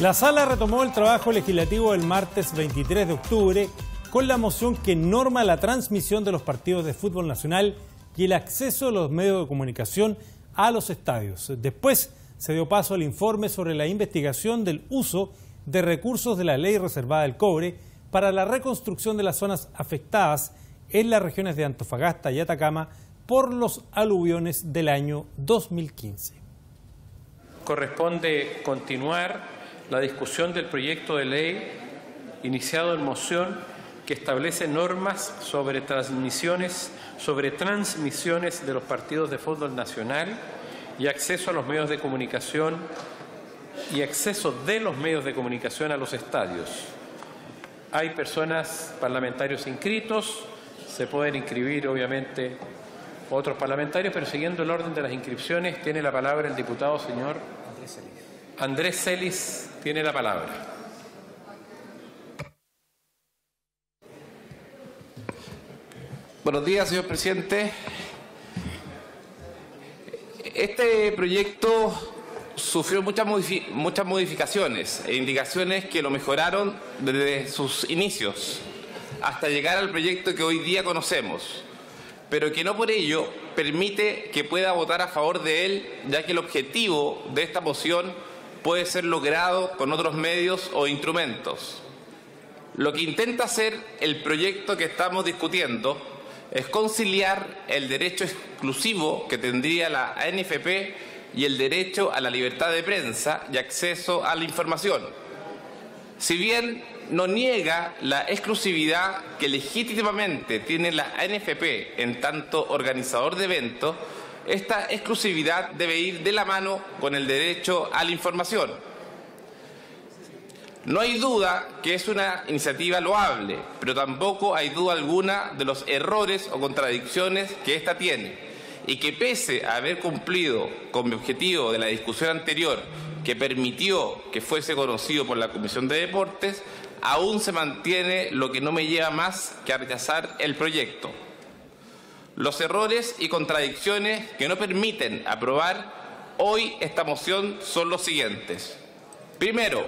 La sala retomó el trabajo legislativo el martes 23 de octubre con la moción que norma la transmisión de los partidos de fútbol nacional y el acceso de los medios de comunicación a los estadios. Después se dio paso al informe sobre la investigación del uso de recursos de la ley reservada del cobre para la reconstrucción de las zonas afectadas en las regiones de Antofagasta y Atacama por los aluviones del año 2015. Corresponde continuar la discusión del proyecto de ley iniciado en moción que establece normas sobre transmisiones, sobre transmisiones de los partidos de fútbol nacional y acceso a los medios de comunicación y acceso de los medios de comunicación a los estadios. Hay personas, parlamentarios inscritos, se pueden inscribir obviamente otros parlamentarios, pero siguiendo el orden de las inscripciones tiene la palabra el diputado señor Andrés Celis tiene la palabra. Buenos días, señor presidente. Este proyecto sufrió muchas, muchas modificaciones e indicaciones que lo mejoraron desde sus inicios hasta llegar al proyecto que hoy día conocemos, pero que no por ello permite que pueda votar a favor de él, ya que el objetivo de esta moción puede ser logrado con otros medios o instrumentos. Lo que intenta hacer el proyecto que estamos discutiendo es conciliar el derecho exclusivo que tendría la ANFP y el derecho a la libertad de prensa y acceso a la información. Si bien no niega la exclusividad que legítimamente tiene la ANFP en tanto organizador de eventos, esta exclusividad debe ir de la mano con el derecho a la información. No hay duda que es una iniciativa loable, pero tampoco hay duda alguna de los errores o contradicciones que ésta tiene y que pese a haber cumplido con mi objetivo de la discusión anterior que permitió que fuese conocido por la Comisión de Deportes, aún se mantiene lo que no me lleva más que a rechazar el proyecto. Los errores y contradicciones que no permiten aprobar hoy esta moción son los siguientes. Primero,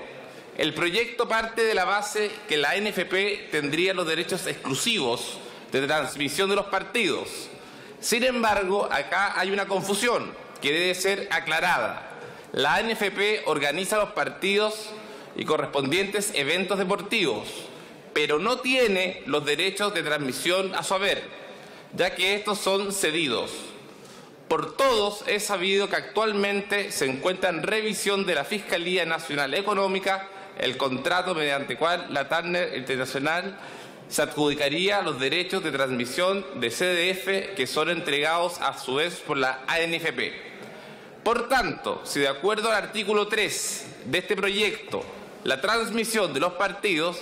el proyecto parte de la base que la NFP tendría los derechos exclusivos de transmisión de los partidos. Sin embargo, acá hay una confusión que debe ser aclarada. La NFP organiza los partidos y correspondientes eventos deportivos, pero no tiene los derechos de transmisión a su haber ya que estos son cedidos. Por todos es sabido que actualmente se encuentra en revisión de la Fiscalía Nacional Económica el contrato mediante cual la Turner Internacional se adjudicaría los derechos de transmisión de CDF que son entregados a su vez por la ANFP. Por tanto, si de acuerdo al artículo 3 de este proyecto, la transmisión de los partidos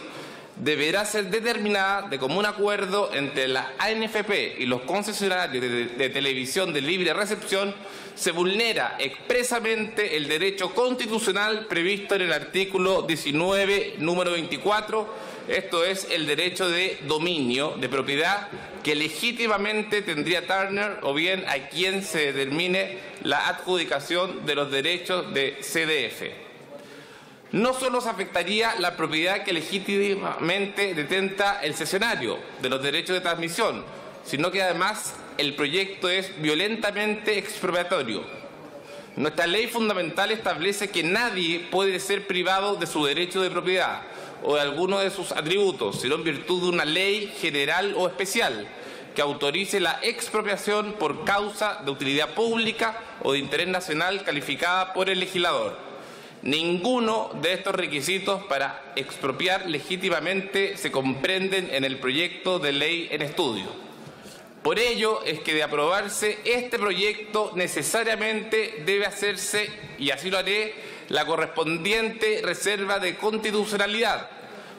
deberá ser determinada de común acuerdo entre la ANFP y los concesionarios de, televisión de libre recepción, se vulnera expresamente el derecho constitucional previsto en el artículo 19, número 24, esto es el derecho de dominio, de propiedad, que legítimamente tendría Turner o bien a quien se determine la adjudicación de los derechos de CDF no solo se afectaría la propiedad que legítimamente detenta el sesionario de los derechos de transmisión, sino que además el proyecto es violentamente expropiatorio. Nuestra ley fundamental establece que nadie puede ser privado de su derecho de propiedad o de alguno de sus atributos, sino en virtud de una ley general o especial que autorice la expropiación por causa de utilidad pública o de interés nacional calificada por el legislador. Ninguno de estos requisitos para expropiar legítimamente se comprenden en el proyecto de ley en estudio. Por ello es que de aprobarse este proyecto necesariamente debe hacerse, y así lo haré, la correspondiente reserva de constitucionalidad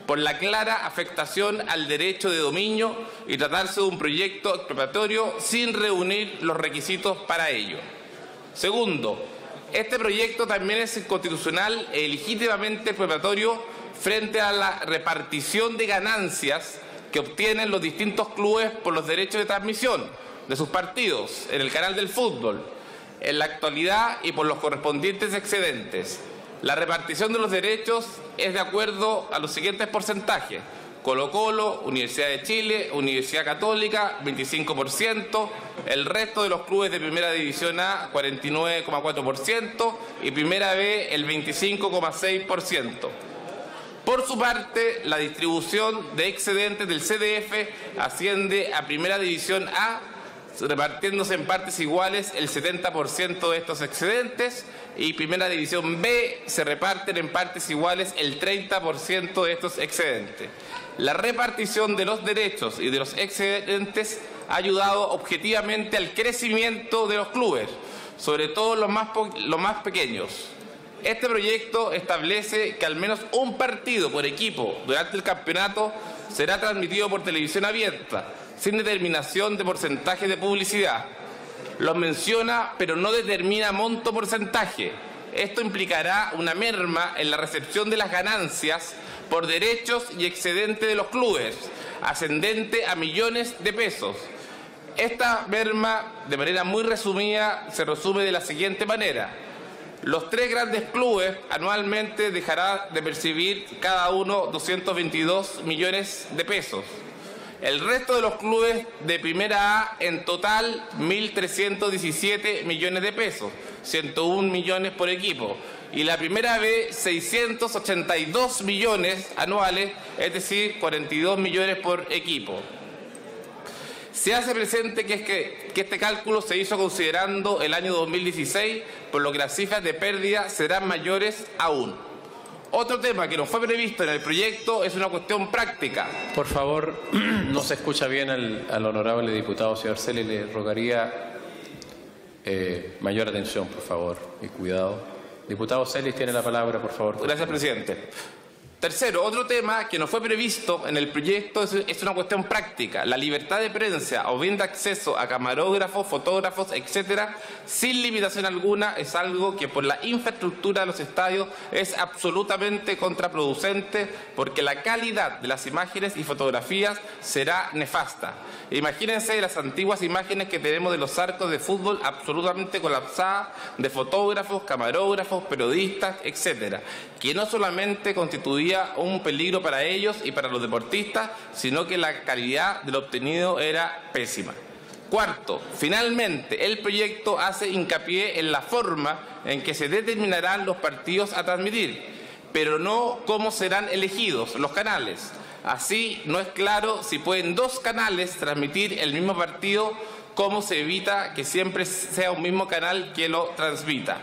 por la clara afectación al derecho de dominio y tratarse de un proyecto expropiatorio sin reunir los requisitos para ello. Segundo, este proyecto también es inconstitucional e legítimamente preparatorio frente a la repartición de ganancias que obtienen los distintos clubes por los derechos de transmisión de sus partidos en el canal del fútbol, en la actualidad y por los correspondientes excedentes. La repartición de los derechos es de acuerdo a los siguientes porcentajes. Colo Colo, Universidad de Chile, Universidad Católica, 25%, el resto de los clubes de Primera División A, 49,4% y Primera B, el 25,6%. Por su parte, la distribución de excedentes del CDF asciende a Primera División A, repartiéndose en partes iguales el 70% de estos excedentes y Primera División B se reparten en partes iguales el 30% de estos excedentes. La repartición de los derechos y de los excedentes ha ayudado objetivamente al crecimiento de los clubes, sobre todo los más, más pequeños. Este proyecto establece que al menos un partido por equipo durante el campeonato será transmitido por televisión abierta, sin determinación de porcentaje de publicidad. Lo menciona, pero no determina monto porcentaje. Esto implicará una merma en la recepción de las ganancias por derechos y excedente de los clubes, ascendente a millones de pesos. Esta merma, de manera muy resumida, se resume de la siguiente manera. Los tres grandes clubes anualmente dejarán de percibir cada uno 222 millones de pesos. El resto de los clubes de primera A en total 1.317 millones de pesos, 101 millones por equipo y la primera B 682 millones anuales, es decir, 42 millones por equipo. Se hace presente que, es que, este cálculo se hizo considerando el año 2016, por lo que las cifras de pérdida serán mayores aún. Otro tema que no fue previsto en el proyecto es una cuestión práctica. Por favor, no se escucha bien al, honorable diputado señor Celi, le rogaría eh, mayor atención, por favor, y cuidado. Diputado Celis tiene la palabra, por favor. Gracias, presidente. Tercero, otro tema que no fue previsto en el proyecto es, una cuestión práctica. La libertad de prensa o bien de acceso a camarógrafos, fotógrafos, etcétera, sin limitación alguna, es algo que por la infraestructura de los estadios es absolutamente contraproducente porque la calidad de las imágenes y fotografías será nefasta. Imagínense las antiguas imágenes que tenemos de los arcos de fútbol absolutamente colapsadas de fotógrafos, camarógrafos, periodistas, etcétera, que no solamente constituían un peligro para ellos y para los deportistas, sino que la calidad de lo obtenido era pésima. Cuarto, finalmente, el proyecto hace hincapié en la forma en que se determinarán los partidos a transmitir, pero no cómo serán elegidos los canales. Así, no es claro si pueden dos canales transmitir el mismo partido, cómo se evita que siempre sea un mismo canal que lo transmita.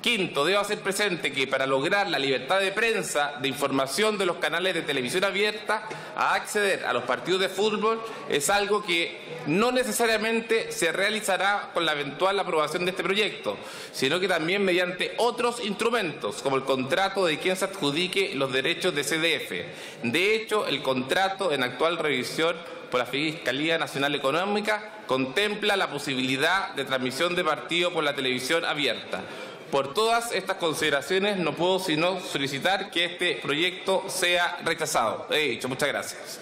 Quinto, debo hacer presente que para lograr la libertad de prensa, de información de los canales de televisión abierta, a acceder a los partidos de fútbol es algo que no necesariamente se realizará con la eventual aprobación de este proyecto, sino que también mediante otros instrumentos, como el contrato de quien se adjudique los derechos de CDF. De hecho, el contrato en actual revisión por la Fiscalía Nacional Económica contempla la posibilidad de transmisión de partido por la televisión abierta. Por todas estas consideraciones no puedo sino solicitar que este proyecto sea rechazado. He dicho, muchas gracias.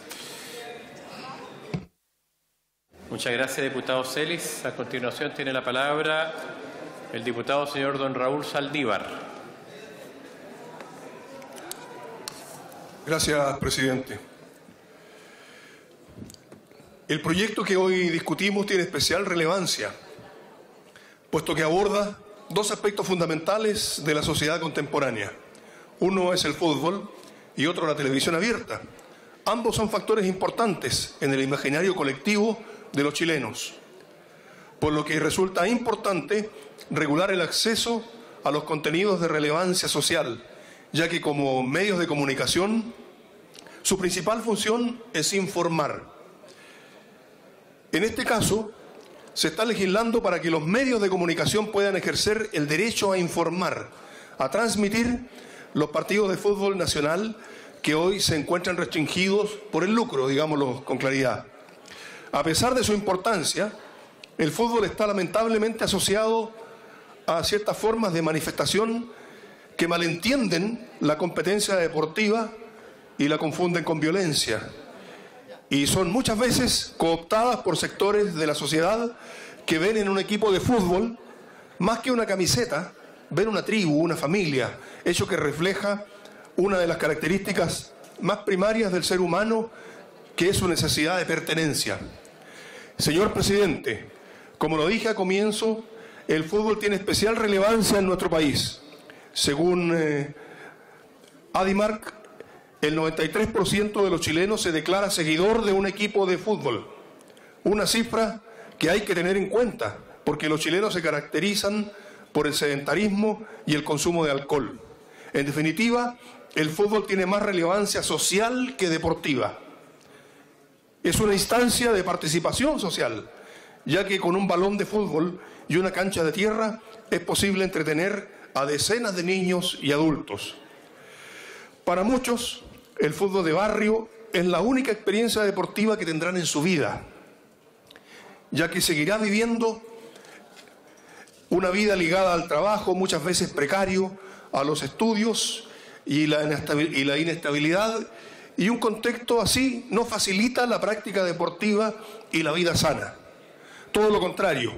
Muchas gracias, diputado Celis. A continuación tiene la palabra el diputado señor don Raúl Saldívar. Gracias, presidente. El proyecto que hoy discutimos tiene especial relevancia, puesto que aborda dos aspectos fundamentales de la sociedad contemporánea. Uno es el fútbol y otro la televisión abierta. Ambos son factores importantes en el imaginario colectivo de los chilenos, por lo que resulta importante regular el acceso a los contenidos de relevancia social, ya que como medios de comunicación, su principal función es informar. En este caso, se está legislando para que los medios de comunicación puedan ejercer el derecho a informar, a transmitir los partidos de fútbol nacional que hoy se encuentran restringidos por el lucro, digámoslo con claridad. A pesar de su importancia, el fútbol está lamentablemente asociado a ciertas formas de manifestación que malentienden la competencia deportiva y la confunden con violencia y son muchas veces cooptadas por sectores de la sociedad que ven en un equipo de fútbol, más que una camiseta, ven una tribu, una familia, hecho que refleja una de las características más primarias del ser humano, que es su necesidad de pertenencia. Señor presidente, como lo dije a comienzo, el fútbol tiene especial relevancia en nuestro país. Según eh, Adimark, el 93% de los chilenos se declara seguidor de un equipo de fútbol. Una cifra que hay que tener en cuenta, porque los chilenos se caracterizan por el sedentarismo y el consumo de alcohol. En definitiva, el fútbol tiene más relevancia social que deportiva. Es una instancia de participación social, ya que con un balón de fútbol y una cancha de tierra es posible entretener a decenas de niños y adultos. Para muchos, el fútbol de barrio es la única experiencia deportiva que tendrán en su vida, ya que seguirá viviendo una vida ligada al trabajo, muchas veces precario, a los estudios y la inestabilidad, y un contexto así no facilita la práctica deportiva y la vida sana. Todo lo contrario,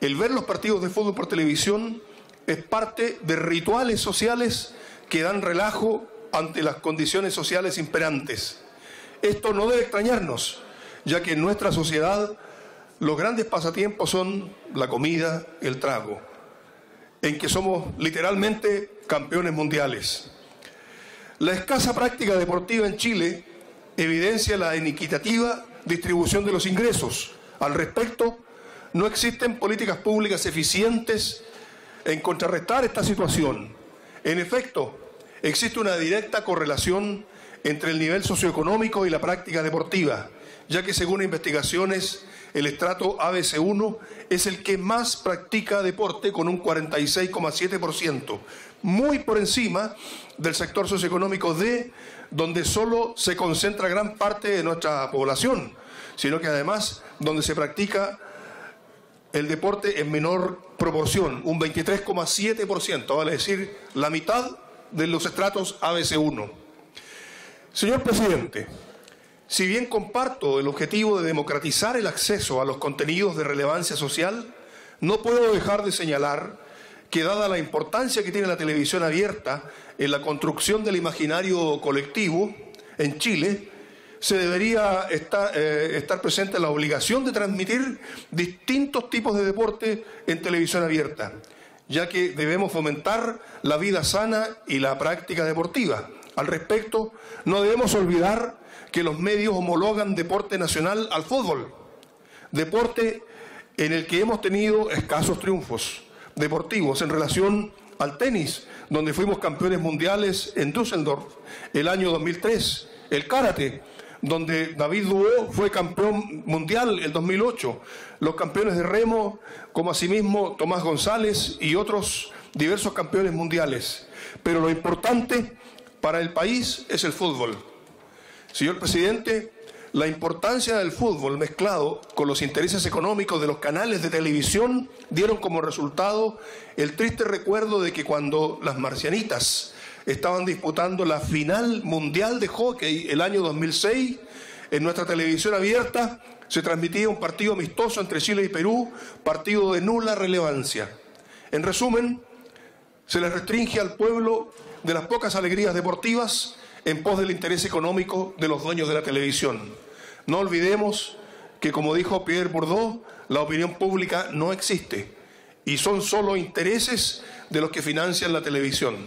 el ver los partidos de fútbol por televisión es parte de rituales sociales que dan relajo ante las condiciones sociales imperantes. Esto no debe extrañarnos, ya que en nuestra sociedad los grandes pasatiempos son la comida, el trago, en que somos literalmente campeones mundiales. La escasa práctica deportiva en Chile evidencia la inequitativa distribución de los ingresos. Al respecto, no existen políticas públicas eficientes en contrarrestar esta situación. En efecto, existe una directa correlación entre el nivel socioeconómico y la práctica deportiva, ya que según investigaciones el estrato ABC1 es el que más practica deporte con un 46,7%, muy por encima del sector socioeconómico D, donde solo se concentra gran parte de nuestra población, sino que además donde se practica el deporte en menor proporción, un 23,7%, vale decir, la mitad de los estratos ABC1. Señor presidente, si bien comparto el objetivo de democratizar el acceso a los contenidos de relevancia social, no puedo dejar de señalar que dada la importancia que tiene la televisión abierta en la construcción del imaginario colectivo en Chile, se debería estar, eh, estar, presente la obligación de transmitir distintos tipos de deporte en televisión abierta, ya que debemos fomentar la vida sana y la práctica deportiva. Al respecto, no debemos olvidar que los medios homologan deporte nacional al fútbol, deporte en el que hemos tenido escasos triunfos deportivos en relación al tenis, donde fuimos campeones mundiales en Düsseldorf el año 2003, el karate, donde David Duo fue campeón mundial el 2008, los campeones de remo, como asimismo Tomás González y otros diversos campeones mundiales. Pero lo importante para el país es el fútbol. Señor presidente, la importancia del fútbol mezclado con los intereses económicos de los canales de televisión dieron como resultado el triste recuerdo de que cuando las marcianitas estaban disputando la final mundial de hockey el año 2006, en nuestra televisión abierta se transmitía un partido amistoso entre Chile y Perú, partido de nula relevancia. En resumen, se le restringe al pueblo de las pocas alegrías deportivas en pos del interés económico de los dueños de la televisión. No olvidemos que, como dijo Pierre Bourdieu, la opinión pública no existe y son solo intereses de los que financian la televisión.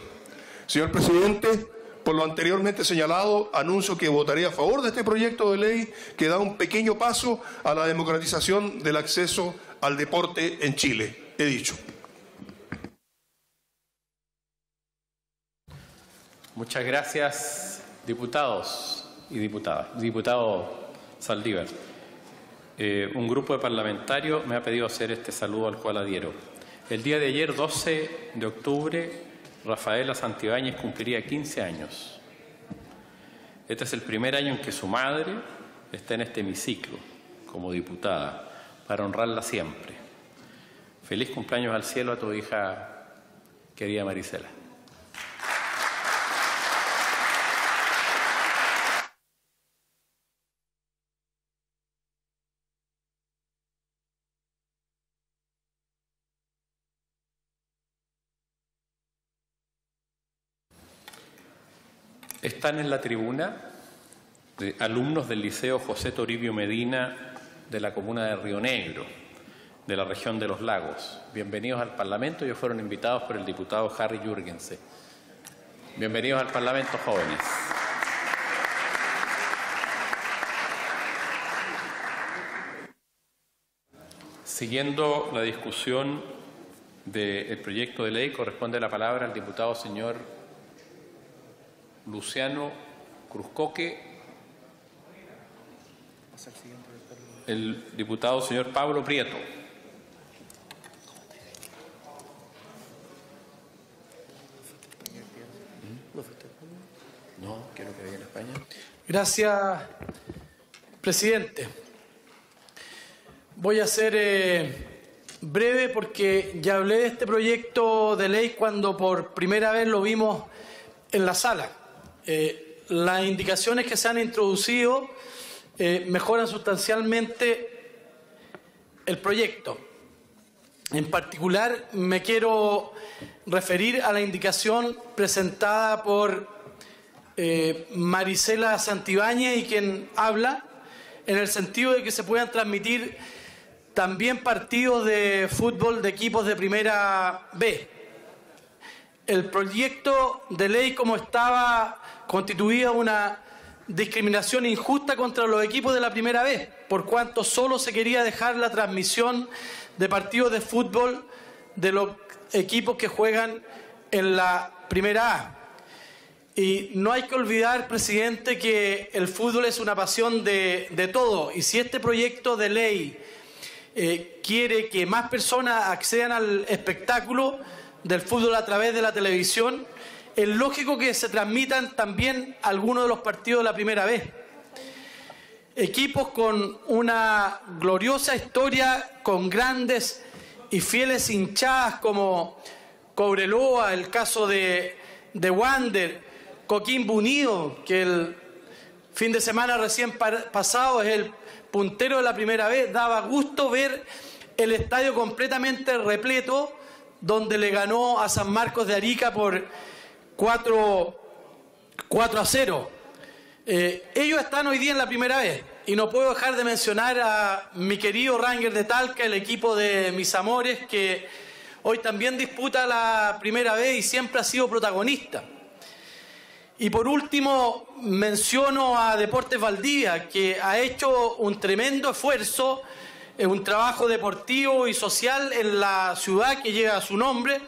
Señor presidente, por lo anteriormente señalado, anuncio que votaré a favor de este proyecto de ley que da un pequeño paso a la democratización del acceso al deporte en Chile. He dicho. Muchas gracias, diputados y diputadas. Diputado Saldívar, eh, un grupo de parlamentarios me ha pedido hacer este saludo al cual adhiero. El día de ayer, 12 de octubre, Rafaela Santibáñez cumpliría 15 años. Este es el primer año en que su madre está en este hemiciclo como diputada, para honrarla siempre. Feliz cumpleaños al cielo a tu hija querida Marisela. Están en la tribuna de alumnos del Liceo José Toribio Medina de la comuna de Río Negro, de la región de los lagos. Bienvenidos al Parlamento. Ellos fueron invitados por el diputado Harry Jürgensen. Bienvenidos al Parlamento, jóvenes. Siguiendo la discusión del proyecto de ley, corresponde la palabra al diputado señor Luciano Cruzcoque. El diputado señor Pablo Prieto. No, quiero que vaya en España. Gracias, presidente. Voy a ser eh, breve porque ya hablé de este proyecto de ley cuando por primera vez lo vimos en la sala. Eh, las indicaciones que se han introducido eh, mejoran sustancialmente el proyecto. En particular, me quiero referir a la indicación presentada por eh, Marisela Santibáñez y quien habla, en el sentido de que se puedan transmitir también partidos de fútbol de equipos de primera B. El proyecto de ley como estaba constituía una discriminación injusta contra los equipos de la primera B, por cuanto solo se quería dejar la transmisión de partidos de fútbol de los equipos que juegan en la primera A. Y no hay que olvidar, presidente, que el fútbol es una pasión de, de todo. Y si este proyecto de ley eh, quiere que más personas accedan al espectáculo del fútbol a través de la televisión, es lógico que se transmitan también algunos de los partidos de la primera vez. Equipos con una gloriosa historia, con grandes y fieles hinchadas como Cobreloa, el caso de, de Wander, Coquimbo Unido, que el fin de semana recién pasado es el puntero de la primera vez, daba gusto ver el estadio completamente repleto, donde le ganó a San Marcos de Arica por 4, a 0. Eh, ellos están hoy día en la primera vez y no puedo dejar de mencionar a mi querido Ranger de Talca, el equipo de mis amores, que hoy también disputa la primera vez y siempre ha sido protagonista. Y por último, menciono a Deportes Valdivia, que ha hecho un tremendo esfuerzo, un trabajo deportivo y social en la ciudad que lleva su nombre,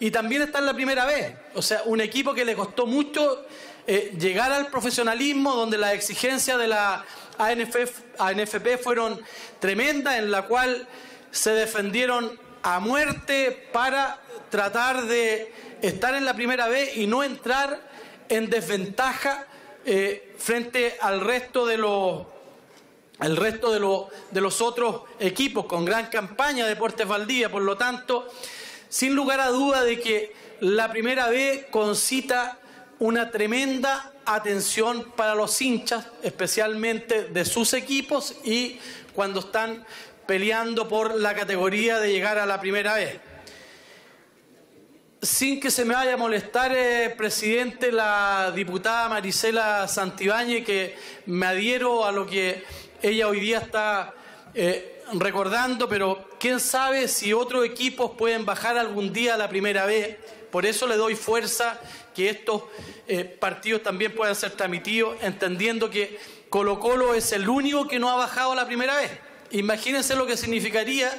y también está en la primera vez. O sea, un equipo que le costó mucho eh, llegar al profesionalismo, donde las exigencias de la ANFP fueron tremendas, en la cual se defendieron a muerte para tratar de estar en la primera vez y no entrar en desventaja eh, frente al resto de los el resto de, los otros equipos con gran campaña de Deportes Valdivia, por lo tanto, sin lugar a duda de que la primera vez concita una tremenda atención para los hinchas, especialmente de sus equipos y cuando están peleando por la categoría de llegar a la primera vez sin que se me vaya a molestar, eh, presidente, la diputada Marisela Santibáñez, que me adhiero a lo que ella hoy día está eh, recordando, pero quién sabe si otros equipos pueden bajar algún día a la primera vez. Por eso le doy fuerza que estos eh, partidos también puedan ser transmitidos, entendiendo que Colo Colo es el único que no ha bajado la primera vez. Imagínense lo que significaría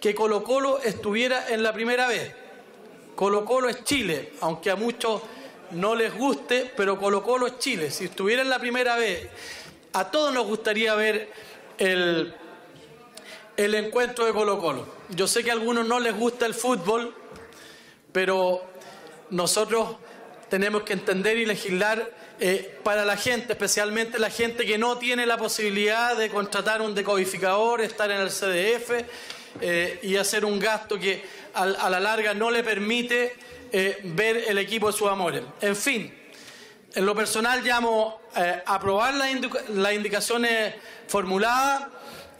que Colo Colo estuviera en la primera vez Colo Colo es Chile, aunque a muchos no les guste, pero Colo Colo es Chile. Si estuviera en la primera vez, a todos nos gustaría ver el, el encuentro de Colo Colo. Yo sé que a algunos no les gusta el fútbol, pero nosotros tenemos que entender y legislar eh, para la gente, especialmente la gente que no tiene la posibilidad de contratar un decodificador, estar en el CDF eh, y hacer un gasto que a, la larga no le permite eh, ver el equipo de sus amores. En fin, en lo personal llamo eh, aprobar las, indicaciones formuladas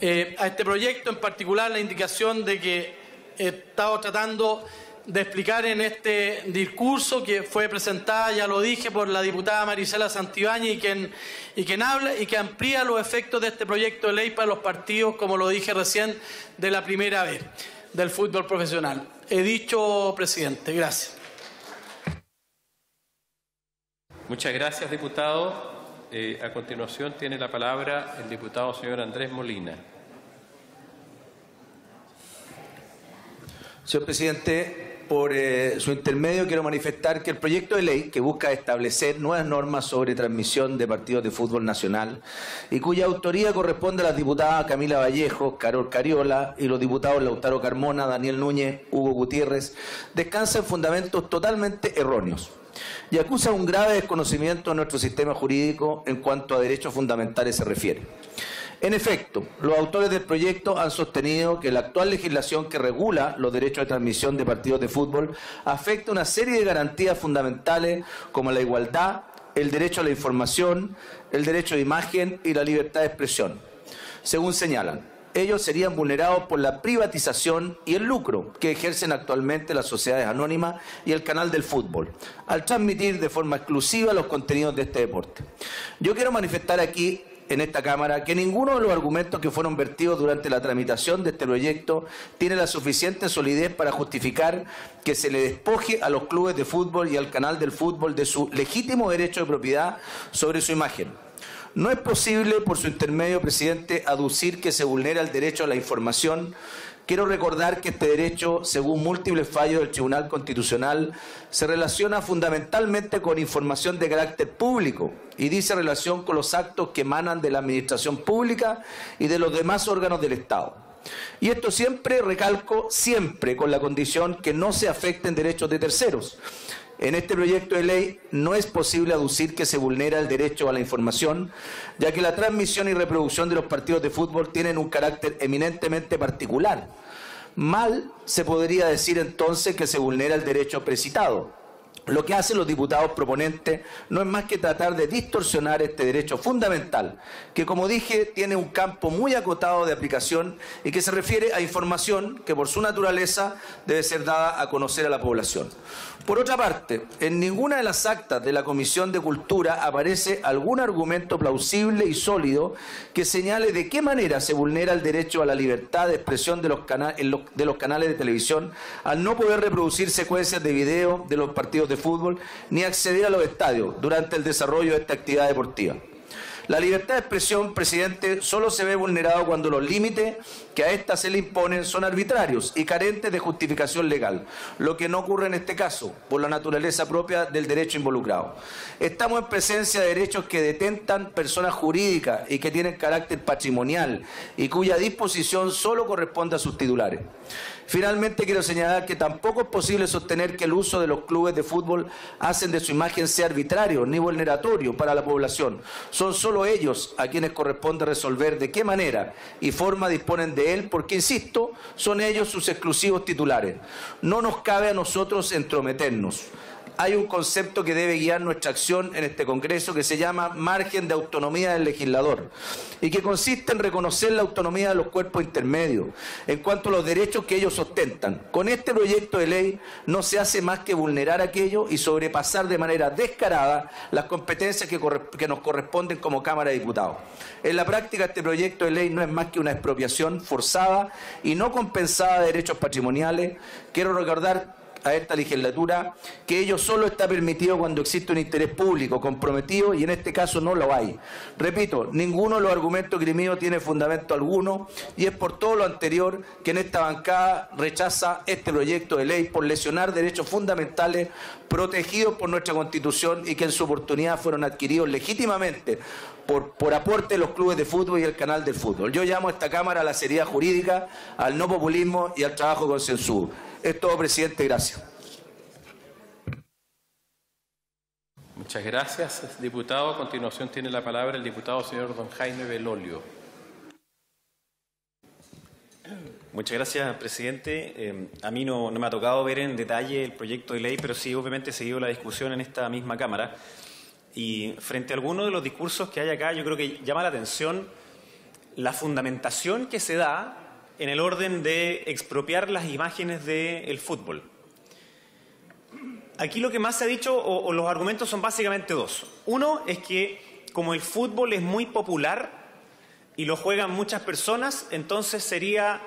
eh, a este proyecto, en particular la indicación de que he estado tratando de explicar en este discurso que fue presentada, ya lo dije, por la diputada Marisela Santibáñez y quien, y quien habla y que amplía los efectos de este proyecto de ley para los partidos, como lo dije recién, de la primera vez del fútbol profesional. He dicho, presidente. Gracias. Muchas gracias, diputado. Eh, a continuación tiene la palabra el diputado señor Andrés Molina. Señor presidente, por eh, su intermedio quiero manifestar que el proyecto de ley que busca establecer nuevas normas sobre transmisión de partidos de fútbol nacional y cuya autoría corresponde a las diputadas Camila Vallejo, Carol Cariola y los diputados Lautaro Carmona, Daniel Núñez, Hugo Gutiérrez, descansa en fundamentos totalmente erróneos y acusa un grave desconocimiento de nuestro sistema jurídico en cuanto a derechos fundamentales se refiere. En efecto, los autores del proyecto han sostenido que la actual legislación que regula los derechos de transmisión de partidos de fútbol afecta una serie de garantías fundamentales como la igualdad, el derecho a la información, el derecho de imagen y la libertad de expresión. Según señalan, ellos serían vulnerados por la privatización y el lucro que ejercen actualmente las sociedades anónimas y el canal del fútbol, al transmitir de forma exclusiva los contenidos de este deporte. Yo quiero manifestar aquí en esta Cámara que ninguno de los argumentos que fueron vertidos durante la tramitación de este proyecto tiene la suficiente solidez para justificar que se le despoje a los clubes de fútbol y al canal del fútbol de su legítimo derecho de propiedad sobre su imagen no es posible, por su intermedio, presidente, aducir que se vulnera el derecho a la información. Quiero recordar que este derecho, según múltiples fallos del Tribunal Constitucional, se relaciona fundamentalmente con información de carácter público y dice relación con los actos que emanan de la Administración Pública y de los demás órganos del Estado. Y esto siempre, recalco, siempre con la condición que no se afecten derechos de terceros. En este proyecto de ley no es posible aducir que se vulnera el derecho a la información, ya que la transmisión y reproducción de los partidos de fútbol tienen un carácter eminentemente particular. Mal se podría decir entonces que se vulnera el derecho precitado lo que hacen los diputados proponentes no es más que tratar de distorsionar este derecho fundamental, que como dije tiene un campo muy acotado de aplicación y que se refiere a información que por su naturaleza debe ser dada a conocer a la población. Por otra parte, en ninguna de las actas de la Comisión de Cultura aparece algún argumento plausible y sólido que señale de qué manera se vulnera el derecho a la libertad de expresión de los, canales de televisión al no poder reproducir secuencias de video de los partidos de fútbol ni acceder a los estadios durante el desarrollo de esta actividad deportiva. La libertad de expresión, presidente, solo se ve vulnerado cuando los límites que a ésta se le imponen son arbitrarios y carentes de justificación legal, lo que no ocurre en este caso, por la naturaleza propia del derecho involucrado. Estamos en presencia de derechos que detentan personas jurídicas y que tienen carácter patrimonial y cuya disposición solo corresponde a sus titulares. Finalmente quiero señalar que tampoco es posible sostener que el uso de los clubes de fútbol hacen de su imagen sea arbitrario ni vulneratorio para la población. Son solo ellos a quienes corresponde resolver de qué manera y forma disponen de él, porque, insisto, son ellos sus exclusivos titulares. No nos cabe a nosotros entrometernos hay un concepto que debe guiar nuestra acción en este Congreso que se llama margen de autonomía del legislador y que consiste en reconocer la autonomía de los cuerpos intermedios en cuanto a los derechos que ellos ostentan. Con este proyecto de ley no se hace más que vulnerar aquello y sobrepasar de manera descarada las competencias que, nos corresponden como Cámara de Diputados. En la práctica este proyecto de ley no es más que una expropiación forzada y no compensada de derechos patrimoniales. Quiero recordar a esta legislatura que ello solo está permitido cuando existe un interés público comprometido y en este caso no lo hay. Repito, ninguno de los argumentos criminos tiene fundamento alguno y es por todo lo anterior que en esta bancada rechaza este proyecto de ley por lesionar derechos fundamentales protegidos por nuestra Constitución y que en su oportunidad fueron adquiridos legítimamente por, por, aporte de los clubes de fútbol y el canal del fútbol. Yo llamo a esta Cámara a la seriedad jurídica, al no populismo y al trabajo consensuado. Es todo, presidente. Gracias. Muchas gracias, diputado. A continuación tiene la palabra el diputado señor don Jaime Belolio. Muchas gracias, presidente. Eh, a mí no, me ha tocado ver en detalle el proyecto de ley, pero sí, obviamente, he seguido la discusión en esta misma Cámara. Y frente a algunos de los discursos que hay acá, yo creo que llama la atención la fundamentación que se da en el orden de expropiar las imágenes del fútbol. aquí lo que más se ha dicho, o, o los argumentos son básicamente dos. Uno es que como el fútbol es muy popular y lo juegan muchas personas, entonces sería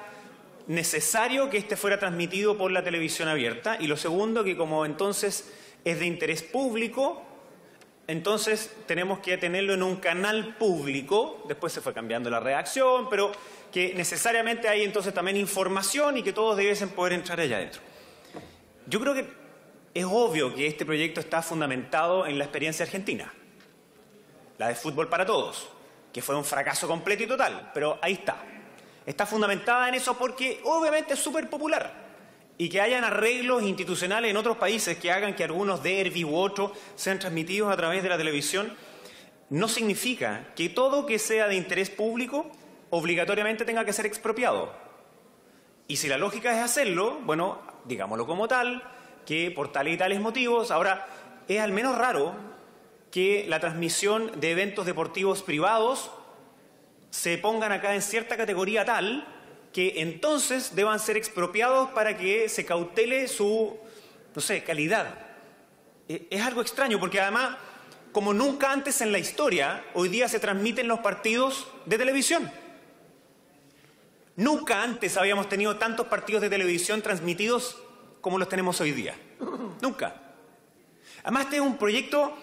necesario que este fuera transmitido por la televisión abierta. Y lo segundo, que como entonces es de interés público, entonces tenemos que tenerlo en un canal público, después se fue cambiando la reacción, pero que necesariamente hay entonces también información y que todos debiesen poder entrar allá adentro. Yo creo que es obvio que este proyecto está fundamentado en la experiencia argentina, la de fútbol para todos, que fue un fracaso completo y total, pero ahí está. Está fundamentada en eso porque obviamente es súper popular y que hayan arreglos institucionales en otros países que hagan que algunos derby u otros sean transmitidos a través de la televisión, no significa que todo que sea de interés público obligatoriamente tenga que ser expropiado. Y si la lógica es hacerlo, bueno, digámoslo como tal, que por tales y tales motivos, ahora es al menos raro que la transmisión de eventos deportivos privados se pongan acá en cierta categoría tal que entonces deban ser expropiados para que se cautele su, no sé, calidad. E, es algo extraño porque además, como nunca antes en la historia, hoy día se transmiten los partidos de televisión. Nunca antes habíamos tenido tantos partidos de televisión transmitidos como los tenemos hoy día. Nunca. Además, este es un proyecto,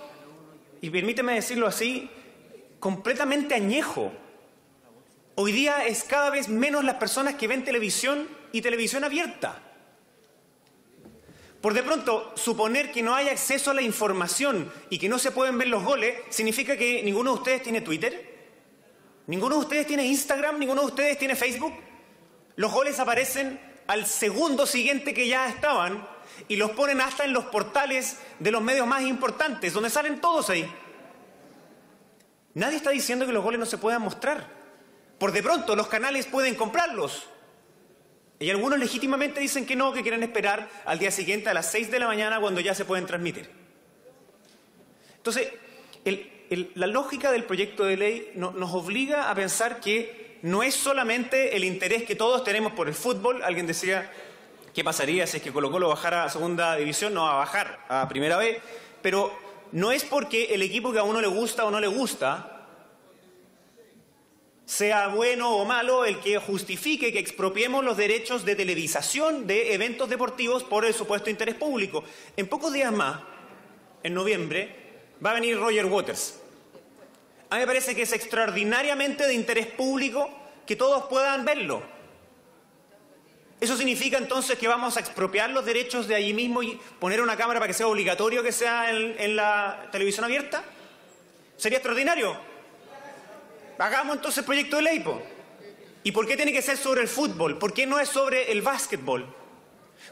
y permíteme decirlo así, completamente añejo. Hoy día es cada vez menos las personas que ven televisión y televisión abierta. Por de pronto, suponer que no hay acceso a la información y que no se pueden ver los goles, significa que ninguno de ustedes tiene Twitter, ninguno de ustedes tiene Instagram, ninguno de ustedes tiene Facebook. Los goles aparecen al segundo siguiente que ya estaban y los ponen hasta en los portales de los medios más importantes, donde salen todos ahí. Nadie está diciendo que los goles no se puedan mostrar. Por de pronto, los canales pueden comprarlos. Y algunos legítimamente dicen que no, que quieren esperar al día siguiente a las 6 de la mañana cuando ya se pueden transmitir. Entonces, la lógica del proyecto de ley no, nos obliga a pensar que no es solamente el interés que todos tenemos por el fútbol. Alguien decía, ¿qué pasaría si es que Colo Colo bajara a segunda división? No a bajar a primera vez. Pero no es porque el equipo que a uno le gusta o no le gusta sea bueno o malo el que justifique que expropiemos los derechos de televisación de eventos deportivos por el supuesto interés público. En pocos días más, en noviembre, va a venir Roger Waters. A mí me parece que es extraordinariamente de interés público que todos puedan verlo. ¿Eso significa entonces que vamos a expropiar los derechos de allí mismo y poner una cámara para que sea obligatorio que sea en, en la televisión abierta? ¿Sería extraordinario? Hagamos entonces proyecto de ley. Po. ¿Y por qué tiene que ser sobre el fútbol? ¿Por qué no es sobre el básquetbol?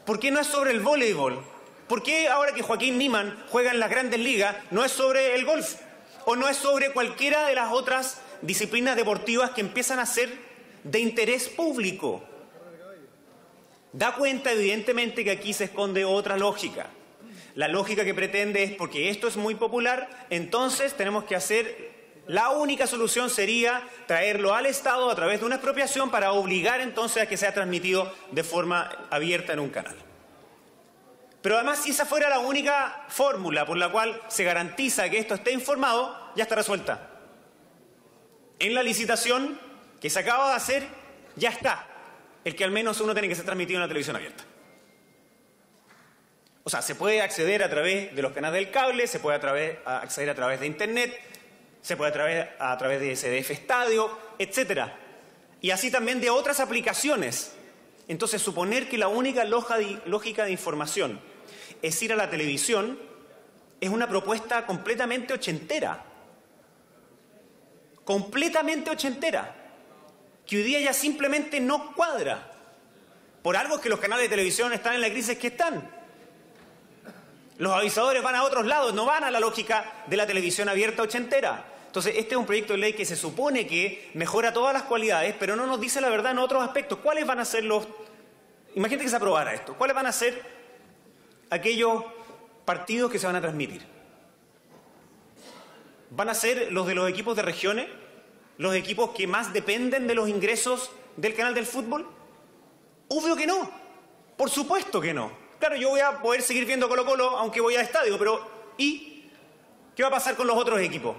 ¿Por qué no es sobre el voleibol? ¿Por qué ahora que Joaquín Niman juega en las grandes ligas no es sobre el golf? ¿O no es sobre cualquiera de las otras disciplinas deportivas que empiezan a ser de interés público? Da cuenta evidentemente que aquí se esconde otra lógica. La lógica que pretende es porque esto es muy popular, entonces tenemos que hacer la única solución sería traerlo al Estado a través de una expropiación para obligar entonces a que sea transmitido de forma abierta en un canal. Pero además, si esa fuera la única fórmula por la cual se garantiza que esto esté informado, ya está resuelta. En la licitación que se acaba de hacer, ya está. El que al menos uno tiene que ser transmitido en la televisión abierta. O sea, se puede acceder a través de los canales del cable, se puede acceder a través de Internet, se puede a través, a través de SDF Estadio, etc. Y así también de otras aplicaciones. Entonces, suponer que la única lógica de información es ir a la televisión es una propuesta completamente ochentera. Completamente ochentera. Que hoy día ya simplemente no cuadra. Por algo es que los canales de televisión están en la crisis que están. Los avisadores van a otros lados, no van a la lógica de la televisión abierta ochentera. Entonces, este es un proyecto de ley que se supone que mejora todas las cualidades, pero no nos dice la verdad en otros aspectos. ¿Cuáles van a ser los... Imagínate que se aprobara esto. ¿Cuáles van a ser aquellos partidos que se van a transmitir? ¿Van a ser los de los equipos de regiones? ¿Los equipos que más dependen de los ingresos del canal del fútbol? Obvio que no. Por supuesto que no. claro, yo voy a poder seguir viendo Colo Colo aunque voy al estadio, pero ¿y qué va a pasar con los otros equipos?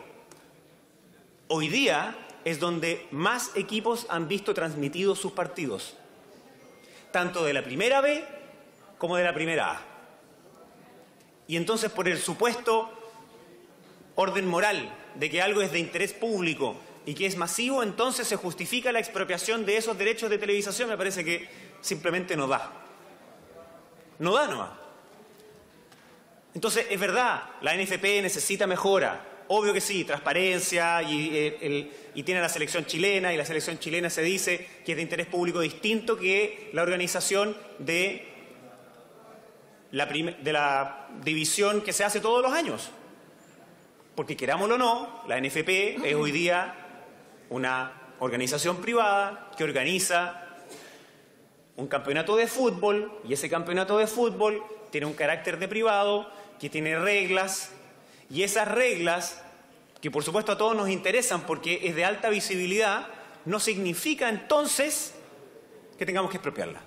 Hoy día es donde más equipos han visto transmitidos sus partidos, tanto de la primera B como de la primera A. Y entonces por el supuesto orden moral de que algo es de interés público y que es masivo, entonces se justifica la expropiación de esos derechos de televisación, me parece que simplemente no da. No da nomás. Entonces, es verdad, la NFP necesita mejora, obvio que sí, transparencia y, eh, y, tiene la selección chilena y la selección chilena se dice que es de interés público distinto que la organización de la, de la división que se hace todos los años. Porque querámoslo o no, la NFP es hoy día una organización privada que organiza un campeonato de fútbol y ese campeonato de fútbol tiene un carácter de privado, que tiene reglas y esas reglas, que por supuesto a todos nos interesan porque es de alta visibilidad, no significa entonces que tengamos que expropiarla.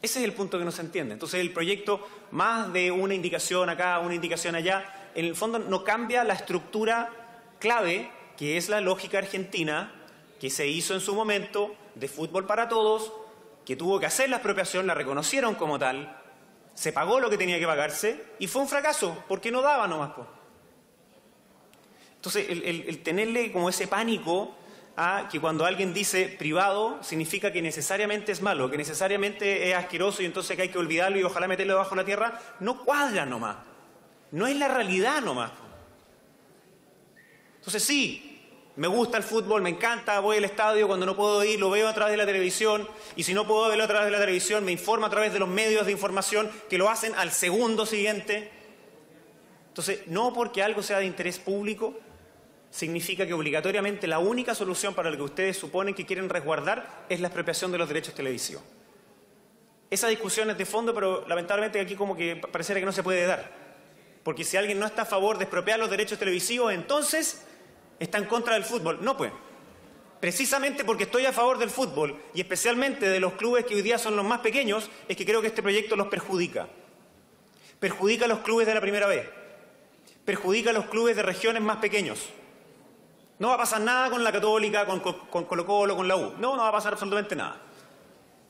Ese es el punto que no se entiende. Entonces el proyecto, más de una indicación acá, una indicación allá, en el fondo no cambia la estructura clave, que es la lógica argentina, que se hizo en su momento de fútbol para todos, que tuvo que hacer la expropiación, la reconocieron como tal, se pagó lo que tenía que pagarse y fue un fracaso, porque no daba nomás. Entonces, el, tenerle como ese pánico a que cuando alguien dice privado significa que necesariamente es malo, que necesariamente es asqueroso y entonces que hay que olvidarlo y ojalá meterlo bajo la tierra, no cuadra nomás. No es la realidad nomás. Entonces sí, me gusta el fútbol, me encanta, voy al estadio, cuando no puedo ir lo veo a través de la televisión y si no puedo verlo a través de la televisión me informo a través de los medios de información que lo hacen al segundo siguiente. Entonces, no porque algo sea de interés público significa que obligatoriamente la única solución para lo que ustedes suponen que quieren resguardar es la expropiación de los derechos televisivos. Esa discusión es de fondo, pero lamentablemente aquí como que pareciera que no se puede dar. Porque si alguien no está a favor de expropiar los derechos televisivos, entonces está en contra del fútbol. No, pues. Precisamente porque estoy a favor del fútbol y especialmente de los clubes que hoy día son los más pequeños, es que creo que este proyecto los perjudica. Perjudica a los clubes de la primera vez. Perjudica a los clubes de regiones más pequeños. No va a pasar nada con la Católica, con, Colo Colo, con la U. No, no va a pasar absolutamente nada.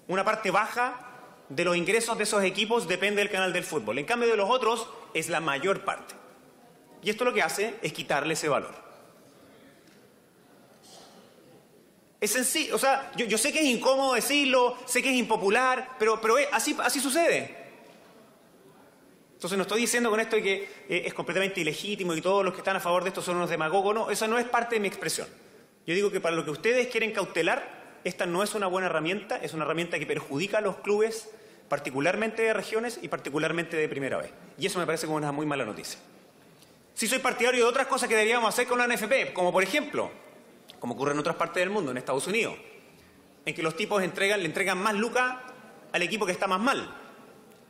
Una parte baja de los ingresos de esos equipos depende del canal del fútbol. En cambio de los otros es la mayor parte. Y esto lo que hace es quitarle ese valor. Es sencillo, o sea, yo, sé que es incómodo decirlo, sé que es impopular, pero, pero así, así sucede. Entonces no estoy diciendo con esto que eh, es completamente ilegítimo y todos los que están a favor de esto son unos demagogos, no, eso no es parte de mi expresión. Yo digo que para lo que ustedes quieren cautelar, esta no es una buena herramienta, es una herramienta que perjudica a los clubes, particularmente de regiones y particularmente de primera vez. Y eso me parece como una muy mala noticia. Si soy partidario de otras cosas que deberíamos hacer con la NFP, como por ejemplo como ocurre en otras partes del mundo, en Estados Unidos, en que los tipos entregan, le entregan más lucas al equipo que está más mal,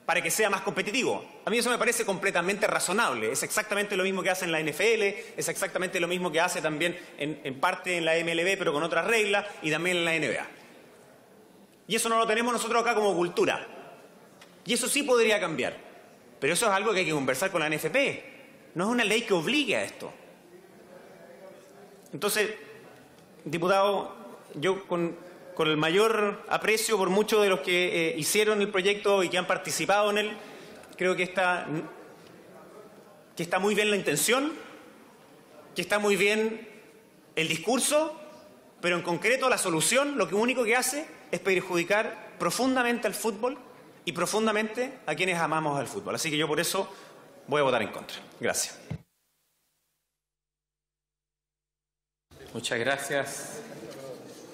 para que sea más competitivo. A mí eso me parece completamente razonable. Es exactamente lo mismo que hace en la NFL, es exactamente lo mismo que hace también en, parte en la MLB, pero con otras reglas, y también en la NBA. Y eso no lo tenemos nosotros acá como cultura. Y eso sí podría cambiar. Pero eso es algo que hay que conversar con la NFP. No es una ley que obligue a esto. Entonces, diputado, yo con, el mayor aprecio por muchos de los que eh, hicieron el proyecto y que han participado en él, creo que está, que está muy bien la intención, que está muy bien el discurso, pero en concreto la solución lo que único que hace es perjudicar profundamente al fútbol y profundamente a quienes amamos al fútbol. Así que yo por eso voy a votar en contra. Gracias. Muchas gracias,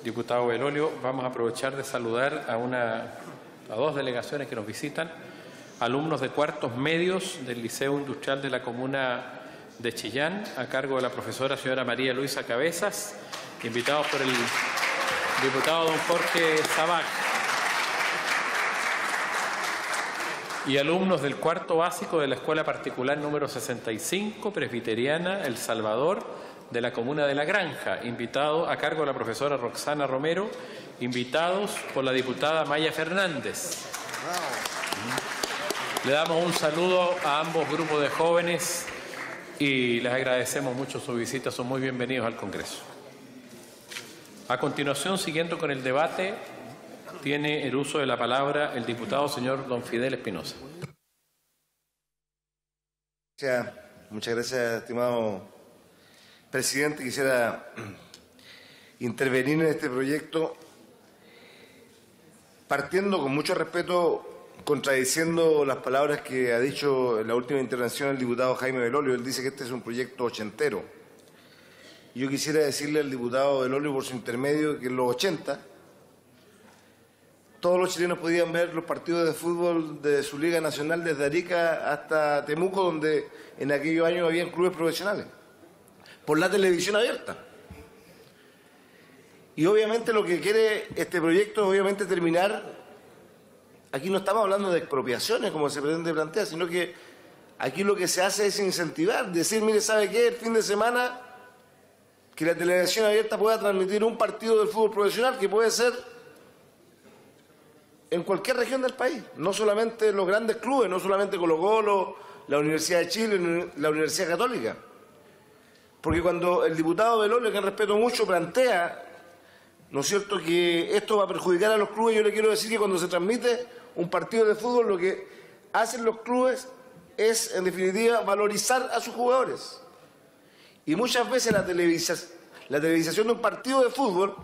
diputado Belolio. Vamos a aprovechar de saludar a, una, a dos delegaciones que nos visitan, alumnos de cuartos medios del Liceo Industrial de la Comuna de Chillán, a cargo de la profesora señora María Luisa Cabezas, invitados por el diputado don Jorge Sabac. Y alumnos del cuarto básico de la Escuela Particular número 65, Presbiteriana, El Salvador, de la Comuna de La Granja, invitado a cargo de la profesora Roxana Romero, invitados por la diputada Maya Fernández. Le damos un saludo a ambos grupos de jóvenes y les agradecemos mucho su visita. Son muy bienvenidos al Congreso. A continuación, siguiendo con el debate, tiene el uso de la palabra el diputado señor don Fidel Espinosa. Muchas gracias, estimado presidente. Quisiera intervenir en este proyecto partiendo con mucho respeto, contradiciendo las palabras que ha dicho en la última intervención el diputado Jaime Belolio. Él dice que este es un proyecto ochentero. Yo quisiera decirle al diputado Belolio por su intermedio que en los 80 todos los chilenos podían ver los partidos de fútbol de su Liga Nacional desde Arica hasta Temuco, donde en aquellos años habían clubes profesionales, por la televisión abierta. Y obviamente lo que quiere este proyecto es obviamente terminar, aquí no estamos hablando de expropiaciones como se pretende plantear, sino que aquí lo que se hace es incentivar, decir, mire, ¿sabe qué? El fin de semana que la televisión abierta pueda transmitir un partido del fútbol profesional que puede ser en cualquier región del país, no solamente los grandes clubes, no solamente Colo Colo, la Universidad de Chile, la Universidad Católica. Porque cuando el diputado Belolio, que respeto mucho, plantea ¿no es cierto?, que esto va a perjudicar a los clubes. Yo le quiero decir que cuando se transmite un partido de fútbol, lo que hacen los clubes es, en definitiva, valorizar a sus jugadores. Y muchas veces la, televisación de un partido de fútbol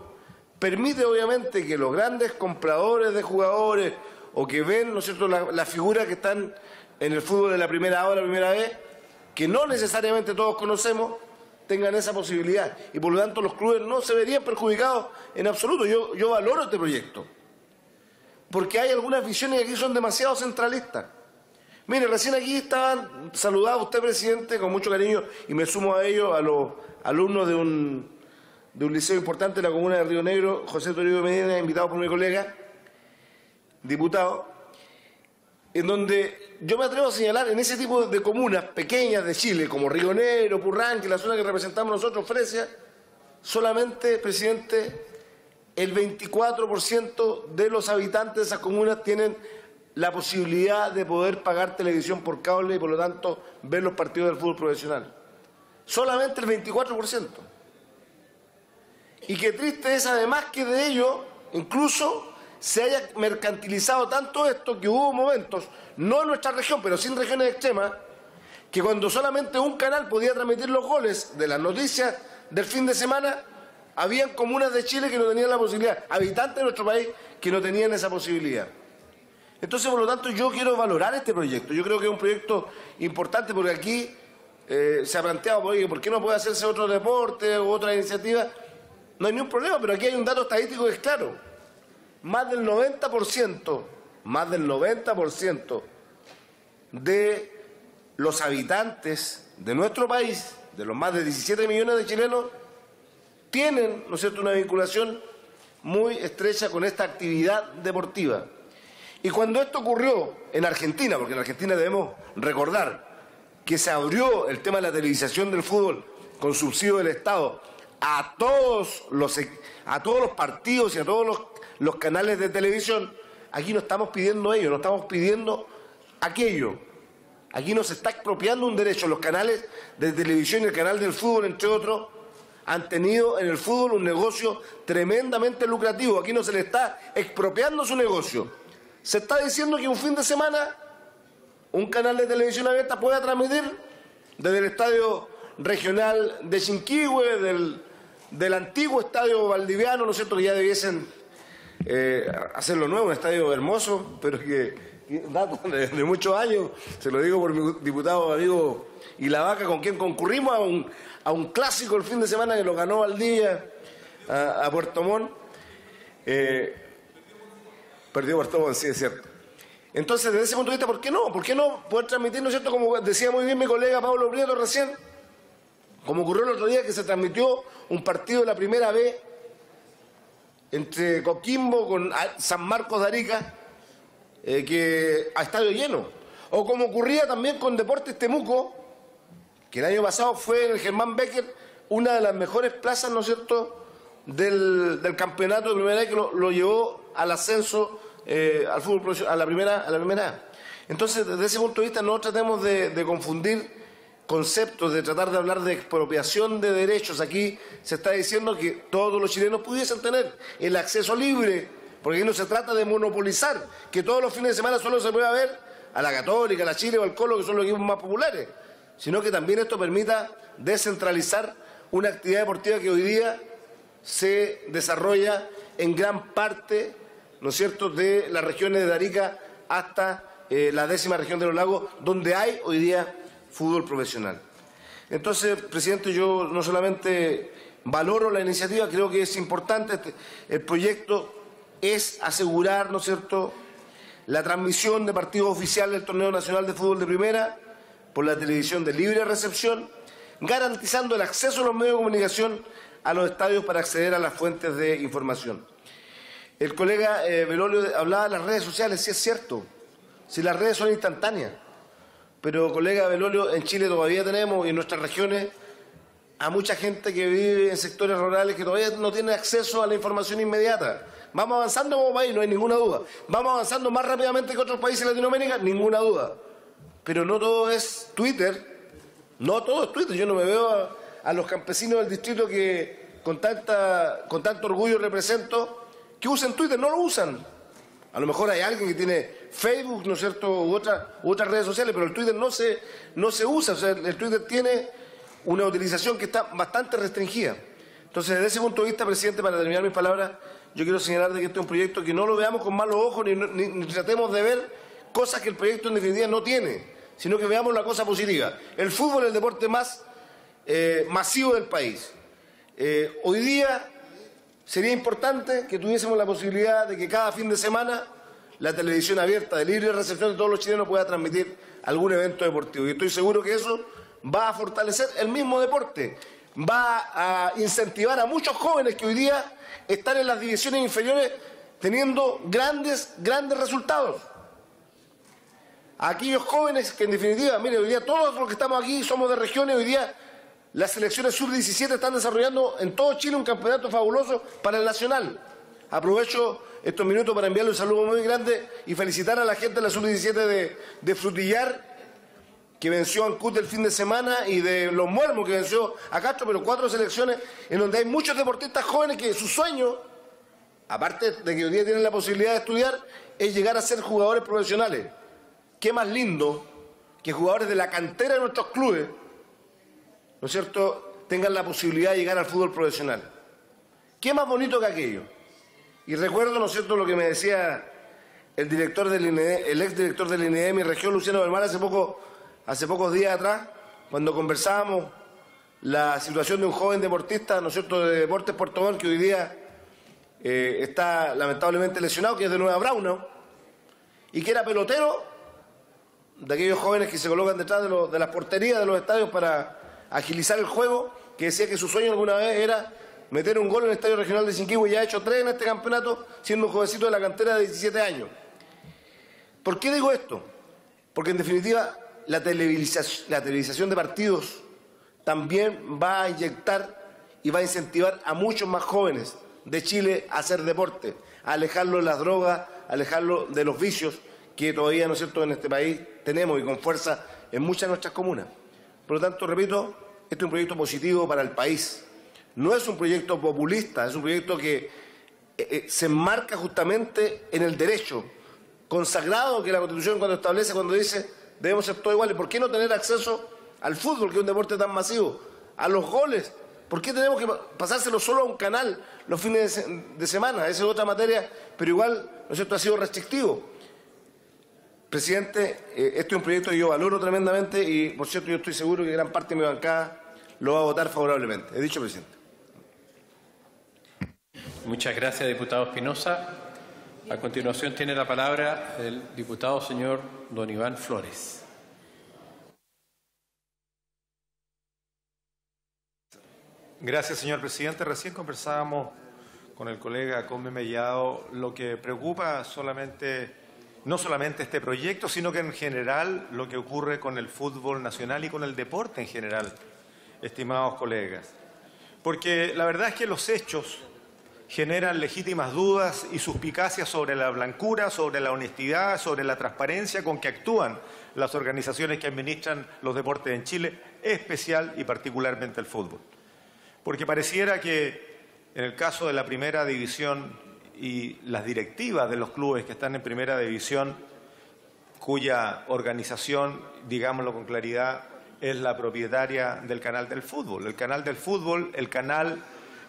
permite, obviamente, que los grandes compradores de jugadores o que ven, ¿no es cierto?, las figuras que están en el fútbol de la primera A o la primera vez, que no necesariamente todos conocemos, tengan esa posibilidad. Y por lo tanto los clubes no se verían perjudicados en absoluto. Yo, yo valoro este proyecto. Porque hay algunas visiones que aquí son demasiado centralistas. Mire, recién aquí estaban saludados usted, presidente, con mucho cariño, y me sumo a ellos, a los alumnos de un, de un liceo importante de la comuna de Río Negro, José Toribio Medina, invitado por mi colega, diputado, en donde yo me atrevo a señalar en ese tipo de comunas pequeñas de Chile, como Río Negro, Purrán, que es la zona que representamos nosotros, Fresia, solamente, presidente, el 24% de los habitantes de esas comunas tienen la posibilidad de poder pagar televisión por cable y por lo tanto ver los partidos del fútbol profesional. Solamente el 24%. Y qué triste es además que de ello, incluso se haya mercantilizado tanto esto que hubo momentos, no en nuestra región, pero sin regiones extremas, que cuando solamente un canal podía transmitir los goles de las noticias del fin de semana, habían comunas de Chile que no tenían la posibilidad, habitantes de nuestro país que no tenían esa posibilidad. Entonces, por lo tanto, yo quiero valorar este proyecto. Yo creo que es un proyecto importante porque aquí eh, se ha planteado, ¿por qué no puede hacerse otro deporte u otra iniciativa? No hay ningún problema, pero aquí hay un dato estadístico que es claro más del 90%, más del 90% de los habitantes de nuestro país, de los más de 17 millones de chilenos, tienen, ¿no es cierto?, una vinculación muy estrecha con esta actividad deportiva. Y cuando esto ocurrió en Argentina, porque en Argentina debemos recordar que se abrió el tema de la televisación del fútbol con subsidio del Estado a todos los, a todos los partidos y a todos los los canales de televisión, aquí no estamos pidiendo ello, no estamos pidiendo aquello. Aquí nos está expropiando un derecho. Los canales de televisión y el canal del fútbol, entre otros, han tenido en el fútbol un negocio tremendamente lucrativo. Aquí no se le está expropiando su negocio. Se está diciendo que un fin de semana un canal de televisión abierta pueda transmitir desde el estadio regional de Chinquihue, del, del antiguo estadio valdiviano, ¿no es cierto?, que ya debiesen eh, hacerlo nuevo, un estadio hermoso, pero que, de, de, muchos años, se lo digo por mi diputado amigo y la vaca con quien concurrimos a un, a un clásico el fin de semana que lo ganó al día a, Puerto Montt. Eh, perdió Puerto Montt, sí, es cierto. Entonces, desde ese punto de vista, ¿por qué no? ¿Por qué no poder transmitir, ¿no es cierto? Como decía muy bien mi colega Pablo Prieto recién, como ocurrió el otro día que se transmitió un partido de la primera vez entre Coquimbo con San Marcos de Arica, eh, que a estadio lleno. O como ocurría también con Deportes Temuco, que el año pasado fue en el Germán Becker una de las mejores plazas, ¿no es cierto?, del, campeonato de primera que lo, llevó al ascenso eh, al fútbol a la primera a la primera Entonces, desde ese punto de vista, no tratemos de confundir conceptos, de tratar de hablar de expropiación de derechos. Aquí se está diciendo que todos los chilenos pudiesen tener el acceso libre, porque aquí no se trata de monopolizar, que todos los fines de semana solo se pueda ver a la Católica, a la Chile o al Colo, que son los equipos más populares, sino que también esto permita descentralizar una actividad deportiva que hoy día se desarrolla en gran parte, ¿no es cierto?, de las regiones de Arica hasta eh, la décima región de los lagos, donde hay hoy día fútbol profesional. Entonces, presidente, yo no solamente valoro la iniciativa, creo que es importante, este, el proyecto es asegurar, ¿no es cierto?, la transmisión de partidos oficiales del Torneo Nacional de Fútbol de Primera por la televisión de libre recepción, garantizando el acceso a los medios de comunicación a los estadios para acceder a las fuentes de información. El colega eh, Belolio hablaba de las redes sociales, sí es cierto, si las redes son instantáneas, pero colega Belolio, en Chile todavía tenemos y en nuestras regiones a mucha gente que vive en sectores rurales que todavía no tiene acceso a la información inmediata. Vamos avanzando como país, no hay ninguna duda. Vamos avanzando más rápidamente que otros países de Latinoamérica, ninguna duda. Pero no todo es Twitter, no todo es Twitter. Yo no me veo a, los campesinos del distrito que con, tanta, con tanto orgullo represento, que usen Twitter, no lo usan. A lo mejor hay alguien que tiene Facebook, ¿no es cierto?, u, otra, u otras redes sociales, pero el Twitter no se, no se usa. O sea, el Twitter tiene una utilización que está bastante restringida. Entonces, desde ese punto de vista, presidente, para terminar mis palabras, yo quiero señalar de que este es un proyecto que no lo veamos con malos ojos ni, tratemos de ver cosas que el proyecto en definitiva no tiene, sino que veamos la cosa positiva. El fútbol es el deporte más eh, masivo del país. Eh, hoy día sería importante que tuviésemos la posibilidad de que cada fin de semana la televisión abierta de libre recepción de todos los chilenos pueda transmitir algún evento deportivo. Y estoy seguro que eso va a fortalecer el mismo deporte, va a incentivar a muchos jóvenes que hoy día están en las divisiones inferiores teniendo grandes, grandes resultados. A aquellos jóvenes que en definitiva, mire, hoy día todos los que estamos aquí somos de regiones, hoy día las selecciones sub-17 están desarrollando en todo Chile un campeonato fabuloso para el nacional. Aprovecho estos minutos para enviarle un saludo muy grande y felicitar a la gente de la sub-17 de, de Frutillar, que venció a Ancud el fin de semana, y de Los Muermos, que venció a Castro, pero cuatro selecciones en donde hay muchos deportistas jóvenes que su sueño, aparte de que hoy día tienen la posibilidad de estudiar, es llegar a ser jugadores profesionales. Qué más lindo que jugadores de la cantera de nuestros clubes, ¿no es cierto?, tengan la posibilidad de llegar al fútbol profesional. ¿Qué más bonito que aquello? Y recuerdo, ¿no es cierto?, lo que me decía el director del INE, el ex director del INE de mi región, Luciano Belmar, hace, poco, hace pocos días atrás, cuando conversábamos la situación de un joven deportista, ¿no es cierto?, de Deportes Puerto que hoy día eh, está lamentablemente lesionado, que es de Nueva Braunau, y que era pelotero de aquellos jóvenes que se colocan detrás de, los- de las porterías de los estadios para agilizar el juego, que decía que su sueño alguna vez era meter un gol en el Estadio Regional de Sinquihue y ya ha hecho tres en este campeonato, siendo un jovencito de la cantera de 17 años. ¿Por qué digo esto? Porque en definitiva la televisación, la televisación de partidos también va a inyectar y va a incentivar a muchos más jóvenes de Chile a hacer deporte, a alejarlo de las drogas, a alejarlo de los vicios que todavía, ¿no es cierto?, en este país tenemos y con fuerza en muchas de nuestras comunas. Por lo tanto, repito, este es un proyecto positivo para el país. No es un proyecto populista, es un proyecto que eh, eh, se enmarca justamente en el derecho consagrado que la Constitución cuando establece, cuando dice debemos ser todos iguales. ¿Por qué no tener acceso al fútbol, que es un deporte tan masivo? A los goles. ¿Por qué tenemos que pa- pasárselo solo a un canal los fines de semana? Esa es otra materia, pero igual, ¿no es cierto?, ha sido restrictivo. Presidente, eh, este es un proyecto que yo valoro tremendamente y, por cierto, yo estoy seguro que gran parte de mi bancada lo va a votar favorablemente. He dicho, presidente. Muchas gracias, diputado Espinosa. A continuación tiene la palabra el diputado señor don Iván Flores. Gracias, señor presidente. Recién conversábamos con el colega Come Mellado lo que preocupa solamente, no solamente este proyecto, sino que en general lo que ocurre con el fútbol nacional y con el deporte en general, estimados colegas. Porque la verdad es que los hechos generan legítimas dudas y suspicacias sobre la blancura, sobre la honestidad, sobre la transparencia con que actúan las organizaciones que administran los deportes en Chile, especial y particularmente el fútbol. Porque pareciera que en el caso de la primera división y las directivas de los clubes que están en primera división, cuya organización, digámoslo con claridad, es la propietaria del canal del fútbol. El canal del fútbol, el canal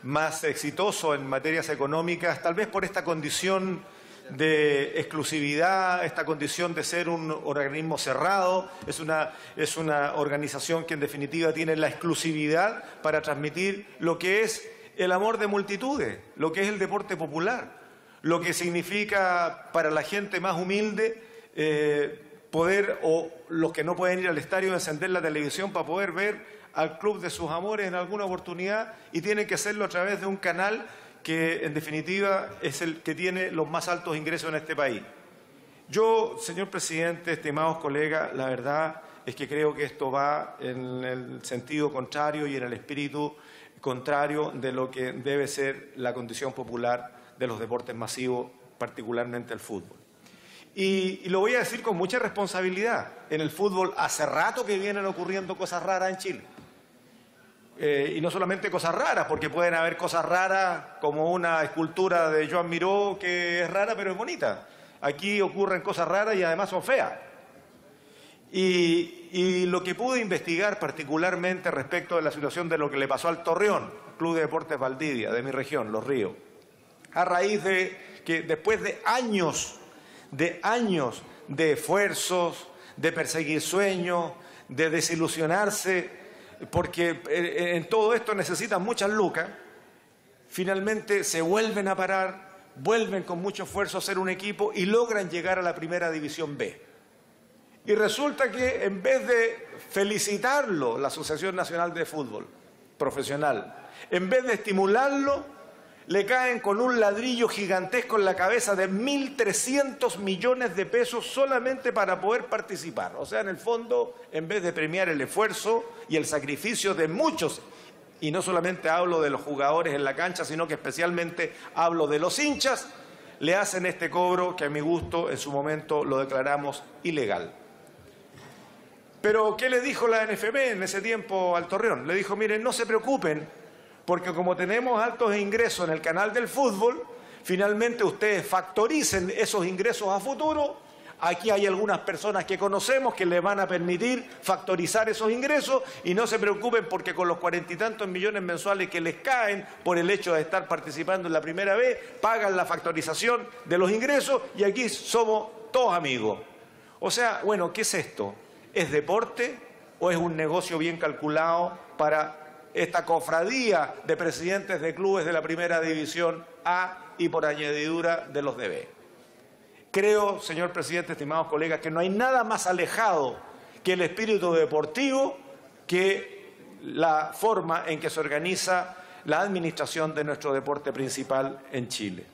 más exitoso en materias económicas, tal vez por esta condición de exclusividad, esta condición de ser un organismo cerrado, es una, es una organización que en definitiva tiene la exclusividad para transmitir lo que es el amor de multitudes, lo que es el deporte popular, lo que significa para la gente más humilde eh, poder, o los que no pueden ir al estadio, encender la televisión para poder ver al club de sus amores en alguna oportunidad y tienen que hacerlo a través de un canal que en definitiva es el que tiene los más altos ingresos en este país. Yo, señor presidente, estimados colegas, la verdad es que creo que esto va en el sentido contrario y en el espíritu contrario de lo que debe ser la condición popular de los deportes masivos, particularmente el fútbol. Y, lo voy a decir con mucha responsabilidad. En el fútbol hace rato que vienen ocurriendo cosas raras en Chile. Eh, y no solamente cosas raras, porque pueden haber cosas raras como una escultura de Joan Miró que es rara pero es bonita. Aquí ocurren cosas raras y además son feas. Y, y, lo que pude investigar particularmente respecto de la situación de lo que le pasó al Torreón, Club de Deportes Valdivia, de mi región, Los Ríos, a raíz de que después de años, de años de esfuerzos, de perseguir sueños, de desilusionarse, porque eh, en todo esto necesitan muchas lucas, finalmente se vuelven a parar, vuelven con mucho esfuerzo a ser un equipo y logran llegar a la primera división B. Y resulta que en vez de felicitarlo, la Asociación Nacional de Fútbol Profesional, en vez de estimularlo, le caen con un ladrillo gigantesco en la cabeza de 1.300 millones de pesos solamente para poder participar. O sea, en el fondo, en vez de premiar el esfuerzo y el sacrificio de muchos, y no solamente hablo de los jugadores en la cancha, sino que especialmente hablo de los hinchas, le hacen este cobro que a mi gusto en su momento lo declaramos ilegal. Pero, ¿qué le dijo la NFB en ese tiempo al Torreón? Le dijo, miren, no se preocupen, porque como tenemos altos ingresos en el canal del fútbol, finalmente ustedes factoricen esos ingresos a futuro. Aquí hay algunas personas que conocemos que les van a permitir factorizar esos ingresos y no se preocupen porque con los cuarenta y tantos millones mensuales que les caen por el hecho de estar participando en la primera vez, pagan la factorización de los ingresos y aquí somos todos amigos. O sea, bueno, ¿qué es esto? ¿Es deporte o es un negocio bien calculado para esta cofradía de presidentes de clubes de la primera división A y por añadidura de los DB. Creo, señor presidente, estimados colegas, que no hay nada más alejado que el espíritu deportivo que la forma en que se organiza la administración de nuestro deporte principal en Chile.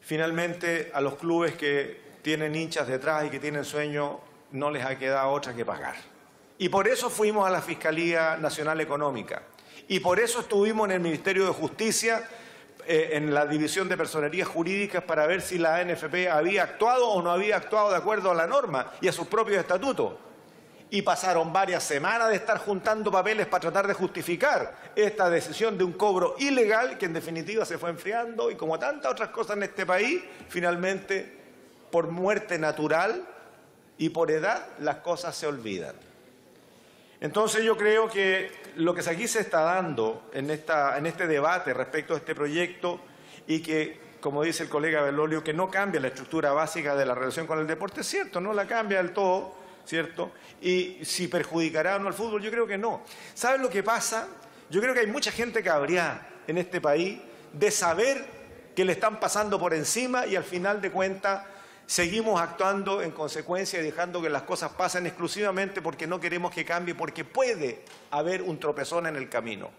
Finalmente, a los clubes que tienen hinchas detrás y que tienen sueño, no les ha quedado otra que pagar. Y por eso fuimos a la Fiscalía Nacional Económica. Y por eso estuvimos en el Ministerio de Justicia, eh, en la División de Personerías Jurídicas, para ver si la NFP había actuado o no había actuado de acuerdo a la norma y a sus propios estatutos. Y pasaron varias semanas de estar juntando papeles para tratar de justificar esta decisión de un cobro ilegal que en definitiva se fue enfriando y como tantas otras cosas en este país, finalmente, por muerte natural y por edad, las cosas se olvidan. Entonces yo creo que lo que aquí se está dando en, esta, en este debate respecto a este proyecto y que, como dice el colega Belolio, que no cambia la estructura básica de la relación con el deporte, es cierto, no la cambia del todo, ¿cierto? Y si perjudicará o no al fútbol, yo creo que no. ¿Saben lo que pasa? Yo creo que hay mucha gente cabreada en este país de saber que le están pasando por encima y al final de cuentas seguimos actuando en consecuencia y dejando que las cosas pasen exclusivamente porque no queremos que cambie, porque puede haber un tropezón en el camino.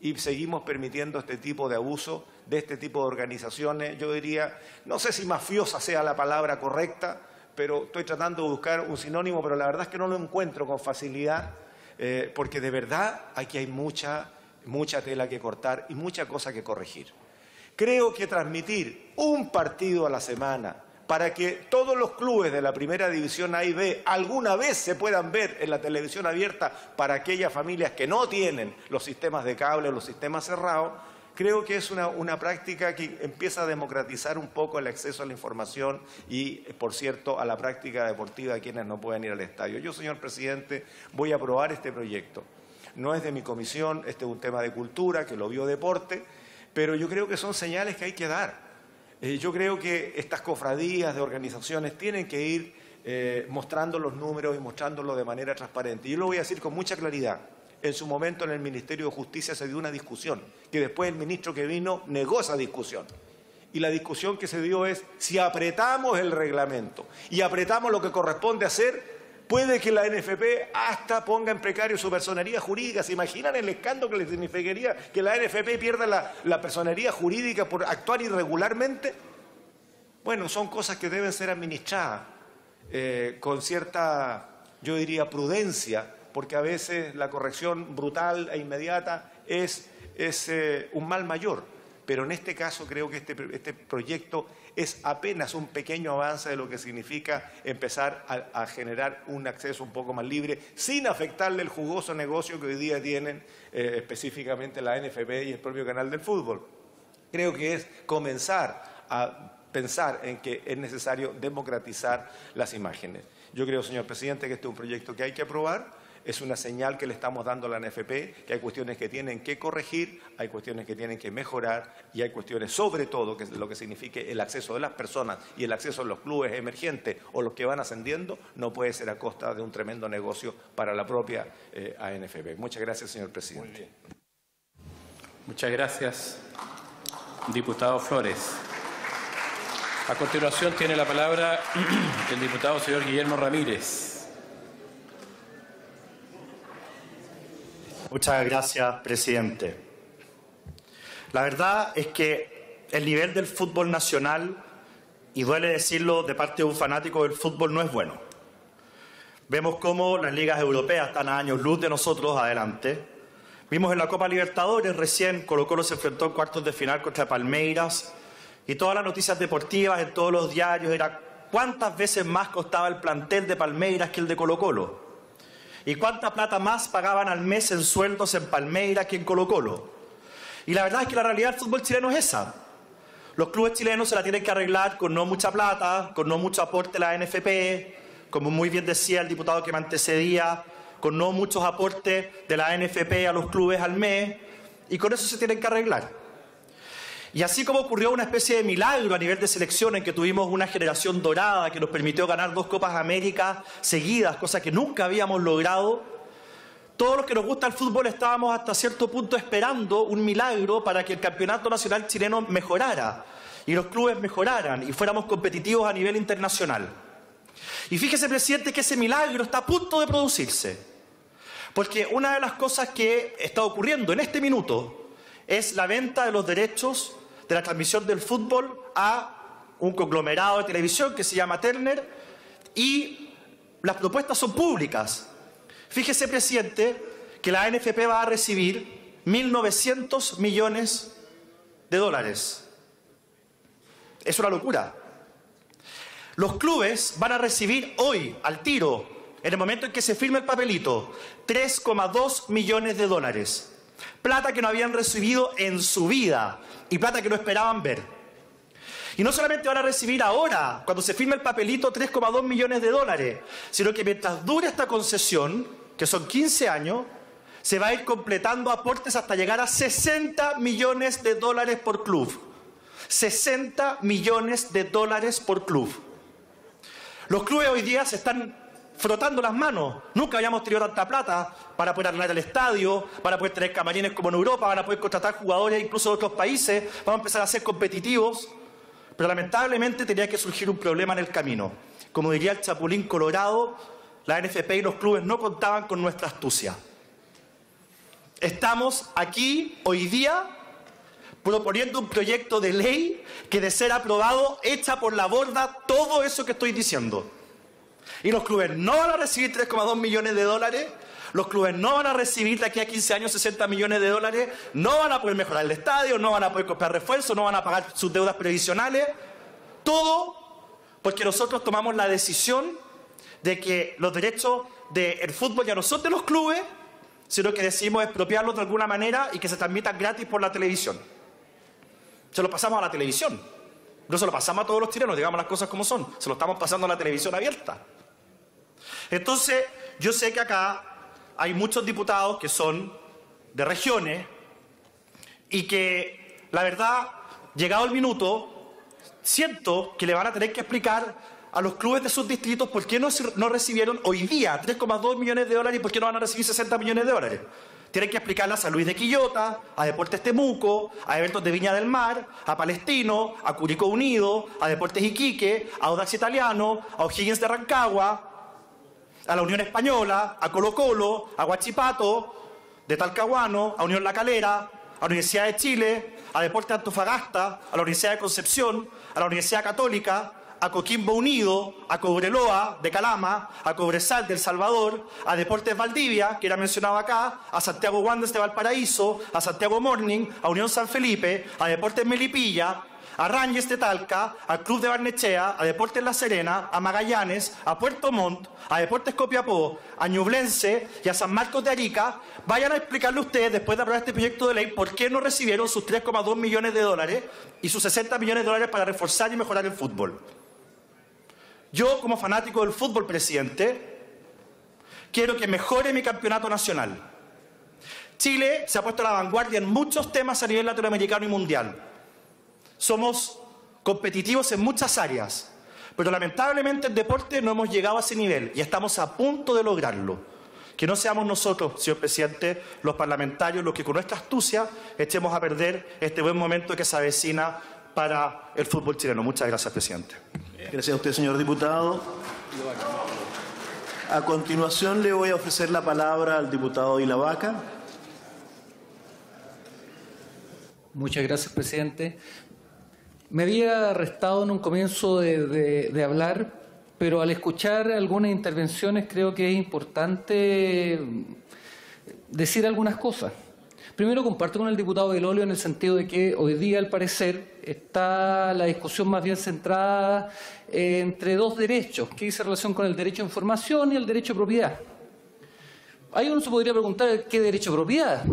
Y seguimos permitiendo este tipo de abuso de este tipo de organizaciones. Yo diría, no sé si mafiosa sea la palabra correcta, pero estoy tratando de buscar un sinónimo, pero la verdad es que no lo encuentro con facilidad, eh, porque de verdad aquí hay mucha mucha tela que cortar y mucha cosa que corregir. Creo que transmitir un partido a la semana para que todos los clubes de la primera división A y B alguna vez se puedan ver en la televisión abierta para aquellas familias que no tienen los sistemas de cable o los sistemas cerrados, creo que es una, una, práctica que empieza a democratizar un poco el acceso a la información y, por cierto, a la práctica deportiva de quienes no pueden ir al estadio. Yo, señor presidente, voy a aprobar este proyecto. No es de mi comisión, este es un tema de cultura que lo vio deporte, pero yo creo que son señales que hay que dar. Eh, yo creo que estas cofradías de organizaciones tienen que ir eh, mostrando los números y mostrándolo de manera transparente. Y yo lo voy a decir con mucha claridad. En su momento en el Ministerio de Justicia se dio una discusión, que después el ministro que vino negó esa discusión. Y la discusión que se dio es, si apretamos el reglamento y apretamos lo que corresponde hacer, Puede que la NFP hasta ponga en precario su personería jurídica. ¿Se imaginan el escándalo que le significaría que la NFP pierda la, personería jurídica por actuar irregularmente? Bueno, son cosas que deben ser administradas eh, con cierta, yo diría, prudencia, porque a veces la corrección brutal e inmediata es, es eh, un mal mayor. Pero en este caso creo que este, este proyecto es apenas un pequeño avance de lo que significa empezar a, generar un acceso un poco más libre, sin afectarle el jugoso negocio que hoy día tienen eh, específicamente la NFP y el propio canal del fútbol. Creo que es comenzar a pensar en que es necesario democratizar las imágenes. Yo creo, señor presidente, que este es un proyecto que hay que aprobar es una señal que le estamos dando a la NFP, que hay cuestiones que tienen que corregir, hay cuestiones que tienen que mejorar y hay cuestiones, sobre todo, que es lo que signifique el acceso de las personas y el acceso a los clubes emergentes o los que van ascendiendo, no puede ser a costa de un tremendo negocio para la propia eh, ANFP. Muchas gracias, señor presidente. Muchas gracias, diputado Flores. A continuación tiene la palabra el diputado señor Guillermo Ramírez. Muchas gracias, presidente. La verdad es que el nivel del fútbol nacional, y duele decirlo de parte de un fanático del fútbol, no es bueno. Vemos cómo las ligas europeas están a años luz de nosotros adelante. Vimos en la Copa Libertadores recién Colo Colo se enfrentó en cuartos de final contra Palmeiras y todas las noticias deportivas en todos los diarios era cuántas veces más costaba el plantel de Palmeiras que el de Colo Colo. ¿Y cuánta plata más pagaban al mes en sueldos en Palmeiras que en Colo Colo? Y la verdad es que la realidad del fútbol chileno es esa. Los clubes chilenos se la tienen que arreglar con no mucha plata, con no mucho aporte de la NFP, como muy bien decía el diputado que me antecedía, con no muchos aportes de la NFP a los clubes al mes, y con eso se tienen que arreglar. Y así como ocurrió una especie de milagro a nivel de selección en que tuvimos una generación dorada que nos permitió ganar dos Copas América seguidas, cosa que nunca habíamos logrado, todos los que nos gusta el fútbol estábamos hasta cierto punto esperando un milagro para que el campeonato nacional chileno mejorara y los clubes mejoraran y fuéramos competitivos a nivel internacional. Y fíjese, presidente, que ese milagro está a punto de producirse. Porque una de las cosas que está ocurriendo en este minuto es la venta de los derechos de la transmisión del fútbol a un conglomerado de televisión que se llama Turner y las propuestas son públicas. Fíjese, presidente, que la NFP va a recibir 1.900 millones de dólares. Es una locura. Los clubes van a recibir hoy, al tiro, en el momento en que se firme el papelito, 3,2 millones de dólares. Plata que no habían recibido en su vida y plata que no esperaban ver. Y no solamente van a recibir ahora, cuando se firme el papelito, 3,2 millones de dólares, sino que mientras dure esta concesión, que son 15 años, se va a ir completando aportes hasta llegar a 60 millones de dólares por club. 60 millones de dólares por club. Los clubes hoy día se están frotando las manos. Nunca habíamos tenido tanta plata para poder arreglar el estadio, para poder tener camarines como en Europa, para poder contratar jugadores incluso de otros países, vamos a empezar a ser competitivos. Pero lamentablemente tenía que surgir un problema en el camino. Como diría el Chapulín Colorado, la NFP y los clubes no contaban con nuestra astucia. Estamos aquí hoy día proponiendo un proyecto de ley que de ser aprobado echa por la borda todo eso que estoy diciendo y los clubes no van a recibir 3,2 millones de dólares Los clubes no van a recibir de aquí a 15 años 60 millones de dólares, no van a poder mejorar el estadio, no van a poder comprar refuerzos, no van a pagar sus deudas previsionales. Todo porque nosotros tomamos la decisión de que los derechos del fútbol ya no son de los clubes, sino que decidimos expropiarlos de alguna manera y que se transmitan gratis por la televisión. Se lo pasamos a la televisión. No se lo pasamos a todos los chilenos, digamos las cosas como son. Se lo estamos pasando a la televisión abierta. Entonces, yo sé que acá hay muchos diputados que son de regiones y que, la verdad, llegado el minuto, siento que le van a tener que explicar a los clubes de sus distritos por qué no, no recibieron hoy día 3,2 millones de dólares y por qué no van a recibir 60 millones de dólares. Tienen que explicarle a Luis de Quillota, a Deportes Temuco, a Eventos de Viña del Mar, a Palestino, a Curicó Unido, a Deportes Iquique, a Audax Italiano, a O'Higgins de Rancagua, a la Unión Española, a Colo Colo, a Huachipato, de Talcahuano, a Unión La Calera, a la Universidad de Chile, a Deportes Antofagasta, a la Universidad de Concepción, a la Universidad Católica, a Coquimbo Unido, a Cobreloa de Calama, a Cobresal del Salvador, a Deportes Valdivia, que era mencionado acá, a Santiago Wanderers de Valparaíso, a Santiago Morning, a Unión San Felipe, a Deportes Melipilla, a Rangers de Talca, al Club de Barnechea, a Deportes La Serena, a Magallanes, a Puerto Montt, a Deportes Copiapó, a Ñublense y a San Marcos de Arica, vayan a explicarle ustedes, después de aprobar este proyecto de ley, por qué no recibieron sus 3,2 millones de dólares y sus 60 millones de dólares para reforzar y mejorar el fútbol. Yo, como fanático del fútbol, presidente, quiero que mejore mi campeonato nacional. Chile se ha puesto a la vanguardia en muchos temas a nivel latinoamericano y mundial. Somos competitivos en muchas áreas, pero lamentablemente en deporte no hemos llegado a ese nivel y estamos a punto de lograrlo. Que no seamos nosotros, señor presidente, los parlamentarios, los que con nuestra astucia echemos a perder este buen momento que se avecina para el fútbol chileno. Muchas gracias, presidente. Gracias a usted, señor diputado. A continuación le voy a ofrecer la palabra al diputado Ilavaca. Muchas gracias, presidente. Me había arrestado en un comienzo de, hablar, pero al escuchar algunas intervenciones creo que es importante decir algunas cosas. Primero comparto con el diputado Belolio en el sentido de que hoy día, al parecer, está la discusión más bien centrada entre dos derechos, que dice relación con el derecho a información y el derecho a propiedad. Ahí uno se podría preguntar qué derecho a propiedad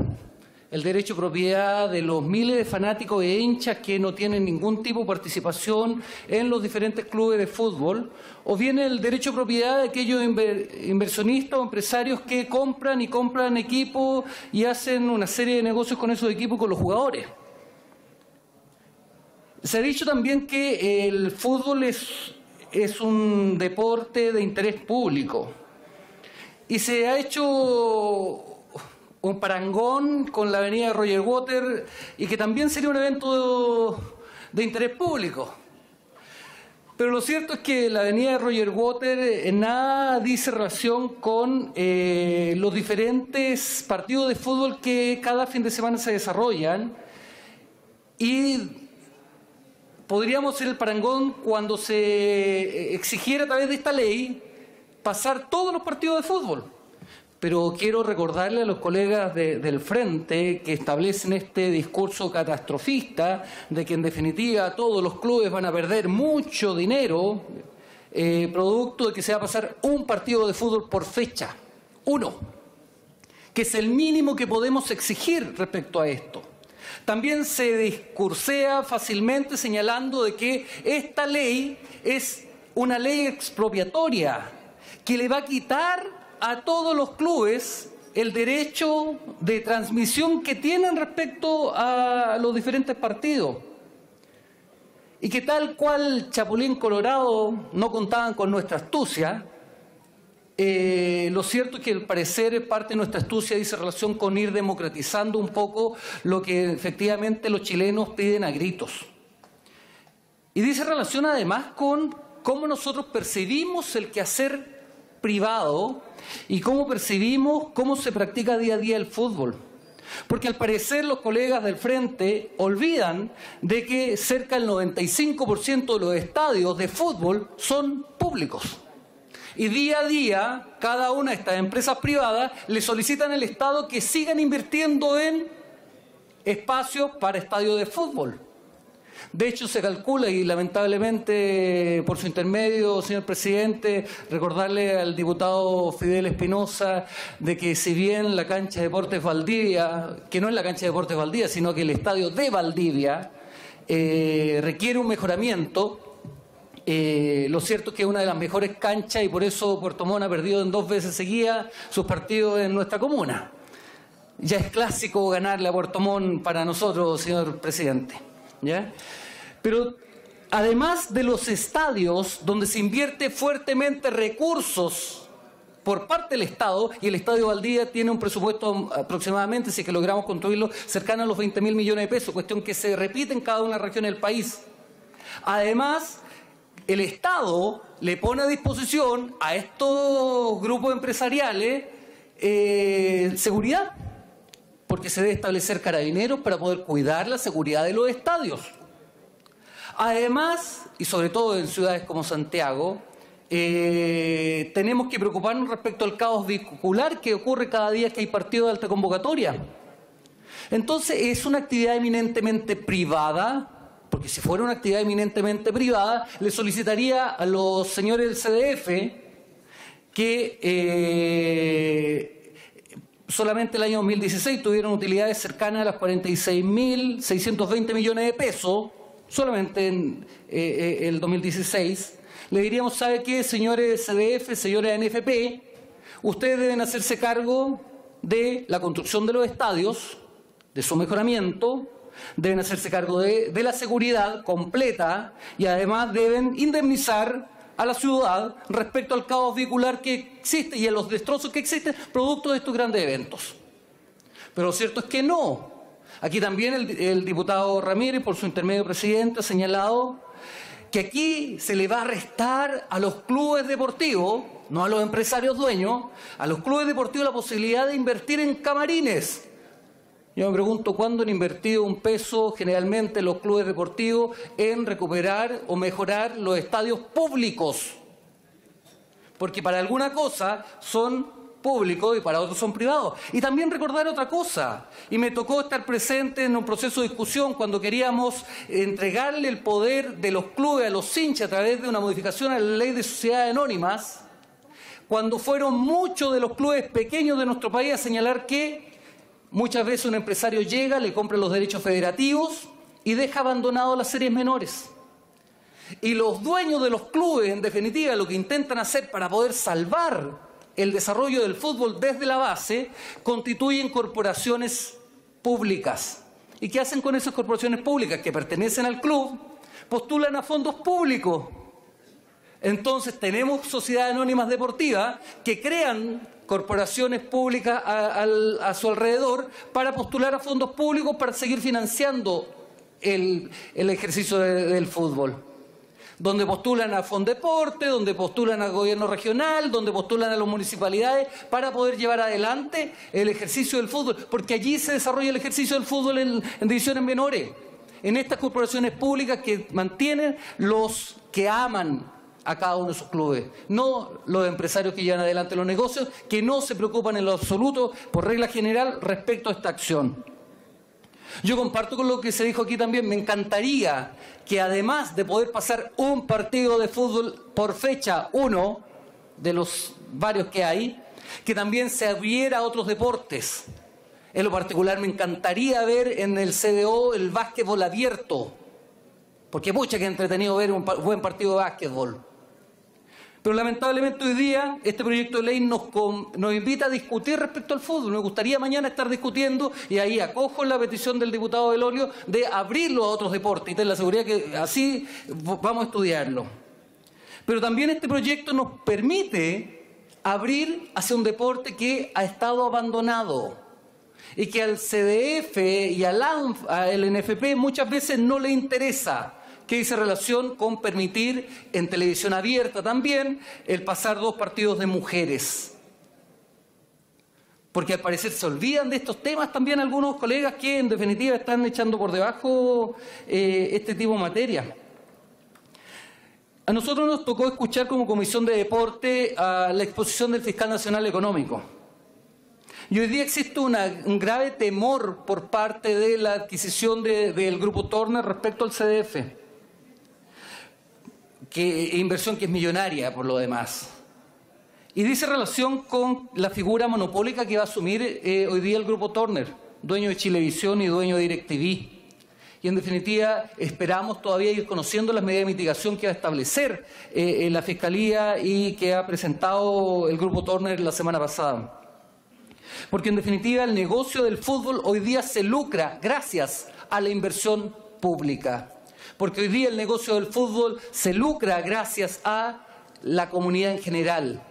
el derecho a propiedad de los miles de fanáticos e hinchas que no tienen ningún tipo de participación en los diferentes clubes de fútbol, o bien el derecho a propiedad de aquellos inversionistas o empresarios que compran y compran equipos y hacen una serie de negocios con esos equipos con los jugadores. Se ha dicho también que el fútbol es, es un deporte de interés público y se ha hecho un parangón con la avenida Roger Water y que también sería un evento de, interés público. Pero lo cierto es que la avenida Roger Water nada dice relación con eh, los diferentes partidos de fútbol que cada fin de semana se desarrollan y podríamos ser el parangón cuando se exigiera a través de esta ley pasar todos los partidos de fútbol pero quiero recordarle a los colegas del Frente que establecen este discurso catastrofista de que en definitiva todos los clubes van a perder mucho dinero eh, producto de que se va a pasar un partido de fútbol por fecha, uno, que es el mínimo que podemos exigir respecto a esto. También se discursea fácilmente señalando de que esta ley es una ley expropiatoria que le va a quitar a todos los clubes el derecho de transmisión que tienen respecto a los diferentes partidos. Y que tal cual Chapulín Colorado no contaban con nuestra astucia, eh, lo cierto es que al parecer parte de nuestra astucia dice relación con ir democratizando un poco lo que efectivamente los chilenos piden a gritos. Y dice relación además con cómo nosotros percibimos el quehacer privado y cómo percibimos cómo se practica día a día el fútbol. Porque al parecer los colegas del frente olvidan de que cerca del 95% de los estadios de fútbol son públicos. Y día a día, cada una de estas empresas privadas le solicitan al Estado que sigan invirtiendo en espacios para estadios de fútbol. De hecho, se calcula, y lamentablemente por su intermedio, señor presidente, recordarle al diputado Fidel Espinosa de que si bien la cancha de Deportes Valdivia, que no es la cancha de Deportes Valdivia, sino que el estadio de Valdivia, eh, requiere un mejoramiento, eh, lo cierto es que es una de las mejores canchas y por eso Puerto Montt ha perdido en dos veces seguidas sus partidos en nuestra comuna. Ya es clásico ganarle a Puerto Montt para nosotros, señor presidente. ¿Ya? Pero además de los estadios donde se invierte fuertemente recursos por parte del Estado, y el Estadio Valdía tiene un presupuesto aproximadamente, si es que logramos construirlo, cercano a los 20 mil millones de pesos, cuestión que se repite en cada una regiones del país. Además, el Estado le pone a disposición a estos grupos empresariales eh, seguridad, porque se debe establecer carabineros para poder cuidar la seguridad de los estadios. Además, y sobre todo en ciudades como Santiago, eh, tenemos que preocuparnos respecto al caos vehicular que ocurre cada día que hay partido de alta convocatoria. Entonces, es una actividad eminentemente privada, porque si fuera una actividad eminentemente privada, le solicitaría a los señores del CDF que eh, solamente el año 2016 tuvieron utilidades cercanas a las 46.620 millones de pesos, solamente en eh, eh, el 2016. Le diríamos, ¿sabe qué, señores CDF, señores NFP? Ustedes deben hacerse cargo de la construcción de los estadios, de su mejoramiento, deben hacerse cargo de, la seguridad completa y además deben indemnizar a la ciudad respecto al caos vehicular que existe y a los destrozos que existen producto de estos grandes eventos. Pero lo cierto es que no. Aquí también el, diputado Ramírez, por su intermedio presidente, ha señalado que aquí se le va a restar a los clubes deportivos, no a los empresarios dueños, a los clubes deportivos la posibilidad de invertir en camarines. Yo me pregunto cuándo han invertido un peso generalmente los clubes deportivos en recuperar o mejorar los estadios públicos. Porque para alguna cosa son públicos y para otros son privados. Y también recordar otra cosa, y me tocó estar presente en un proceso de discusión cuando queríamos entregarle el poder de los clubes a los hinchas a través de una modificación a la ley de sociedades anónimas, cuando fueron muchos de los clubes pequeños de nuestro país a señalar que Muchas veces un empresario llega, le compra los derechos federativos y deja abandonado las series menores. Y los dueños de los clubes, en definitiva, lo que intentan hacer para poder salvar el desarrollo del fútbol desde la base, constituyen corporaciones públicas. ¿Y qué hacen con esas corporaciones públicas que pertenecen al club? Postulan a fondos públicos. Entonces tenemos sociedades anónimas deportivas que crean corporaciones públicas a, su alrededor para postular a fondos públicos para seguir financiando el, ejercicio del fútbol. Donde postulan a Fondeporte, donde postulan al gobierno regional, donde postulan a las municipalidades para poder llevar adelante el ejercicio del fútbol, porque allí se desarrolla el ejercicio del fútbol en divisiones menores, en estas corporaciones públicas que mantienen los que aman a cada uno de sus clubes, no los empresarios que llevan adelante los negocios, que no se preocupan en lo absoluto, por regla general, respecto a esta acción. Yo comparto con lo que se dijo aquí también, me encantaría que además de poder pasar un partido de fútbol por fecha, uno de los varios que hay, que también se abriera a otros deportes. En lo particular me encantaría ver en el CDO el básquetbol abierto, porque mucha que entretenido ver un buen partido de básquetbol. Pero lamentablemente hoy día este proyecto de ley nos, nos invita a discutir respecto al fútbol. Me gustaría mañana estar discutiendo, y ahí acojo la petición del diputado Belolio, de abrirlo a otros deportes y tener la seguridad que así vamos a estudiarlo. Pero también este proyecto nos permite abrir hacia un deporte que ha estado abandonado y que al CDF y al, al NFP muchas veces no le interesa que dice relación con permitir en televisión abierta también el pasar dos partidos de mujeres. Porque al parecer se olvidan de estos temas también algunos colegas que en definitiva están echando por debajo eh, este tipo de materia. A nosotros nos tocó escuchar como Comisión de Deporte a la exposición del Fiscal Nacional Económico. Y hoy día existe un grave temor por parte de la adquisición del Grupo Turner respecto al CDF, que inversión que es millonaria por lo demás. Y dice relación con la figura monopólica que va a asumir eh, hoy día el Grupo Turner, dueño de Chilevisión y dueño de DirecTV y en definitiva esperamos todavía ir conociendo las medidas de mitigación que va a establecer eh, la Fiscalía y que ha presentado el Grupo Turner la semana pasada. Porque en definitiva el negocio del fútbol hoy día se lucra gracias a la inversión pública. Porque hoy día el negocio del fútbol se lucra gracias a la comunidad en general.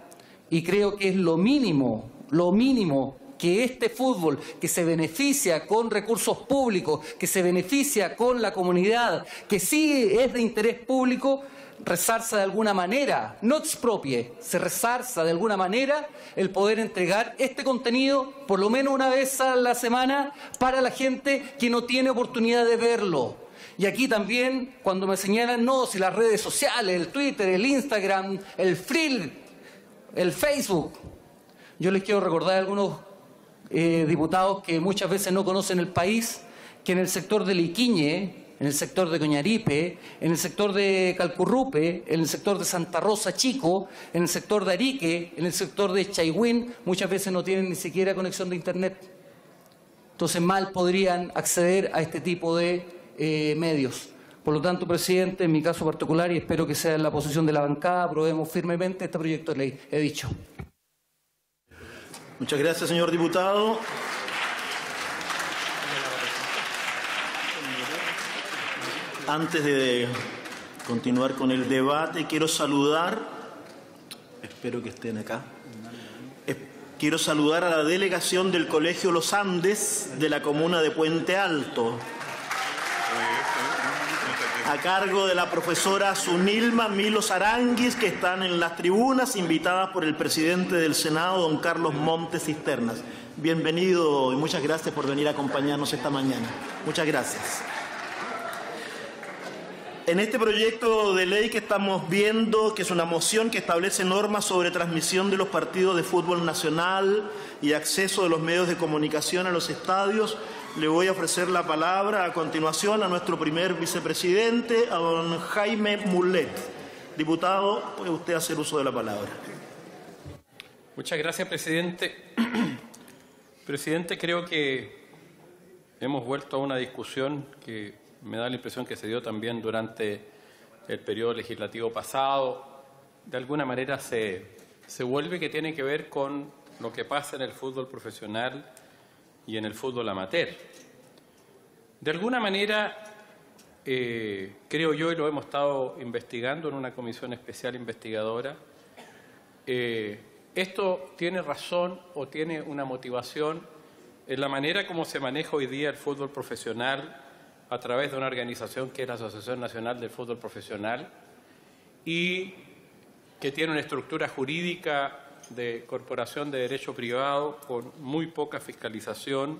Y creo que es lo mínimo, lo mínimo que este fútbol que se beneficia con recursos públicos, que se beneficia con la comunidad, que sí es de interés público, rezarza de alguna manera, no expropie, se rezarza de alguna manera el poder entregar este contenido por lo menos una vez a la semana para la gente que no tiene oportunidad de verlo. Y aquí también, cuando me señalan, no, si las redes sociales, el Twitter, el Instagram, el Frill, el Facebook, yo les quiero recordar a algunos eh, diputados que muchas veces no conocen el país, que en el sector de Liquiñe, en el sector de Coñaripe, en el sector de Calcurrupe, en el sector de Santa Rosa Chico, en el sector de Arique, en el sector de Chaihuín, muchas veces no tienen ni siquiera conexión de Internet. Entonces mal podrían acceder a este tipo de eh, medios. Por lo tanto, presidente, en mi caso particular, y espero que sea en la posición de la bancada, aprobemos firmemente este proyecto de ley. He dicho. Muchas gracias, señor diputado. Antes de continuar con el debate, quiero saludar, espero que estén acá, quiero saludar a la delegación del Colegio Los Andes de la comuna de Puente Alto, a cargo de la profesora Sunilma Milos Aranguis, que están en las tribunas, invitadas por el presidente del Senado, don Carlos Montes Cisternas. Bienvenido y muchas gracias por venir a acompañarnos esta mañana. Muchas gracias. En este proyecto de ley que estamos viendo, que es una moción que establece normas sobre transmisión de los partidos de fútbol nacional y acceso de los medios de comunicación a los estadios, le voy a ofrecer la palabra a continuación a nuestro primer vicepresidente, a don Jaime Mulet. Diputado, puede usted hacer uso de la palabra. Muchas gracias, presidente. presidente, creo que hemos vuelto a una discusión que me da la impresión que se dio también durante el periodo legislativo pasado, de alguna manera se, vuelve que tiene que ver con lo que pasa en el fútbol profesional y en el fútbol amateur. De alguna manera, eh, creo yo, y lo hemos estado investigando en una comisión especial investigadora, eh, esto tiene razón o tiene una motivación en la manera como se maneja hoy día el fútbol profesional a través de una organización que es la Asociación Nacional del Fútbol Profesional y que tiene una estructura jurídica de corporación de derecho privado con muy poca fiscalización,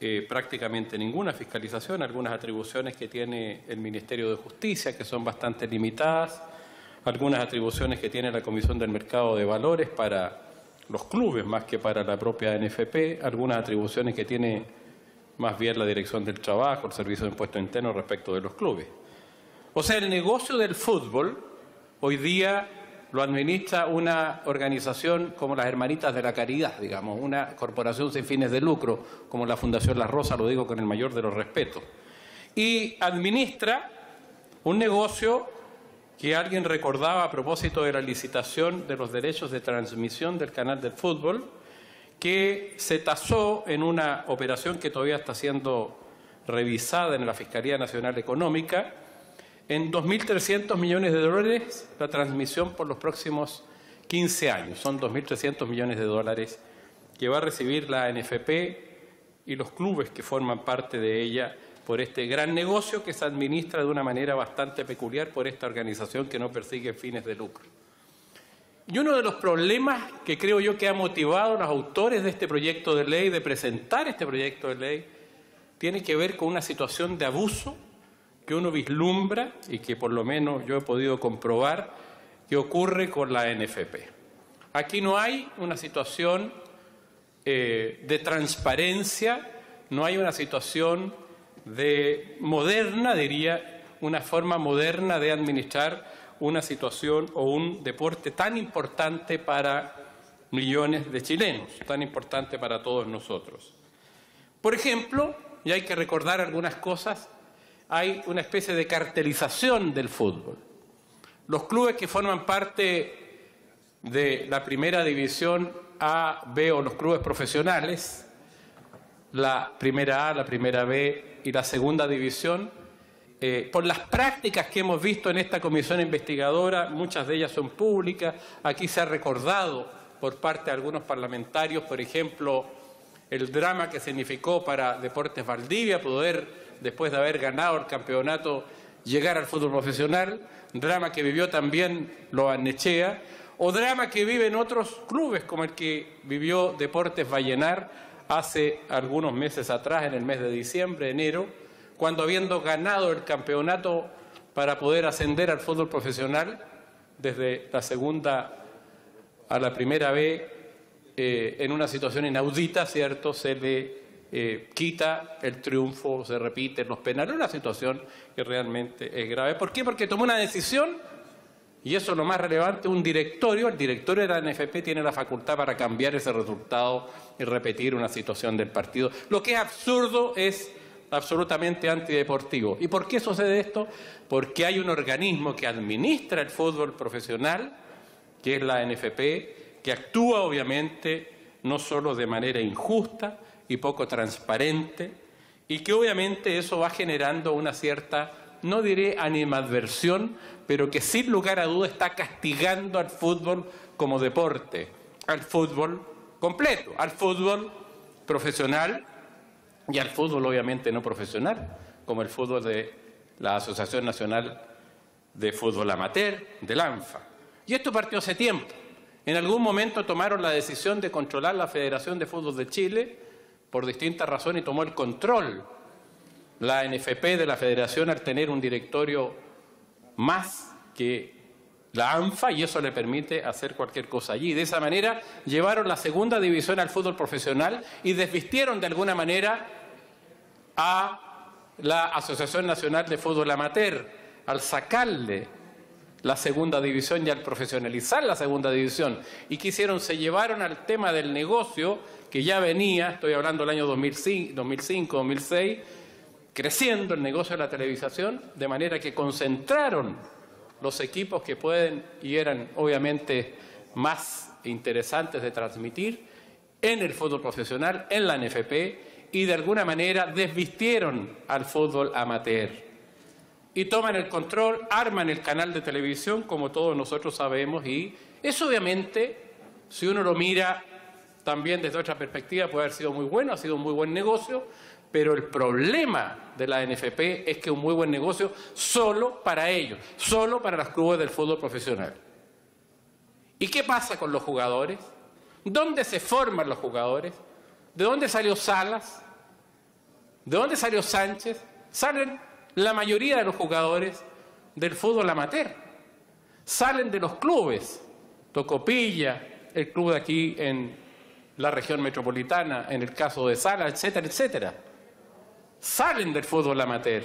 eh, prácticamente ninguna fiscalización, algunas atribuciones que tiene el Ministerio de Justicia que son bastante limitadas, algunas atribuciones que tiene la Comisión del Mercado de Valores para los clubes más que para la propia NFP, algunas atribuciones que tiene más bien la Dirección del Trabajo, el Servicio de Impuestos Internos respecto de los clubes. O sea, el negocio del fútbol hoy día lo administra una organización como las Hermanitas de la Caridad, digamos, una corporación sin fines de lucro, como la Fundación La Rosa, lo digo con el mayor de los respetos. Y administra un negocio que alguien recordaba a propósito de la licitación de los derechos de transmisión del canal del fútbol, que se tasó en una operación que todavía está siendo revisada en la Fiscalía Nacional Económica en 2.300 millones de dólares la transmisión por los próximos 15 años. Son 2.300 millones de dólares que va a recibir la NFP y los clubes que forman parte de ella por este gran negocio que se administra de una manera bastante peculiar por esta organización que no persigue fines de lucro. Y uno de los problemas que creo yo que ha motivado a los autores de este proyecto de ley, de presentar este proyecto de ley, tiene que ver con una situación de abuso que uno vislumbra y que por lo menos yo he podido comprobar que ocurre con la NFP. Aquí no hay una situación eh, de transparencia, no hay una situación de moderna, diría, una forma moderna de administrar una situación o un deporte tan importante para millones de chilenos, tan importante para todos nosotros. Por ejemplo, y hay que recordar algunas cosas, hay una especie de cartelización del fútbol. Los clubes que forman parte de la primera división A, B o los clubes profesionales, la primera A, la primera B y la segunda división, eh, por las prácticas que hemos visto en esta comisión investigadora, muchas de ellas son públicas, aquí se ha recordado por parte de algunos parlamentarios, por ejemplo, el drama que significó para Deportes Valdivia poder, después de haber ganado el campeonato, llegar al fútbol profesional, drama que vivió también Loanechea, o drama que viven otros clubes, como el que vivió Deportes Vallenar hace algunos meses atrás, en el mes de diciembre, enero, cuando habiendo ganado el campeonato para poder ascender al fútbol profesional, desde la segunda a la primera vez, eh, en una situación inaudita, ¿cierto? Se le eh, quita el triunfo, se repiten los penales, una situación que realmente es grave. ¿Por qué? Porque tomó una decisión, y eso es lo más relevante, un directorio, el directorio de la NFP tiene la facultad para cambiar ese resultado y repetir una situación del partido. Lo que es absurdo es absolutamente antideportivo. ¿Y por qué sucede esto? Porque hay un organismo que administra el fútbol profesional, que es la NFP, que actúa obviamente no solo de manera injusta y poco transparente, y que obviamente eso va generando una cierta, no diré animadversión, pero que sin lugar a duda está castigando al fútbol como deporte, al fútbol completo, al fútbol profesional y al fútbol obviamente no profesional, como el fútbol de la Asociación Nacional de Fútbol Amateur, del ANFA. Y esto partió hace tiempo. En algún momento tomaron la decisión de controlar la Federación de Fútbol de Chile por distintas razones y tomó el control la NFP de la Federación al tener un directorio más que la ANFA y eso le permite hacer cualquier cosa allí. De esa manera llevaron la segunda división al fútbol profesional y desvistieron de alguna manera a la Asociación Nacional de Fútbol Amateur al sacarle la segunda división y al profesionalizar la segunda división. ¿Y qué hicieron? Se llevaron al tema del negocio que ya venía, estoy hablando del año 2005, 2005 2006, creciendo el negocio de la televisación, de manera que concentraron los equipos que pueden y eran obviamente más interesantes de transmitir en el fútbol profesional, en la NFP, y de alguna manera desvistieron al fútbol amateur. Y toman el control, arman el canal de televisión, como todos nosotros sabemos, y eso obviamente, si uno lo mira también desde otra perspectiva, puede haber sido muy bueno, ha sido un muy buen negocio, pero el problema de la NFP es que es un muy buen negocio solo para ellos, solo para los clubes del fútbol profesional. ¿Y qué pasa con los jugadores? ¿Dónde se forman los jugadores? ¿De dónde salió Salas? ¿De dónde salió Sánchez? Salen la mayoría de los jugadores del fútbol amateur salen de los clubes, Tocopilla, el club de aquí en la región metropolitana, en el caso de Sala, etcétera, etcétera. Salen del fútbol amateur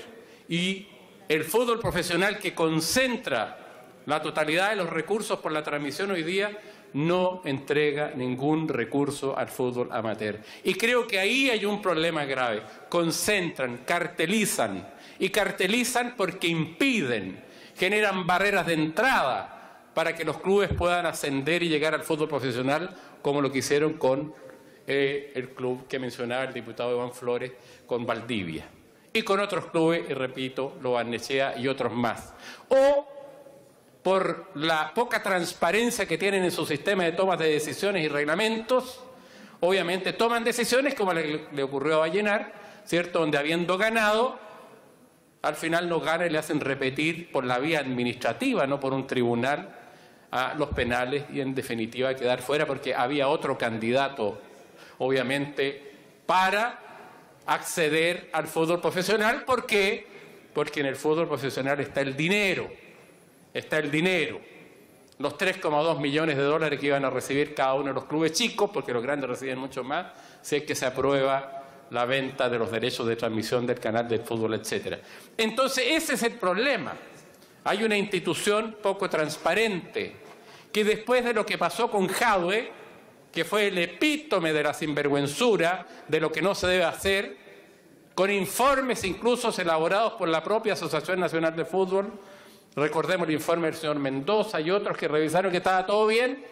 y el fútbol profesional que concentra la totalidad de los recursos por la transmisión hoy día no entrega ningún recurso al fútbol amateur. Y creo que ahí hay un problema grave. Concentran, cartelizan y cartelizan porque impiden, generan barreras de entrada para que los clubes puedan ascender y llegar al fútbol profesional como lo que hicieron con eh, el club que mencionaba el diputado Iván Flores, con Valdivia. Y con otros clubes, y repito, lo Nechea y otros más. O por la poca transparencia que tienen en su sistema de tomas de decisiones y reglamentos, obviamente toman decisiones como le, le ocurrió a Vallenar, ¿cierto? Donde habiendo ganado, al final no gana y le hacen repetir por la vía administrativa, no por un tribunal, a los penales y en definitiva quedar fuera porque había otro candidato, obviamente, para acceder al fútbol profesional. ¿Por qué? porque en el fútbol profesional está el dinero, está el dinero. Los 3,2 millones de dólares que iban a recibir cada uno de los clubes chicos, porque los grandes reciben mucho más, si es que se aprueba la venta de los derechos de transmisión del canal del fútbol, etcétera. Entonces, ese es el problema. Hay una institución poco transparente que después de lo que pasó con Jadwe, que fue el epítome de la sinvergüenzura, de lo que no se debe hacer, con informes incluso elaborados por la propia Asociación Nacional de Fútbol, recordemos el informe del señor Mendoza y otros que revisaron que estaba todo bien,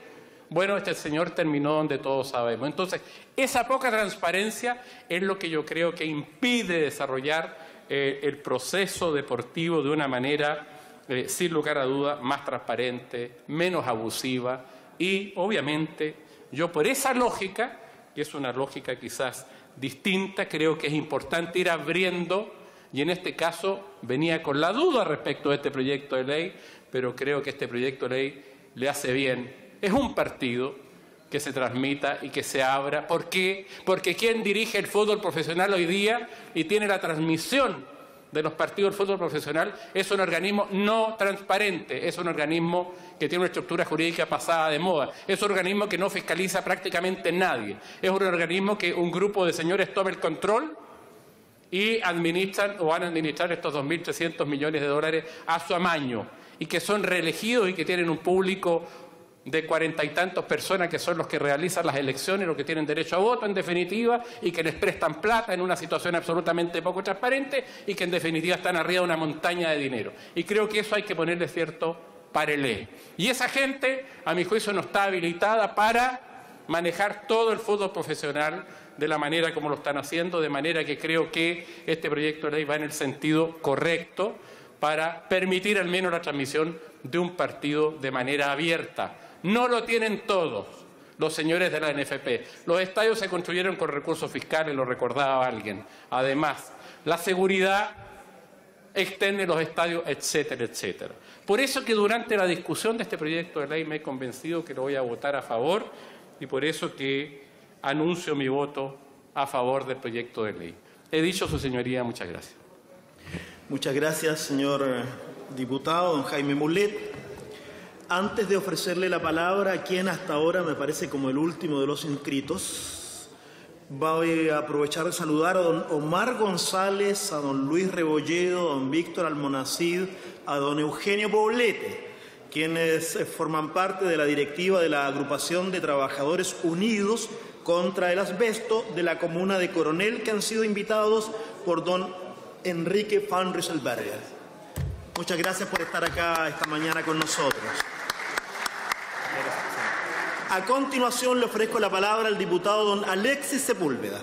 bueno, este señor terminó donde todos sabemos. Entonces, esa poca transparencia es lo que yo creo que impide desarrollar eh, el proceso deportivo de una manera, eh, sin lugar a duda, más transparente, menos abusiva y, obviamente, yo por esa lógica, que es una lógica quizás distinta, creo que es importante ir abriendo, y en este caso venía con la duda respecto a este proyecto de ley, pero creo que este proyecto de ley le hace bien es un partido que se transmita y que se abra. ¿Por qué? Porque quien dirige el fútbol profesional hoy día y tiene la transmisión de los partidos del fútbol profesional es un organismo no transparente, es un organismo que tiene una estructura jurídica pasada de moda, es un organismo que no fiscaliza prácticamente nadie, es un organismo que un grupo de señores toma el control y administran o van a administrar estos 2.300 millones de dólares a su amaño y que son reelegidos y que tienen un público de cuarenta y tantos personas que son los que realizan las elecciones, los que tienen derecho a voto en definitiva, y que les prestan plata en una situación absolutamente poco transparente y que en definitiva están arriba de una montaña de dinero. Y creo que eso hay que ponerle cierto parelé. Y esa gente, a mi juicio, no está habilitada para manejar todo el fútbol profesional de la manera como lo están haciendo, de manera que creo que este proyecto de ley va en el sentido correcto para permitir al menos la transmisión de un partido de manera abierta no lo tienen todos los señores de la NFP. Los estadios se construyeron con recursos fiscales, lo recordaba alguien. Además, la seguridad extende los estadios, etcétera, etcétera. Por eso que durante la discusión de este proyecto de ley me he convencido que lo voy a votar a favor y por eso que anuncio mi voto a favor del proyecto de ley. He dicho, su señoría, muchas gracias. Muchas gracias, señor diputado, don Jaime Mulet. Antes de ofrecerle la palabra a quien hasta ahora me parece como el último de los inscritos, voy a aprovechar de saludar a don Omar González, a don Luis Rebolledo, a don Víctor Almonacid, a don Eugenio Poblete, quienes forman parte de la directiva de la agrupación de trabajadores unidos contra el asbesto de la comuna de Coronel, que han sido invitados por don Enrique Van Rieselberger. Muchas gracias por estar acá esta mañana con nosotros. A continuación le ofrezco la palabra al diputado don Alexis Sepúlveda.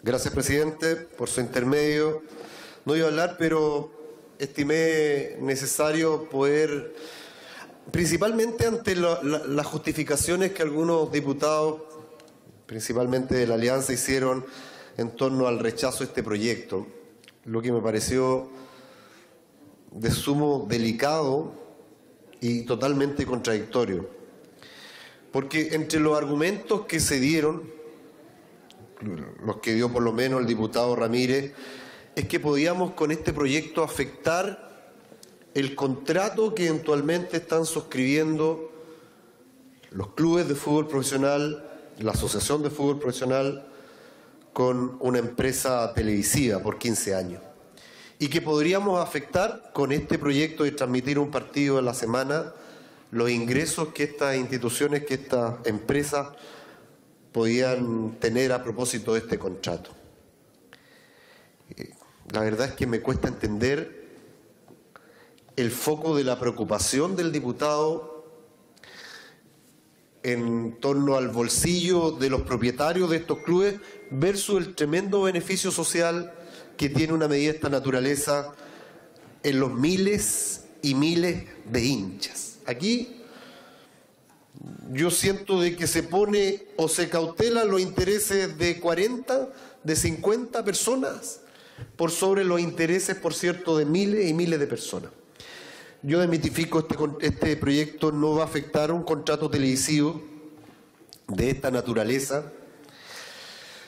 Gracias, presidente, por su intermedio. No iba a hablar, pero estimé necesario poder, principalmente ante las justificaciones que algunos diputados, principalmente de la Alianza, hicieron en torno al rechazo de este proyecto, lo que me pareció de sumo delicado y totalmente contradictorio. Porque entre los argumentos que se dieron, los que dio por lo menos el diputado Ramírez, es que podíamos con este proyecto afectar el contrato que eventualmente están suscribiendo los clubes de fútbol profesional, la Asociación de Fútbol Profesional, con una empresa televisiva por 15 años y que podríamos afectar con este proyecto de transmitir un partido en la semana los ingresos que estas instituciones, que estas empresas podían tener a propósito de este contrato. Eh, la verdad es que me cuesta entender el foco de la preocupación del diputado en torno al bolsillo de los propietarios de estos clubes versus el tremendo beneficio social que tiene una medida de esta naturaleza en los miles y miles de hinchas. Aquí yo siento de que se pone o se cautela los intereses de 40, de 50 personas por sobre los intereses, por cierto, de miles y miles de personas. Yo demitifico este, este proyecto no va a afectar un contrato televisivo de esta naturaleza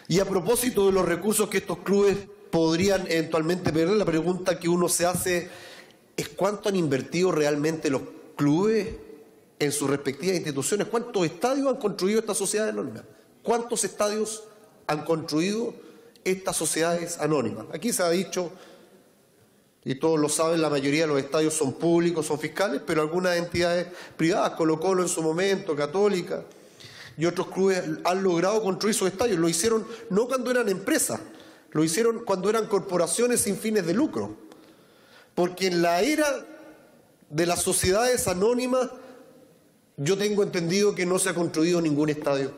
Y a propósito de los recursos que estos clubes podrían eventualmente perder, la pregunta que uno se hace es cuánto han invertido realmente los clubes en sus respectivas instituciones, cuántos estadios han construido estas sociedades anónimas, cuántos estadios han construido estas sociedades anónimas. Aquí se ha dicho, y todos lo saben, la mayoría de los estadios son públicos, son fiscales, pero algunas entidades privadas, Colo Colo en su momento, Católica, y otros clubes han logrado construir sus estadios. Lo hicieron no cuando eran empresas, lo hicieron cuando eran corporaciones sin fines de lucro. Porque en la era de las sociedades anónimas, yo tengo entendido que no se ha construido ningún estadio.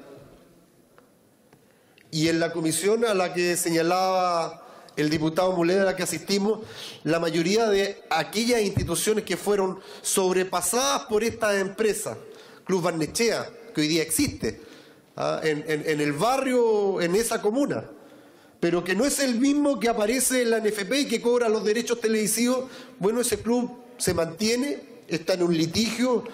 Y en la comisión a la que señalaba el diputado Muleda a la que asistimos, la mayoría de aquellas instituciones que fueron sobrepasadas por estas empresas, Club Barnechea, que hoy día existe, ¿ah? en el barrio, en esa comuna, pero que no es el mismo que aparece en la NFP y que cobra los derechos televisivos, bueno, ese club se mantiene, está en un litigio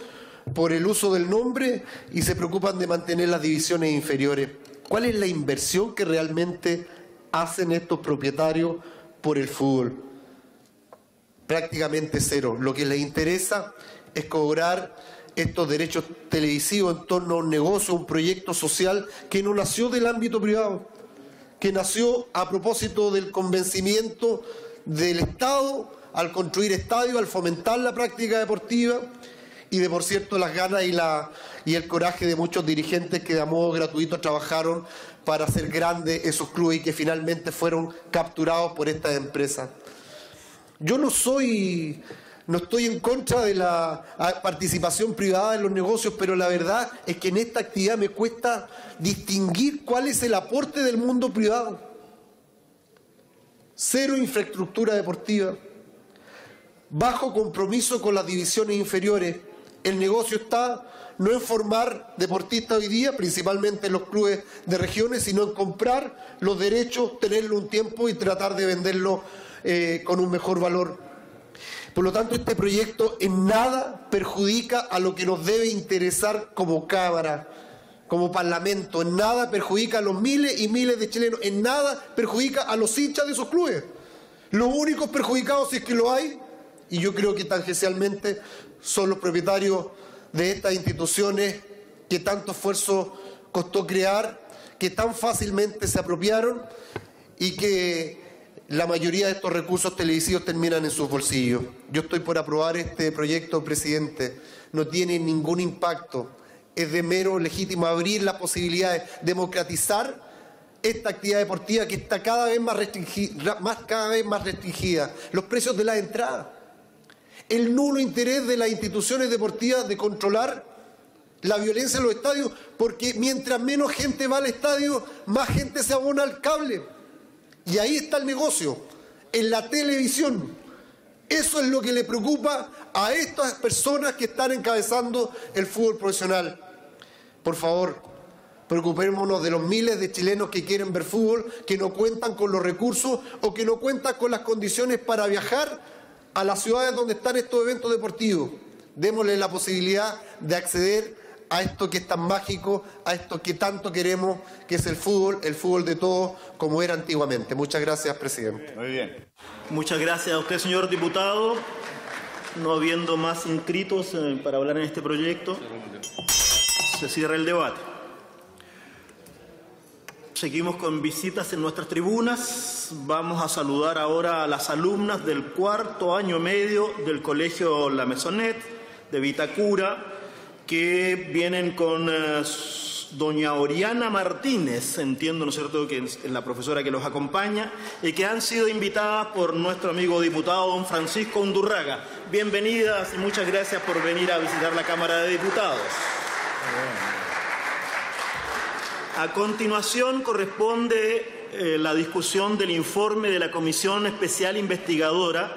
por el uso del nombre y se preocupan de mantener las divisiones inferiores. ¿Cuál es la inversión que realmente hacen estos propietarios por el fútbol? Prácticamente cero. Lo que les interesa es cobrar estos derechos televisivos en torno a un negocio, un proyecto social que no nació del ámbito privado, que nació a propósito del convencimiento del Estado al construir estadios, al fomentar la práctica deportiva y de, por cierto, las ganas y, la, y el coraje de muchos dirigentes que de modo gratuito trabajaron para hacer grandes esos clubes y que finalmente fueron capturados por estas empresas. Yo no soy no estoy en contra de la participación privada en los negocios, pero la verdad es que en esta actividad me cuesta distinguir cuál es el aporte del mundo privado. Cero infraestructura deportiva, bajo compromiso con las divisiones inferiores. El negocio está no en formar deportistas hoy día, principalmente en los clubes de regiones, sino en comprar los derechos, tenerlo un tiempo y tratar de venderlo eh, con un mejor valor por lo tanto, este proyecto en nada perjudica a lo que nos debe interesar como Cámara, como Parlamento, en nada perjudica a los miles y miles de chilenos, en nada perjudica a los hinchas de esos clubes. Los únicos perjudicados, si es que lo hay, y yo creo que tangencialmente son los propietarios de estas instituciones que tanto esfuerzo costó crear, que tan fácilmente se apropiaron y que la mayoría de estos recursos televisivos terminan en sus bolsillos. Yo estoy por aprobar este proyecto, presidente. No tiene ningún impacto. Es de mero legítimo abrir la posibilidad de democratizar esta actividad deportiva que está cada vez más restringida, más, cada vez más restringida. Los precios de la entrada. El nulo interés de las instituciones deportivas de controlar la violencia en los estadios, porque mientras menos gente va al estadio, más gente se abona al cable. Y ahí está el negocio, en la televisión. Eso es lo que le preocupa a estas personas que están encabezando el fútbol profesional. Por favor, preocupémonos de los miles de chilenos que quieren ver fútbol, que no cuentan con los recursos o que no cuentan con las condiciones para viajar a las ciudades donde están estos eventos deportivos. Démosle la posibilidad de acceder a esto que es tan mágico, a esto que tanto queremos, que es el fútbol, el fútbol de todos, como era antiguamente. Muchas gracias, presidente. Muy bien. Muchas gracias a usted, señor diputado. No habiendo más inscritos eh, para hablar en este proyecto, se cierra el debate. Seguimos con visitas en nuestras tribunas. Vamos a saludar ahora a las alumnas del cuarto año medio del Colegio La Mesonet de Vitacura que vienen con eh, doña Oriana Martínez, entiendo, ¿no es cierto?, que es la profesora que los acompaña, y que han sido invitadas por nuestro amigo diputado don Francisco Undurraga. Bienvenidas y muchas gracias por venir a visitar la Cámara de Diputados. A continuación corresponde eh, la discusión del informe de la Comisión Especial Investigadora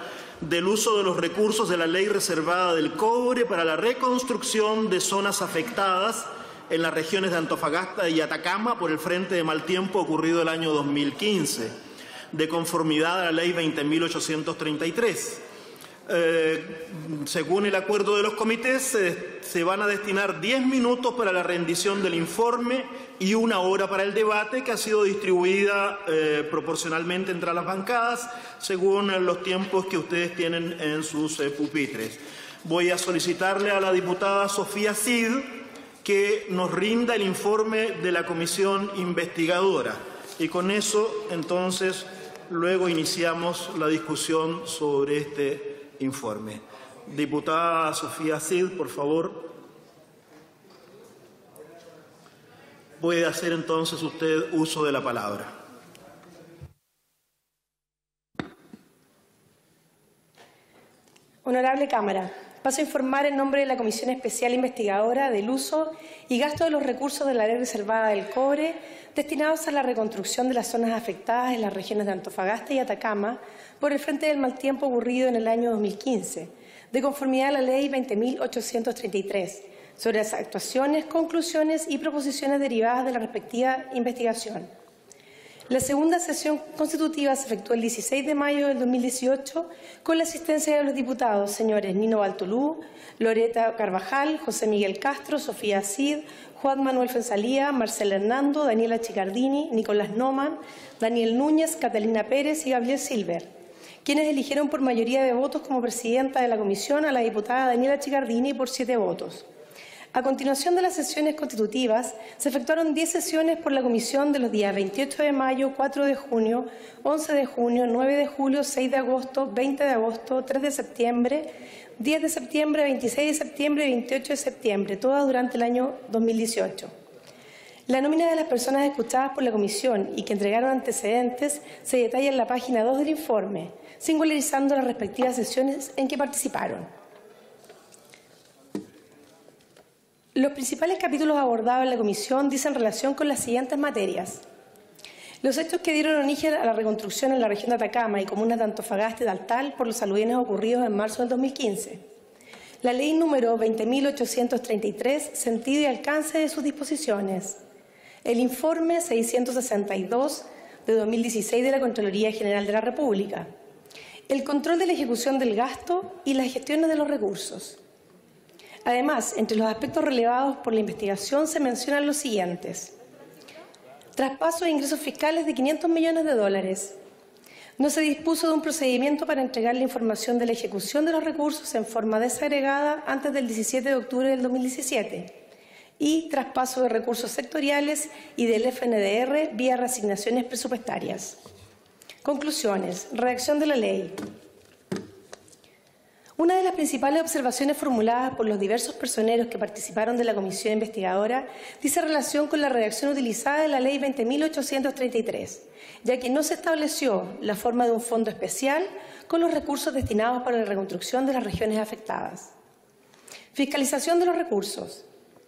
del uso de los recursos de la ley reservada del cobre para la reconstrucción de zonas afectadas en las regiones de Antofagasta y Atacama por el frente de mal tiempo ocurrido el año 2015, de conformidad a la ley 20.833. Eh, según el acuerdo de los comités, se van a destinar 10 minutos para la rendición del informe y una hora para el debate, que ha sido distribuida eh, proporcionalmente entre las bancadas, según los tiempos que ustedes tienen en sus eh, pupitres. Voy a solicitarle a la diputada Sofía Cid que nos rinda el informe de la comisión investigadora. Y con eso, entonces, luego iniciamos la discusión sobre este informe. Diputada Sofía Cid, por favor. Puede hacer entonces usted uso de la palabra. Honorable Cámara, paso a informar en nombre de la Comisión Especial Investigadora del uso y gasto de los recursos de la ley reservada del cobre destinados a la reconstrucción de las zonas afectadas en las regiones de Antofagasta y Atacama por el frente del mal tiempo ocurrido en el año 2015, de conformidad a la Ley 20.833, sobre las actuaciones, conclusiones y proposiciones derivadas de la respectiva investigación. La segunda sesión constitutiva se efectuó el 16 de mayo del 2018 con la asistencia de los diputados señores Nino Baltolú, Loreta Carvajal, José Miguel Castro, Sofía Cid, Juan Manuel Fensalía, Marcela Hernando, Daniela Chicardini, Nicolás Noman, Daniel Núñez, Catalina Pérez y Gabriel Silver quienes eligieron por mayoría de votos como presidenta de la comisión a la diputada Daniela Chicardini por siete votos. A continuación de las sesiones constitutivas, se efectuaron diez sesiones por la comisión de los días 28 de mayo, 4 de junio, 11 de junio, 9 de julio, 6 de agosto, 20 de agosto, 3 de septiembre, 10 de septiembre, 26 de septiembre y 28 de septiembre, todas durante el año 2018. La nómina de las personas escuchadas por la comisión y que entregaron antecedentes se detalla en la página 2 del informe singularizando las respectivas sesiones en que participaron. Los principales capítulos abordados en la comisión dicen relación con las siguientes materias. Los hechos que dieron origen a la reconstrucción en la región de Atacama y comunas de Antofagasta y Daltal por los aludines ocurridos en marzo del 2015. La ley número 20.833, sentido y alcance de sus disposiciones. El informe 662 de 2016 de la Contraloría General de la República el control de la ejecución del gasto y las gestiones de los recursos. Además, entre los aspectos relevados por la investigación se mencionan los siguientes. Traspaso de ingresos fiscales de 500 millones de dólares. No se dispuso de un procedimiento para entregar la información de la ejecución de los recursos en forma desagregada antes del 17 de octubre del 2017. Y traspaso de recursos sectoriales y del FNDR vía reasignaciones presupuestarias. Conclusiones. Redacción de la ley. Una de las principales observaciones formuladas por los diversos personeros que participaron de la comisión investigadora dice relación con la redacción utilizada en la ley 20.833, ya que no se estableció la forma de un fondo especial con los recursos destinados para la reconstrucción de las regiones afectadas. Fiscalización de los recursos.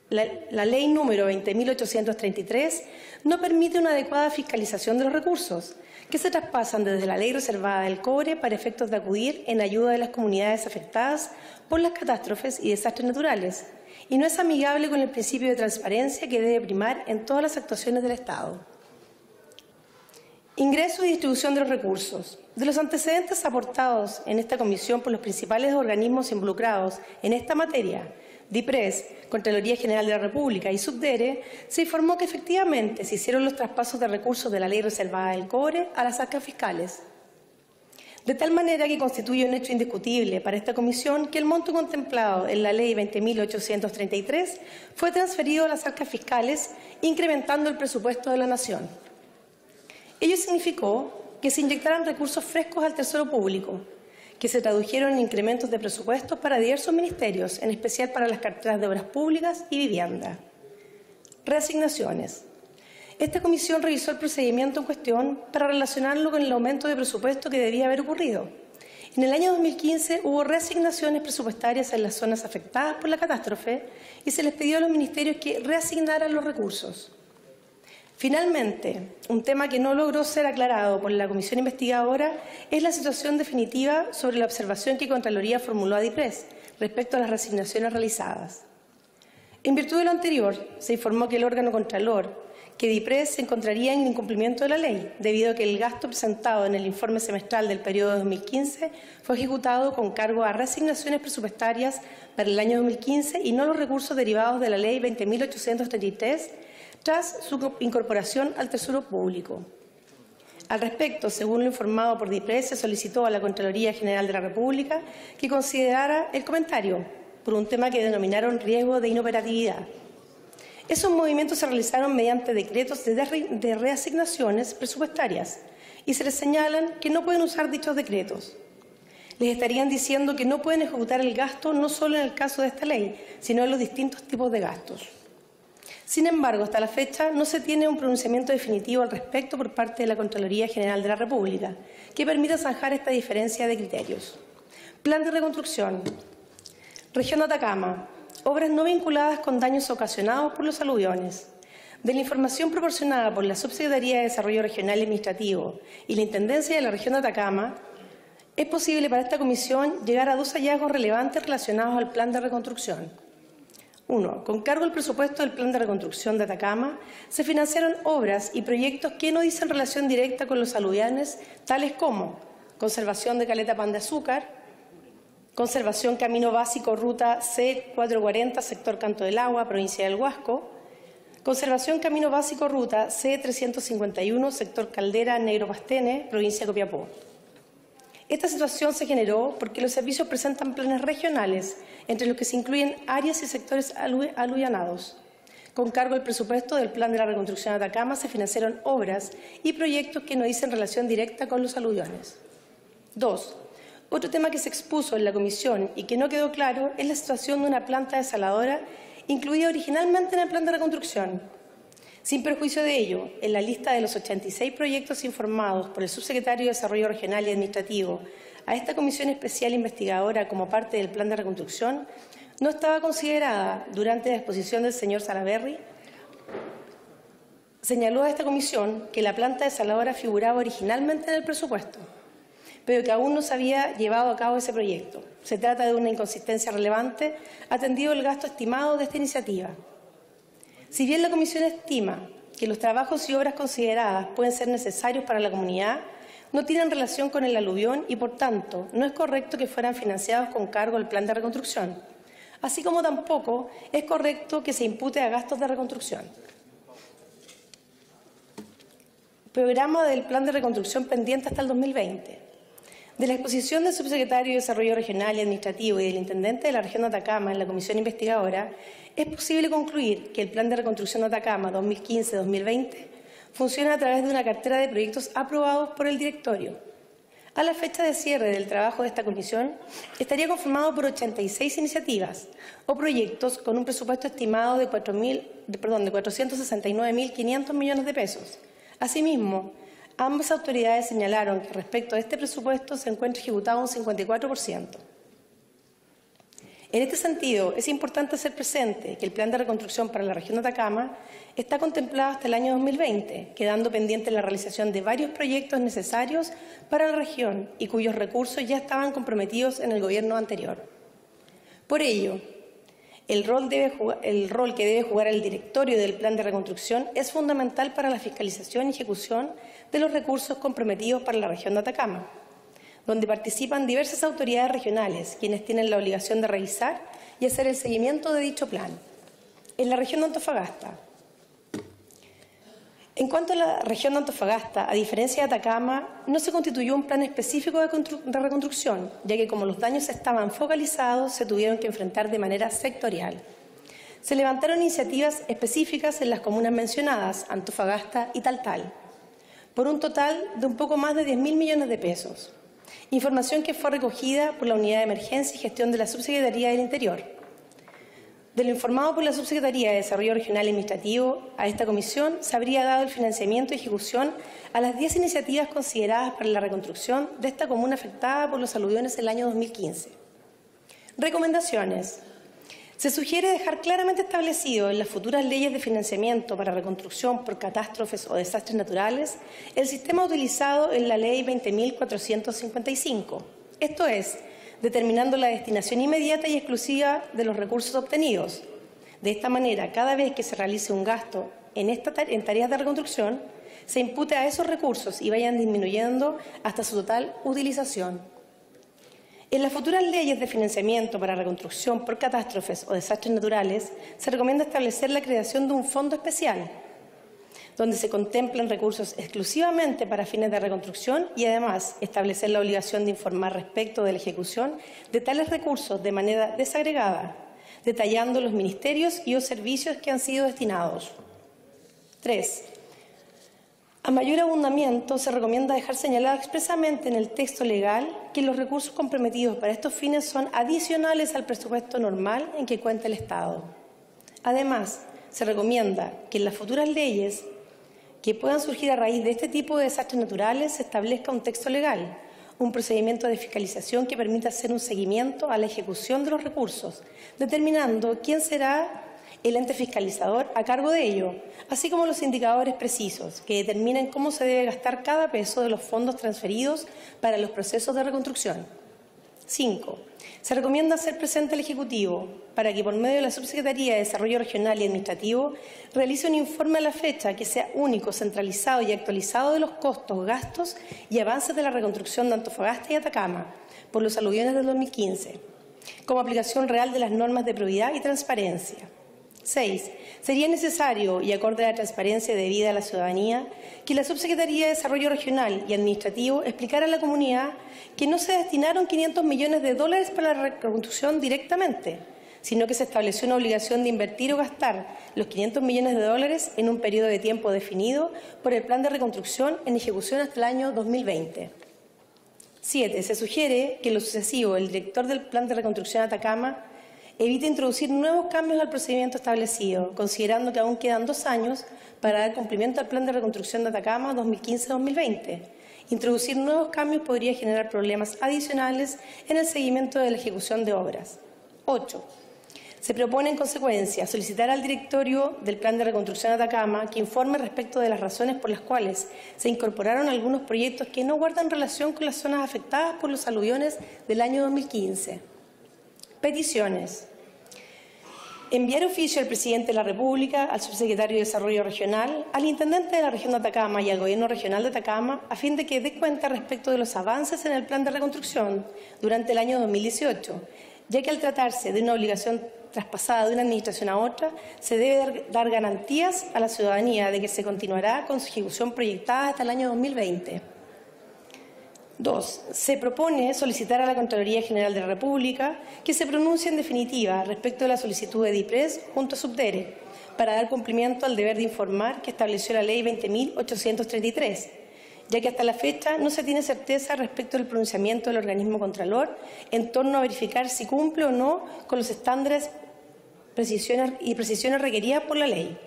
La, la ley número 20.833 no permite una adecuada fiscalización de los recursos, que se traspasan desde la ley reservada del cobre para efectos de acudir en ayuda de las comunidades afectadas por las catástrofes y desastres naturales, y no es amigable con el principio de transparencia que debe primar en todas las actuaciones del Estado. Ingreso y distribución de los recursos. De los antecedentes aportados en esta comisión por los principales organismos involucrados en esta materia, DIPRES, Contraloría General de la República y Subdere, se informó que efectivamente se hicieron los traspasos de recursos de la ley reservada del cobre a las arcas fiscales. De tal manera que constituye un hecho indiscutible para esta comisión que el monto contemplado en la ley 20.833 fue transferido a las arcas fiscales, incrementando el presupuesto de la Nación. Ello significó que se inyectaran recursos frescos al Tesoro Público, que se tradujeron en incrementos de presupuestos para diversos ministerios, en especial para las carteras de obras públicas y vivienda. Reasignaciones. Esta comisión revisó el procedimiento en cuestión para relacionarlo con el aumento de presupuesto que debía haber ocurrido. En el año 2015 hubo reasignaciones presupuestarias en las zonas afectadas por la catástrofe y se les pidió a los ministerios que reasignaran los recursos. Finalmente, un tema que no logró ser aclarado por la comisión investigadora es la situación definitiva sobre la observación que Contraloría formuló a DIPRES respecto a las resignaciones realizadas. En virtud de lo anterior, se informó que el órgano contralor, que DIPRES se encontraría en incumplimiento de la ley, debido a que el gasto presentado en el informe semestral del periodo de 2015 fue ejecutado con cargo a reasignaciones presupuestarias para el año 2015 y no los recursos derivados de la ley 20.833 tras su incorporación al Tesoro Público. Al respecto, según lo informado por DIPRES, se solicitó a la Contraloría General de la República que considerara el comentario por un tema que denominaron riesgo de inoperatividad. Esos movimientos se realizaron mediante decretos de reasignaciones presupuestarias y se les señalan que no pueden usar dichos decretos. Les estarían diciendo que no pueden ejecutar el gasto no solo en el caso de esta ley, sino en los distintos tipos de gastos. Sin embargo, hasta la fecha no se tiene un pronunciamiento definitivo al respecto por parte de la Contraloría General de la República que permita zanjar esta diferencia de criterios. Plan de reconstrucción. Región Atacama. Obras no vinculadas con daños ocasionados por los aluviones. De la información proporcionada por la Subsecretaría de Desarrollo Regional y Administrativo y la Intendencia de la Región de Atacama, es posible para esta comisión llegar a dos hallazgos relevantes relacionados al plan de reconstrucción. Uno, con cargo al presupuesto del Plan de Reconstrucción de Atacama, se financiaron obras y proyectos que no dicen relación directa con los aluvianes, tales como conservación de caleta pan de azúcar, conservación camino básico ruta C440, sector Canto del Agua, provincia del Huasco, conservación camino básico ruta C351, sector Caldera, Negro Pastene, provincia de Copiapó. Esta situación se generó porque los servicios presentan planes regionales, entre los que se incluyen áreas y sectores aluvianados. Con cargo al presupuesto del Plan de la Reconstrucción de Atacama se financiaron obras y proyectos que no dicen relación directa con los aluviones. Dos, otro tema que se expuso en la comisión y que no quedó claro es la situación de una planta desaladora incluida originalmente en el plan de reconstrucción, sin perjuicio de ello, en la lista de los 86 proyectos informados por el subsecretario de Desarrollo Regional y Administrativo a esta comisión especial investigadora como parte del plan de reconstrucción, no estaba considerada durante la exposición del señor Salaberry. Señaló a esta comisión que la planta desaladora figuraba originalmente en el presupuesto, pero que aún no se había llevado a cabo ese proyecto. Se trata de una inconsistencia relevante, atendido el gasto estimado de esta iniciativa. Si bien la Comisión estima que los trabajos y obras consideradas pueden ser necesarios para la comunidad, no tienen relación con el aluvión y, por tanto, no es correcto que fueran financiados con cargo al plan de reconstrucción, así como tampoco es correcto que se impute a gastos de reconstrucción. Programa del plan de reconstrucción pendiente hasta el 2020. De la exposición del subsecretario de Desarrollo Regional y Administrativo y del intendente de la región de Atacama en la comisión investigadora, es posible concluir que el Plan de Reconstrucción de Atacama 2015-2020 funciona a través de una cartera de proyectos aprobados por el directorio. A la fecha de cierre del trabajo de esta comisión, estaría conformado por 86 iniciativas o proyectos con un presupuesto estimado de, 4, de 469.500 millones de pesos. Asimismo, ambas autoridades señalaron que respecto a este presupuesto se encuentra ejecutado un 54%. En este sentido, es importante hacer presente que el plan de reconstrucción para la región de Atacama está contemplado hasta el año 2020, quedando pendiente la realización de varios proyectos necesarios para la región y cuyos recursos ya estaban comprometidos en el gobierno anterior. Por ello, el rol, que debe jugar el directorio del plan de reconstrucción es fundamental para la fiscalización y ejecución de los recursos comprometidos para la región de Atacama donde participan diversas autoridades regionales, quienes tienen la obligación de revisar y hacer el seguimiento de dicho plan. En la región de Antofagasta. En cuanto a la región de Antofagasta, a diferencia de Atacama, no se constituyó un plan específico de, reconstrucción, ya que como los daños estaban focalizados, se tuvieron que enfrentar de manera sectorial. Se levantaron iniciativas específicas en las comunas mencionadas, Antofagasta y Taltal, por un total de un poco más de 10.000 millones de pesos información que fue recogida por la Unidad de Emergencia y Gestión de la Subsecretaría del Interior. De lo informado por la Subsecretaría de Desarrollo Regional y Administrativo, a esta comisión se habría dado el financiamiento y ejecución a las 10 iniciativas consideradas para la reconstrucción de esta comuna afectada por los aluviones el año 2015. Recomendaciones. Se sugiere dejar claramente establecido en las futuras leyes de financiamiento para reconstrucción por catástrofes o desastres naturales el sistema utilizado en la Ley 20.455, esto es, determinando la destinación inmediata y exclusiva de los recursos obtenidos, De esta manera, cada vez que se realice un gasto en, en tareas de reconstrucción, se impute a esos recursos y vayan disminuyendo hasta su total utilización. En las futuras leyes de financiamiento para reconstrucción por catástrofes o desastres naturales, se recomienda establecer la creación de un fondo especial, donde se contemplen recursos exclusivamente para fines de reconstrucción y además establecer la obligación de informar respecto de la ejecución de tales recursos de manera desagregada, detallando los ministerios y los servicios que han sido destinados. 3. A mayor abundamiento, se recomienda dejar señalado expresamente en el texto legal que los recursos comprometidos para estos fines son adicionales al presupuesto normal en que cuenta el Estado. Además, se recomienda que en las futuras leyes que puedan surgir a raíz de este tipo de desastres naturales se establezca un texto legal, un procedimiento de fiscalización que permita hacer un seguimiento a la ejecución de los recursos, determinando quién será el ente fiscalizador a cargo de ello, así como los indicadores precisos que determinen cómo se debe gastar cada peso de los fondos transferidos para los procesos de reconstrucción. 5. Se recomienda hacer presente al Ejecutivo para que por medio de la Subsecretaría de Desarrollo Regional y Administrativo realice un informe a la fecha que sea único, centralizado y actualizado de los costos, gastos y avances de la reconstrucción de Antofagasta y Atacama por los aluviones del 2015, como aplicación real de las normas de probidad y transparencia. 6. Sería necesario, y acorde a la transparencia debida a la ciudadanía, que la Subsecretaría de Desarrollo Regional y Administrativo explicara a la comunidad que no se destinaron 500 millones de dólares para la reconstrucción directamente, sino que se estableció una obligación de invertir o gastar los 500 millones de dólares en un periodo de tiempo definido por el plan de reconstrucción en ejecución hasta el año 2020. 7. Se sugiere que en lo sucesivo el director del plan de reconstrucción Atacama evita introducir nuevos cambios al procedimiento establecido, considerando que aún quedan dos años para dar cumplimiento al Plan de Reconstrucción de Atacama 2015-2020. Introducir nuevos cambios podría generar problemas adicionales en el seguimiento de la ejecución de obras. 8. Se propone, en consecuencia, solicitar al directorio del Plan de Reconstrucción de Atacama que informe respecto de las razones por las cuales se incorporaron algunos proyectos que no guardan relación con las zonas afectadas por los aluviones del año 2015. Peticiones. Enviar oficio al presidente de la República, al subsecretario de Desarrollo Regional, al intendente de la región de Atacama y al gobierno regional de Atacama a fin de que dé cuenta respecto de los avances en el plan de reconstrucción durante el año 2018, ya que al tratarse de una obligación traspasada de una administración a otra, se debe dar garantías a la ciudadanía de que se continuará con su ejecución proyectada hasta el año 2020. Dos, se propone solicitar a la Contraloría General de la República que se pronuncie en definitiva respecto de la solicitud de DIPRES junto a Subdere para dar cumplimiento al deber de informar que estableció la Ley 20.833, ya que hasta la fecha no se tiene certeza respecto del pronunciamiento del organismo Contralor en torno a verificar si cumple o no con los estándares y precisiones requeridas por la ley.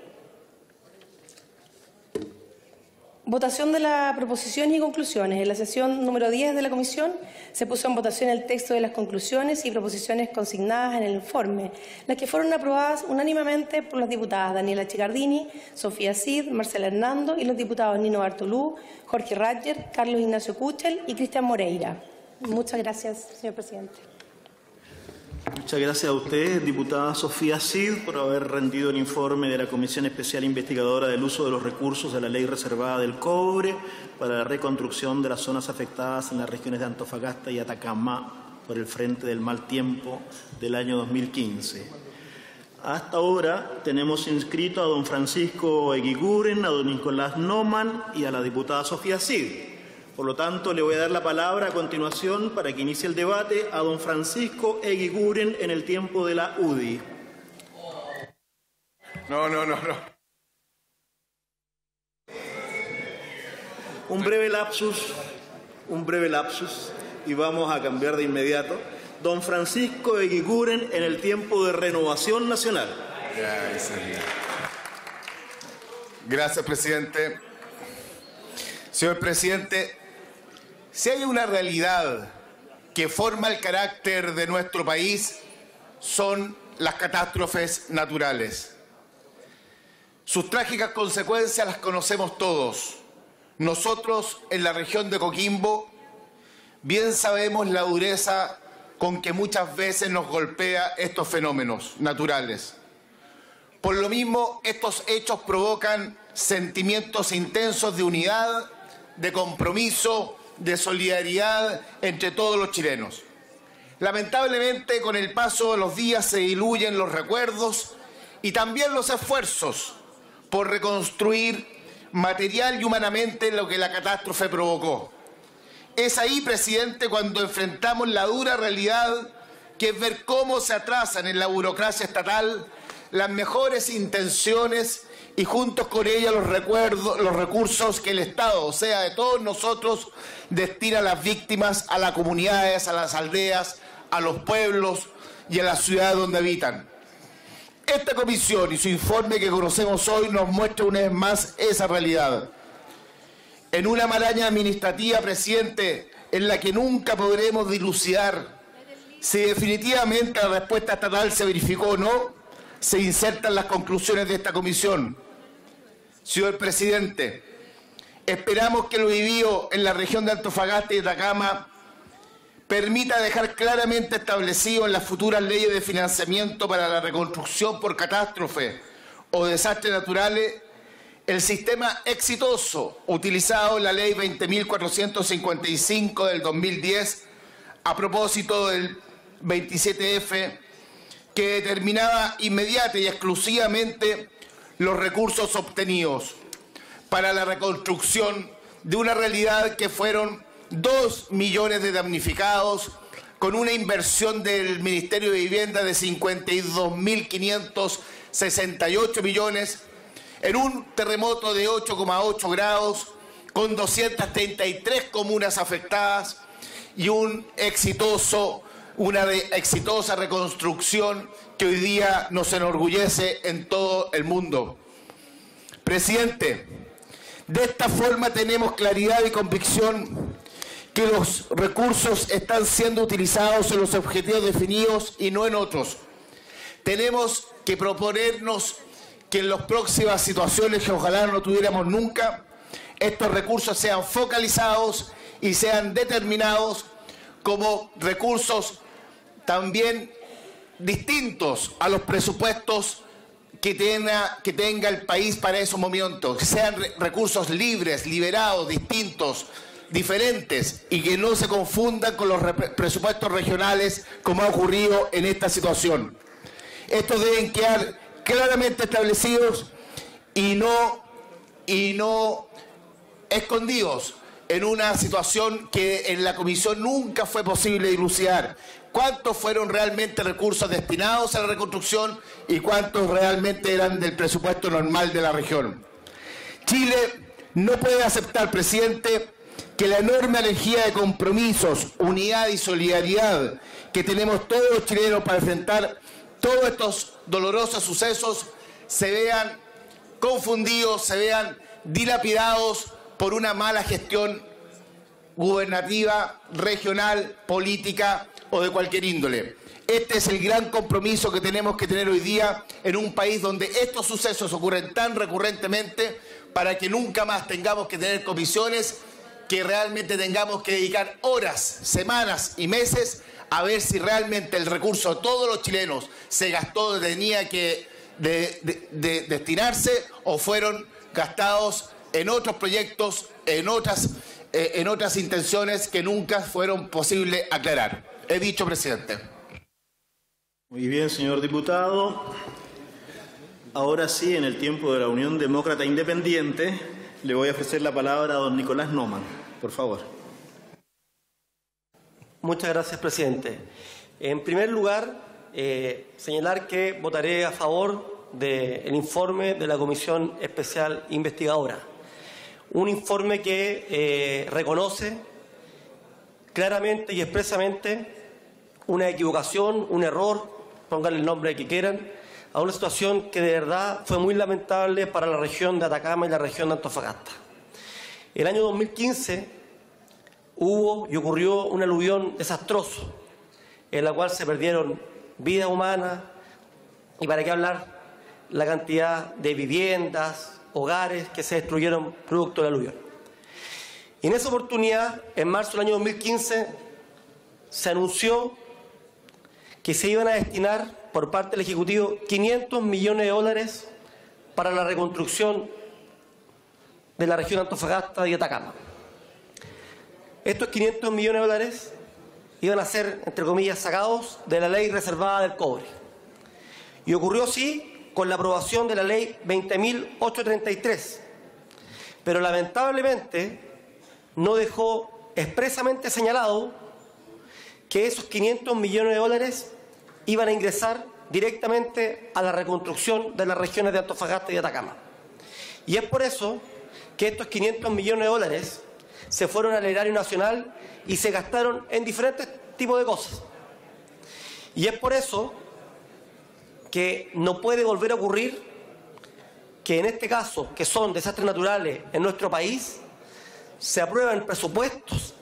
Votación de la proposición y conclusiones. En la sesión número 10 de la comisión se puso en votación el texto de las conclusiones y proposiciones consignadas en el informe, las que fueron aprobadas unánimemente por las diputadas Daniela Chicardini, Sofía Cid, Marcela Hernando y los diputados Nino Bartolú, Jorge Ratcher, Carlos Ignacio Kuchel y Cristian Moreira. Muchas gracias, señor presidente. Muchas gracias a usted, diputada Sofía Cid, por haber rendido el informe de la Comisión Especial Investigadora del Uso de los Recursos de la Ley Reservada del Cobre para la reconstrucción de las zonas afectadas en las regiones de Antofagasta y Atacama por el Frente del Mal Tiempo del año 2015. Hasta ahora tenemos inscrito a don Francisco Eguiguren, a don Nicolás Noman y a la diputada Sofía Cid. Por lo tanto, le voy a dar la palabra a continuación para que inicie el debate a don Francisco Eguiguren en el tiempo de la UDI. No, no, no, no. Un breve lapsus, un breve lapsus, y vamos a cambiar de inmediato. Don Francisco Eguiguren en el tiempo de renovación nacional. Gracias, presidente. Señor presidente, si hay una realidad que forma el carácter de nuestro país, son las catástrofes naturales. Sus trágicas consecuencias las conocemos todos. Nosotros en la región de Coquimbo bien sabemos la dureza con que muchas veces nos golpea estos fenómenos naturales. Por lo mismo, estos hechos provocan sentimientos intensos de unidad, de compromiso, de solidaridad entre todos los chilenos. Lamentablemente, con el paso de los días se diluyen los recuerdos y también los esfuerzos por reconstruir material y humanamente lo que la catástrofe provocó. Es ahí, presidente, cuando enfrentamos la dura realidad que es ver cómo se atrasan en la burocracia estatal las mejores intenciones y juntos con ella los, recuerdos, los recursos que el Estado, o sea, de todos nosotros, destina a las víctimas, a las comunidades, a las aldeas, a los pueblos y a las ciudades donde habitan. Esta comisión y su informe que conocemos hoy nos muestra una vez más esa realidad. En una maraña administrativa, presidente, en la que nunca podremos dilucidar si definitivamente la respuesta estatal se verificó o no, se insertan las conclusiones de esta comisión. Señor presidente, esperamos que lo vivido en la región de Antofagasta y Atacama permita dejar claramente establecido en las futuras leyes de financiamiento para la reconstrucción por catástrofe o desastres naturales el sistema exitoso utilizado en la ley 20.455 del 2010 a propósito del 27F que determinaba inmediata y exclusivamente los recursos obtenidos para la reconstrucción de una realidad que fueron dos millones de damnificados con una inversión del Ministerio de Vivienda de 52.568 millones en un terremoto de 8,8 grados con 233 comunas afectadas y un exitoso, una exitosa reconstrucción que hoy día nos enorgullece en todo el mundo. Presidente, de esta forma tenemos claridad y convicción que los recursos están siendo utilizados en los objetivos definidos y no en otros. Tenemos que proponernos que en las próximas situaciones que ojalá no tuviéramos nunca, estos recursos sean focalizados y sean determinados como recursos también distintos a los presupuestos que tenga, el país para esos momentos, que sean recursos libres, liberados, distintos, diferentes y que no se confundan con los presupuestos regionales como ha ocurrido en esta situación. Estos deben quedar claramente establecidos y no, y no escondidos en una situación que en la comisión nunca fue posible dilucidar cuántos fueron realmente recursos destinados a la reconstrucción y cuántos realmente eran del presupuesto normal de la región. Chile no puede aceptar, presidente, que la enorme energía de compromisos, unidad y solidaridad que tenemos todos los chilenos para enfrentar todos estos dolorosos sucesos se vean confundidos, se vean dilapidados por una mala gestión gubernativa, regional, política o de cualquier índole. Este es el gran compromiso que tenemos que tener hoy día en un país donde estos sucesos ocurren tan recurrentemente para que nunca más tengamos que tener comisiones, que realmente tengamos que dedicar horas, semanas y meses a ver si realmente el recurso de todos los chilenos se gastó donde tenía que destinarse o fueron gastados en otros proyectos, en otras, eh, en otras intenciones que nunca fueron posible aclarar. He dicho, presidente. Muy bien, señor diputado. Ahora sí, en el tiempo de la Unión Demócrata Independiente, le voy a ofrecer la palabra a don Nicolás Noman. Por favor. Muchas gracias, presidente. En primer lugar, eh, señalar que votaré a favor del informe de la Comisión Especial Investigadora. Un informe que eh, reconoce claramente y expresamente una equivocación, un error, pónganle el nombre que quieran, a una situación que de verdad fue muy lamentable para la región de Atacama y la región de Antofagasta. El año 2015 hubo y ocurrió un aluvión desastroso, en la cual se perdieron vidas humanas y para qué hablar la cantidad de viviendas, hogares que se destruyeron producto del aluvión. Y en esa oportunidad, en marzo del año 2015, se anunció que se iban a destinar por parte del Ejecutivo 500 millones de dólares para la reconstrucción de la región Antofagasta y Atacama. Estos 500 millones de dólares iban a ser, entre comillas, sacados de la ley reservada del cobre. Y ocurrió así con la aprobación de la ley 20.833. Pero lamentablemente no dejó expresamente señalado que esos 500 millones de dólares iban a ingresar directamente a la reconstrucción de las regiones de Antofagasta y Atacama. Y es por eso que estos 500 millones de dólares se fueron al erario nacional y se gastaron en diferentes tipos de cosas. Y es por eso que no puede volver a ocurrir que en este caso, que son desastres naturales en nuestro país, se aprueben presupuestos,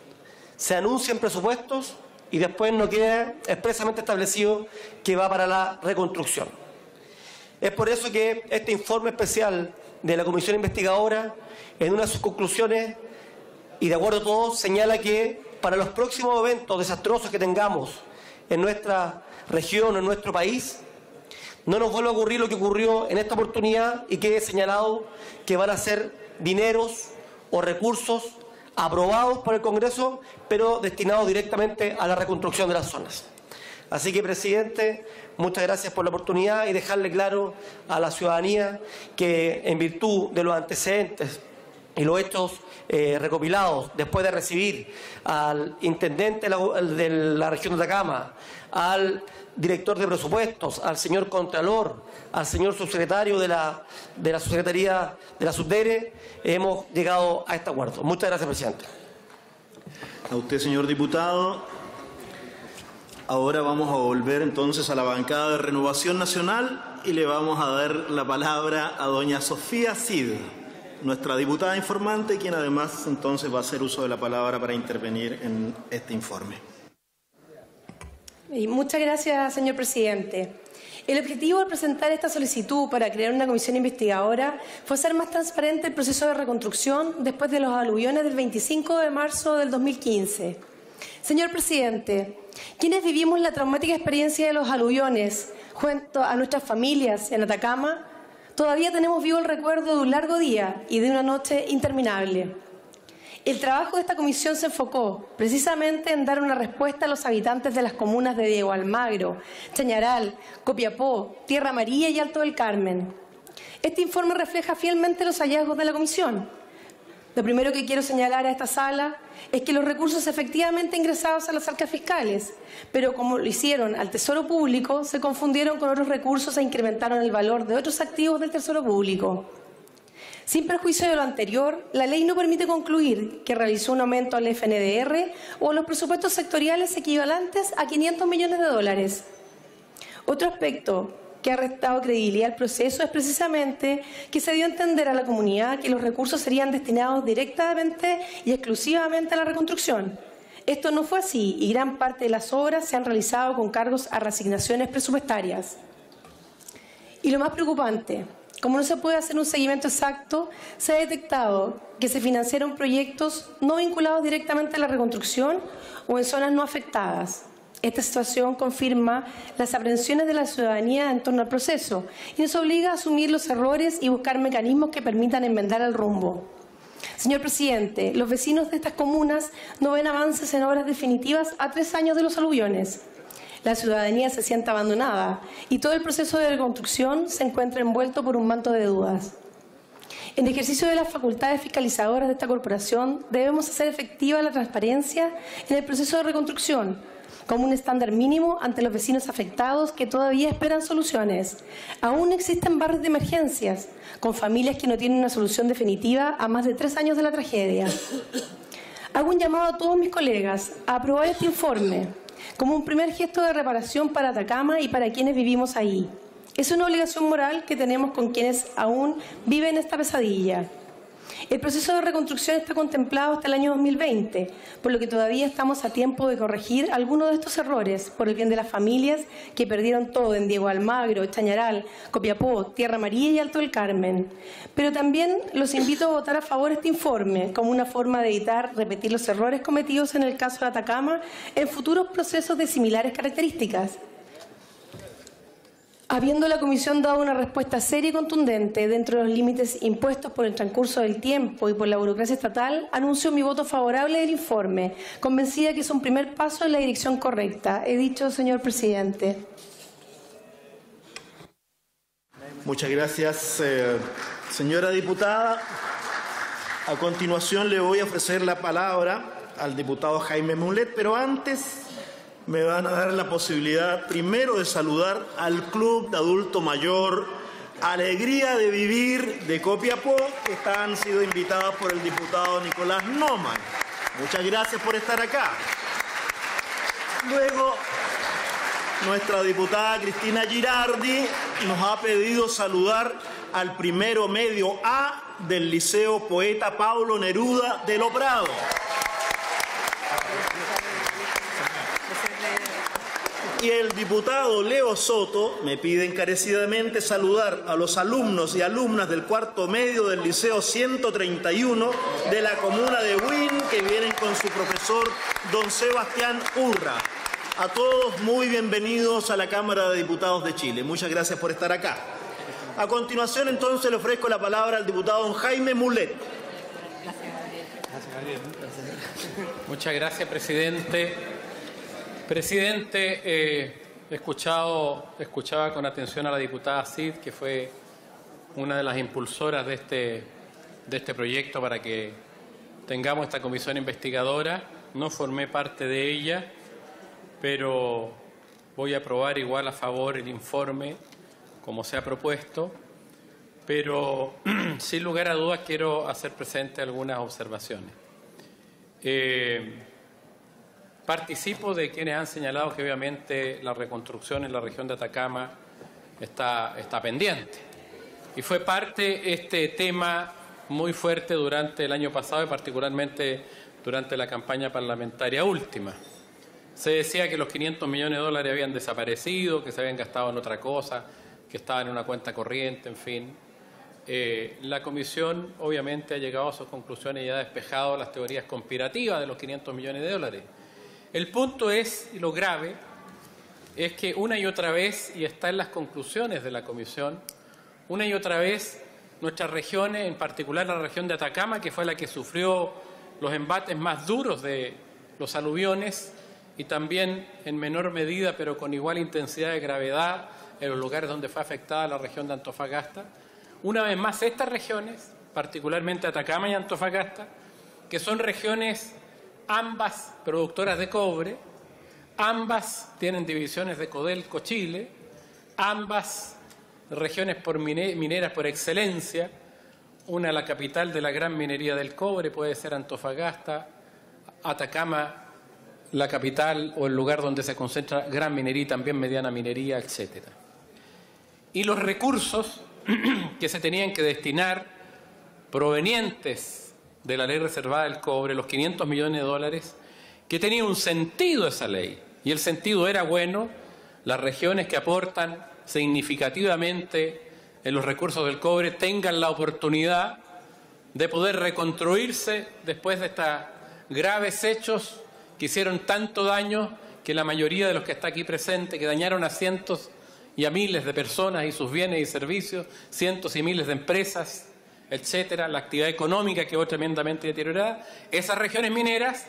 se anuncien presupuestos y después no queda expresamente establecido que va para la reconstrucción. Es por eso que este informe especial de la Comisión Investigadora, en una de sus conclusiones, y de acuerdo a todos, señala que para los próximos eventos desastrosos que tengamos en nuestra región, en nuestro país, no nos vuelva a ocurrir lo que ocurrió en esta oportunidad y que he señalado que van a ser dineros o recursos aprobados por el Congreso, pero destinados directamente a la reconstrucción de las zonas. Así que, presidente, muchas gracias por la oportunidad y dejarle claro a la ciudadanía que, en virtud de los antecedentes y los hechos eh, recopilados después de recibir al intendente de la región de Atacama, al director de presupuestos, al señor Contralor, al señor subsecretario de la, de la Subsecretaría de la Subdere, hemos llegado a este acuerdo. Muchas gracias, presidente. A usted, señor diputado. Ahora vamos a volver entonces a la bancada de Renovación Nacional y le vamos a dar la palabra a doña Sofía Cid, nuestra diputada informante, quien además entonces va a hacer uso de la palabra para intervenir en este informe. muchas gracias, señor presidente. El objetivo de presentar esta solicitud para crear una comisión investigadora fue hacer más transparente el proceso de reconstrucción después de los aluviones del 25 de marzo del 2015. Señor presidente, quienes vivimos la traumática experiencia de los aluviones junto a nuestras familias en Atacama, todavía tenemos vivo el recuerdo de un largo día y de una noche interminable. El trabajo de esta comisión se enfocó precisamente en dar una respuesta a los habitantes de las comunas de Diego Almagro, Chañaral, Copiapó, Tierra María y Alto del Carmen. Este informe refleja fielmente los hallazgos de la comisión. Lo primero que quiero señalar a esta sala es que los recursos efectivamente ingresados a las arcas fiscales, pero como lo hicieron al Tesoro Público, se confundieron con otros recursos e incrementaron el valor de otros activos del Tesoro Público. Sin perjuicio de lo anterior, la ley no permite concluir que realizó un aumento al FNDR o a los presupuestos sectoriales equivalentes a 500 millones de dólares. Otro aspecto que ha restado credibilidad al proceso es precisamente que se dio a entender a la comunidad que los recursos serían destinados directamente y exclusivamente a la reconstrucción. Esto no fue así y gran parte de las obras se han realizado con cargos a reasignaciones presupuestarias. Y lo más preocupante, como no se puede hacer un seguimiento exacto, se ha detectado que se financiaron proyectos no vinculados directamente a la reconstrucción o en zonas no afectadas. Esta situación confirma las aprensiones de la ciudadanía en torno al proceso y nos obliga a asumir los errores y buscar mecanismos que permitan enmendar el rumbo. Señor presidente, los vecinos de estas comunas no ven avances en obras definitivas a tres años de los aluviones la ciudadanía se siente abandonada y todo el proceso de reconstrucción se encuentra envuelto por un manto de dudas. En ejercicio de las facultades fiscalizadoras de esta corporación, debemos hacer efectiva la transparencia en el proceso de reconstrucción, como un estándar mínimo ante los vecinos afectados que todavía esperan soluciones. Aún existen barrios de emergencias, con familias que no tienen una solución definitiva a más de tres años de la tragedia. Hago un llamado a todos mis colegas a aprobar este informe como un primer gesto de reparación para Atacama y para quienes vivimos ahí. Es una obligación moral que tenemos con quienes aún viven esta pesadilla. El proceso de reconstrucción está contemplado hasta el año 2020, por lo que todavía estamos a tiempo de corregir algunos de estos errores por el bien de las familias que perdieron todo en Diego Almagro, Chañaral, Copiapó, Tierra María y Alto del Carmen. Pero también los invito a votar a favor este informe como una forma de evitar repetir los errores cometidos en el caso de Atacama en futuros procesos de similares características. Habiendo la Comisión dado una respuesta seria y contundente dentro de los límites impuestos por el transcurso del tiempo y por la burocracia estatal, anuncio mi voto favorable del informe, convencida que es un primer paso en la dirección correcta. He dicho, señor presidente. Muchas gracias, eh, señora diputada. A continuación le voy a ofrecer la palabra al diputado Jaime Mulet, pero antes me van a dar la posibilidad primero de saludar al Club de Adulto Mayor Alegría de Vivir de Copiapó, que están sido invitados por el diputado Nicolás Noman. Muchas gracias por estar acá. Luego, nuestra diputada Cristina Girardi nos ha pedido saludar al primero medio A del Liceo Poeta Paulo Neruda de Loprado. Y el diputado Leo Soto me pide encarecidamente saludar a los alumnos y alumnas del cuarto medio del Liceo 131 de la comuna de Huin que vienen con su profesor don Sebastián Urra. A todos muy bienvenidos a la Cámara de Diputados de Chile. Muchas gracias por estar acá. A continuación entonces le ofrezco la palabra al diputado don Jaime Mulet. Muchas gracias, presidente. Presidente, eh, escuchado, escuchaba con atención a la diputada Cid, que fue una de las impulsoras de este, de este proyecto para que tengamos esta comisión investigadora. No formé parte de ella, pero voy a aprobar igual a favor el informe como se ha propuesto. Pero sin lugar a dudas quiero hacer presente algunas observaciones. Eh, Participo de quienes han señalado que obviamente la reconstrucción en la región de Atacama está, pendiente. Y fue parte este tema muy fuerte durante el año pasado y particularmente durante la campaña parlamentaria última. Se decía que los 500 millones de dólares habían desaparecido, que se habían gastado en otra cosa, que estaban en una cuenta corriente, en fin. Eh, la comisión obviamente ha llegado a sus conclusiones y ha despejado las teorías conspirativas de los 500 millones de dólares. El punto es, y lo grave, es que una y otra vez, y está en las conclusiones de la comisión, una y otra vez nuestras regiones, en particular la región de Atacama, que fue la que sufrió los embates más duros de los aluviones, y también en menor medida, pero con igual intensidad de gravedad, en los lugares donde fue afectada la región de Antofagasta. Una vez más, estas regiones, particularmente Atacama y Antofagasta, que son regiones ambas productoras de cobre, ambas tienen divisiones de Codelco Chile, ambas regiones por mineras por excelencia, una la capital de la gran minería del cobre, puede ser Antofagasta, Atacama, la capital o el lugar donde se concentra gran minería y también mediana minería, etc. Y los recursos que se tenían que destinar provenientes de la ley reservada del cobre, los 500 millones de dólares, que tenía un sentido esa ley. Y el sentido era bueno, las regiones que aportan significativamente en los recursos del cobre tengan la oportunidad de poder reconstruirse después de estos graves hechos que hicieron tanto daño que la mayoría de los que está aquí presente, que dañaron a cientos y a miles de personas y sus bienes y servicios, cientos y miles de empresas, etcétera, la actividad económica quedó tremendamente deteriorada, esas regiones mineras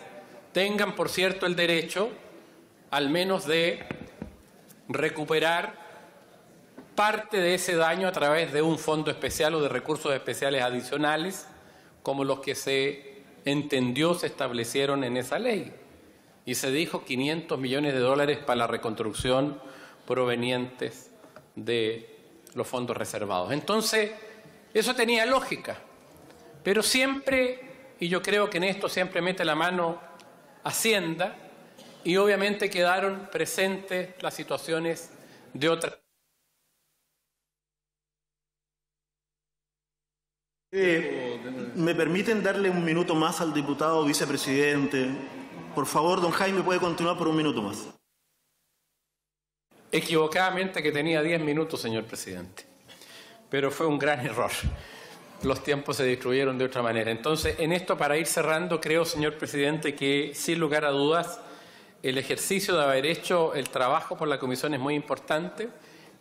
tengan, por cierto, el derecho al menos de recuperar parte de ese daño a través de un fondo especial o de recursos especiales adicionales, como los que se entendió se establecieron en esa ley. Y se dijo 500 millones de dólares para la reconstrucción provenientes de los fondos reservados. Entonces, eso tenía lógica, pero siempre, y yo creo que en esto siempre mete la mano Hacienda, y obviamente quedaron presentes las situaciones de otras. Eh, ¿Me permiten darle un minuto más al diputado vicepresidente? Por favor, don Jaime, puede continuar por un minuto más. Equivocadamente que tenía diez minutos, señor presidente pero fue un gran error. Los tiempos se distribuyeron de otra manera. Entonces, en esto, para ir cerrando, creo, señor presidente, que sin lugar a dudas, el ejercicio de haber hecho el trabajo por la comisión es muy importante.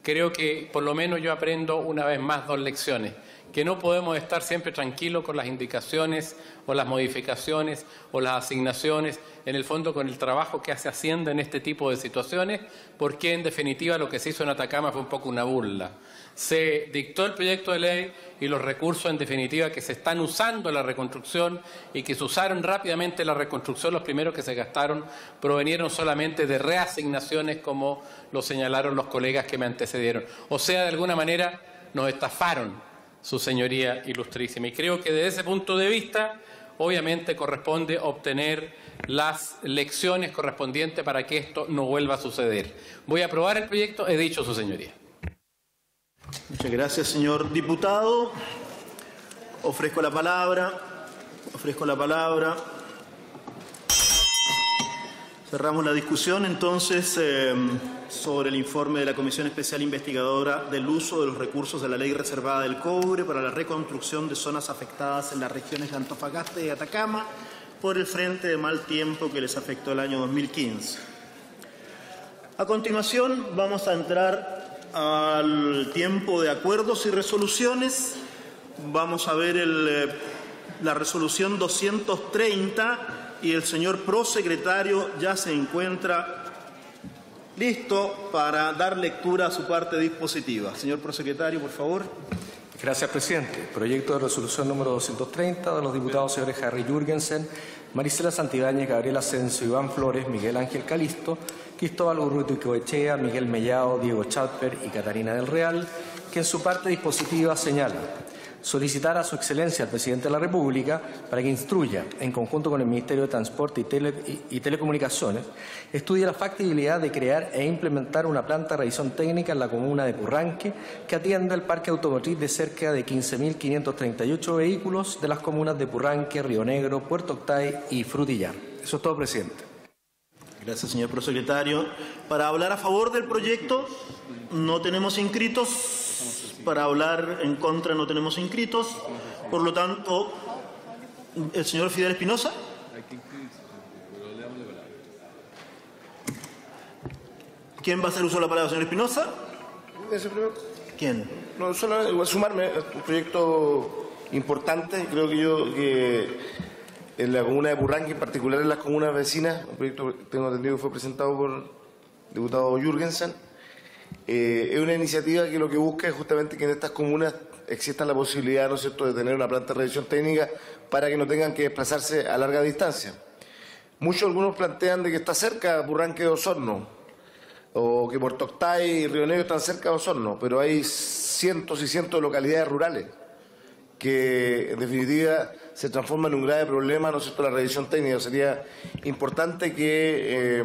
creo que por lo menos yo aprendo una vez más dos lecciones que no podemos estar siempre tranquilos con las indicaciones o las modificaciones o las asignaciones, en el fondo con el trabajo que hace Hacienda en este tipo de situaciones, porque en definitiva lo que se hizo en Atacama fue un poco una burla. Se dictó el proyecto de ley y los recursos en definitiva que se están usando en la reconstrucción y que se usaron rápidamente en la reconstrucción, los primeros que se gastaron, provenieron solamente de reasignaciones como lo señalaron los colegas que me antecedieron. O sea, de alguna manera nos estafaron su señoría ilustrísima. Y creo que desde ese punto de vista, obviamente corresponde obtener las lecciones correspondientes para que esto no vuelva a suceder. Voy a aprobar el proyecto, he dicho su señoría. Muchas gracias, señor diputado. Ofrezco la palabra. Ofrezco la palabra. Cerramos la discusión entonces eh, sobre el informe de la Comisión Especial Investigadora del uso de los recursos de la Ley Reservada del Cobre para la reconstrucción de zonas afectadas en las regiones de Antofagasta y Atacama por el frente de mal tiempo que les afectó el año 2015. A continuación vamos a entrar al tiempo de acuerdos y resoluciones. Vamos a ver el, eh, la resolución 230 y el señor prosecretario ya se encuentra listo para dar lectura a su parte dispositiva. Señor prosecretario, por favor. Gracias, presidente. Proyecto de resolución número 230 de los diputados señores Harry Jurgensen, Marisela Santibáñez, Gabriela Asensio, Iván Flores, Miguel Ángel Calisto, Cristóbal Urruti Echea, Miguel Mellado, Diego Chalper y Catarina del Real, que en su parte dispositiva señala solicitar a su excelencia al presidente de la República para que instruya, en conjunto con el Ministerio de Transporte y, Telecomunicaciones, estudie la factibilidad de crear e implementar una planta de revisión técnica en la comuna de Curranque que atienda el parque automotriz de cerca de 15.538 vehículos de las comunas de Purranque, Río Negro, Puerto Octay y Frutillar. Eso es todo, presidente. Gracias, señor prosecretario. Para hablar a favor del proyecto, no tenemos inscritos. Para hablar en contra no tenemos inscritos. Por lo tanto, el señor Fidel Espinosa. ¿Quién va a hacer uso de la palabra, señor Espinosa? ¿Quién? No, solo igual sumarme a un proyecto importante. Creo que yo que en la comuna de Burranque, en particular en las comunas vecinas, un proyecto que tengo entendido que fue presentado por el diputado Jürgensen, eh, es una iniciativa que lo que busca es justamente que en estas comunas exista la posibilidad, ¿no es de tener una planta de revisión técnica para que no tengan que desplazarse a larga distancia. Muchos algunos plantean de que está cerca Burranque de Osorno, o que Puerto Octay y Río Negro están cerca de Osorno, pero hay cientos y cientos de localidades rurales que en definitiva se transforman en un grave problema, ¿no es cierto?, la revisión técnica. Sería importante que... Eh,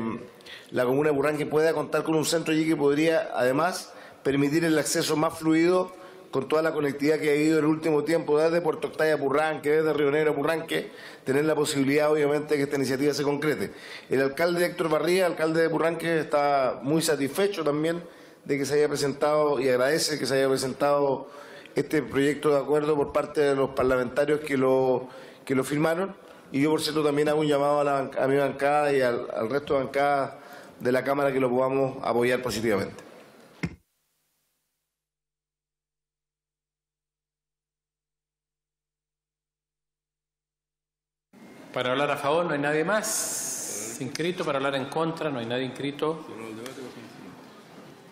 la comuna de Burranque pueda contar con un centro allí que podría, además, permitir el acceso más fluido con toda la conectividad que ha habido en el último tiempo, desde Puerto Octaya a Burranque, desde Río Negro a Burranque, tener la posibilidad, obviamente, que esta iniciativa se concrete. El alcalde Héctor Barría, alcalde de Burranque, está muy satisfecho también de que se haya presentado y agradece que se haya presentado este proyecto de acuerdo por parte de los parlamentarios que lo, que lo firmaron. Y yo, por cierto, también hago un llamado a, mi bancada y al, al resto de bancadas de la Cámara que lo podamos apoyar positivamente. Para hablar a favor no hay nadie más inscrito, para hablar en contra no hay nadie inscrito.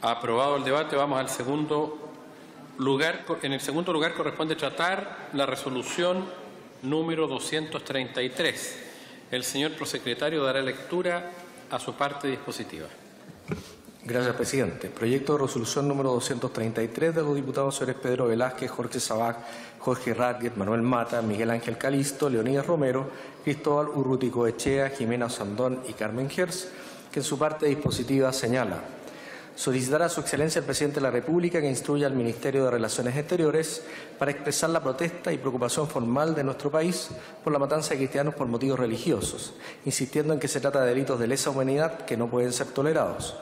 Aprobado el debate, vamos al segundo lugar. En el segundo lugar corresponde tratar la resolución número 233. El señor prosecretario dará lectura a su parte dispositiva. Gracias, presidente. Proyecto de resolución número 233 de los diputados señores Pedro Velázquez, Jorge Sabac, Jorge Radget, Manuel Mata, Miguel Ángel Calisto, Leonidas Romero, Cristóbal Urrutico Echea, Jimena Sandón y Carmen Gers, que en su parte dispositiva señala solicitar a su excelencia el presidente de la República que instruya al Ministerio de Relaciones Exteriores para expresar la protesta y preocupación formal de nuestro país por la matanza de cristianos por motivos religiosos, insistiendo en que se trata de delitos de lesa humanidad que no pueden ser tolerados.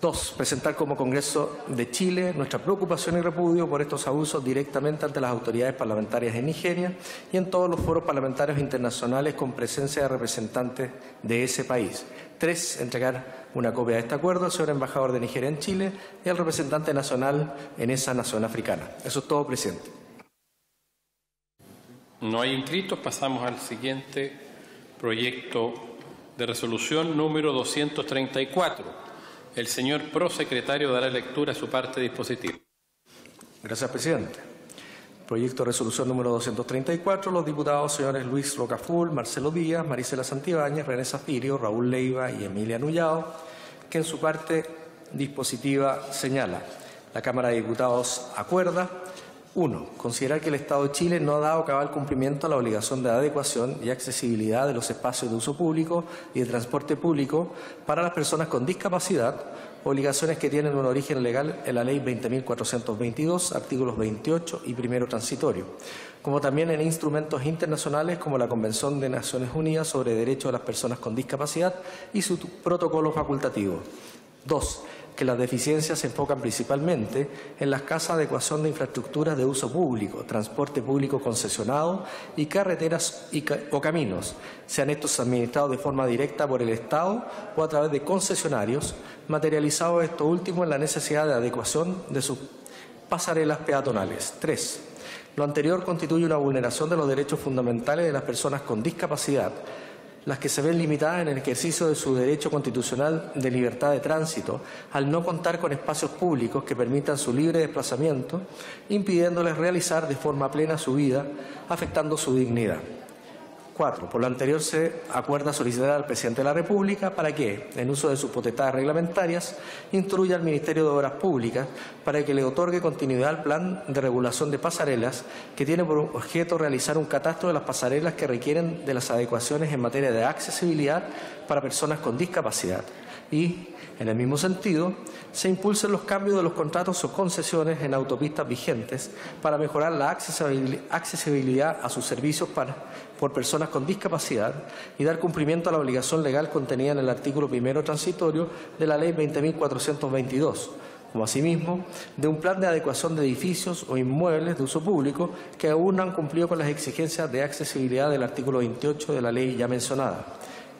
Dos, presentar como Congreso de Chile nuestra preocupación y repudio por estos abusos directamente ante las autoridades parlamentarias en Nigeria y en todos los foros parlamentarios internacionales con presencia de representantes de ese país. Tres, entregar una copia de este acuerdo al señor embajador de Nigeria en Chile y al representante nacional en esa nación africana. Eso es todo, presidente. No hay inscritos. Pasamos al siguiente proyecto de resolución número 234. El señor prosecretario dará lectura a su parte dispositiva. Gracias, presidente. Proyecto de resolución número 234. Los diputados señores Luis Rocaful, Marcelo Díaz, Marisela Santibáñez, René Zafirio, Raúl Leiva y Emilia Nullao, que en su parte dispositiva señala. La Cámara de Diputados acuerda uno, considerar que el Estado de Chile no ha dado cabal cumplimiento a la obligación de adecuación y accesibilidad de los espacios de uso público y de transporte público para las personas con discapacidad, obligaciones que tienen un origen legal en la Ley 20.422, artículos 28 y primero transitorio, como también en instrumentos internacionales como la Convención de Naciones Unidas sobre Derechos de las Personas con Discapacidad y su protocolo facultativo. Dos, que las deficiencias se enfocan principalmente en las casas de adecuación de infraestructuras de uso público, transporte público concesionado y carreteras o caminos, sean estos administrados de forma directa por el Estado o a través de concesionarios, materializado esto último en la necesidad de adecuación de sus pasarelas peatonales. Tres, lo anterior constituye una vulneración de los derechos fundamentales de las personas con discapacidad las que se ven limitadas en el ejercicio de su derecho constitucional de libertad de tránsito al no contar con espacios públicos que permitan su libre desplazamiento, impidiéndoles realizar de forma plena su vida, afectando su dignidad. Cuatro, por lo anterior se acuerda solicitar al presidente de la República para que, en uso de sus potestades reglamentarias, instruya al Ministerio de Obras Públicas para que le otorgue continuidad al plan de regulación de pasarelas que tiene por objeto realizar un catastro de las pasarelas que requieren de las adecuaciones en materia de accesibilidad para personas con discapacidad. Y, en el mismo sentido, se impulsen los cambios de los contratos o concesiones en autopistas vigentes para mejorar la accesibilidad a sus servicios para por personas con discapacidad y dar cumplimiento a la obligación legal contenida en el artículo primero transitorio de la Ley 20.422 como asimismo de un plan de adecuación de edificios o inmuebles de uso público que aún no han cumplido con las exigencias de accesibilidad del artículo 28 de la ley ya mencionada.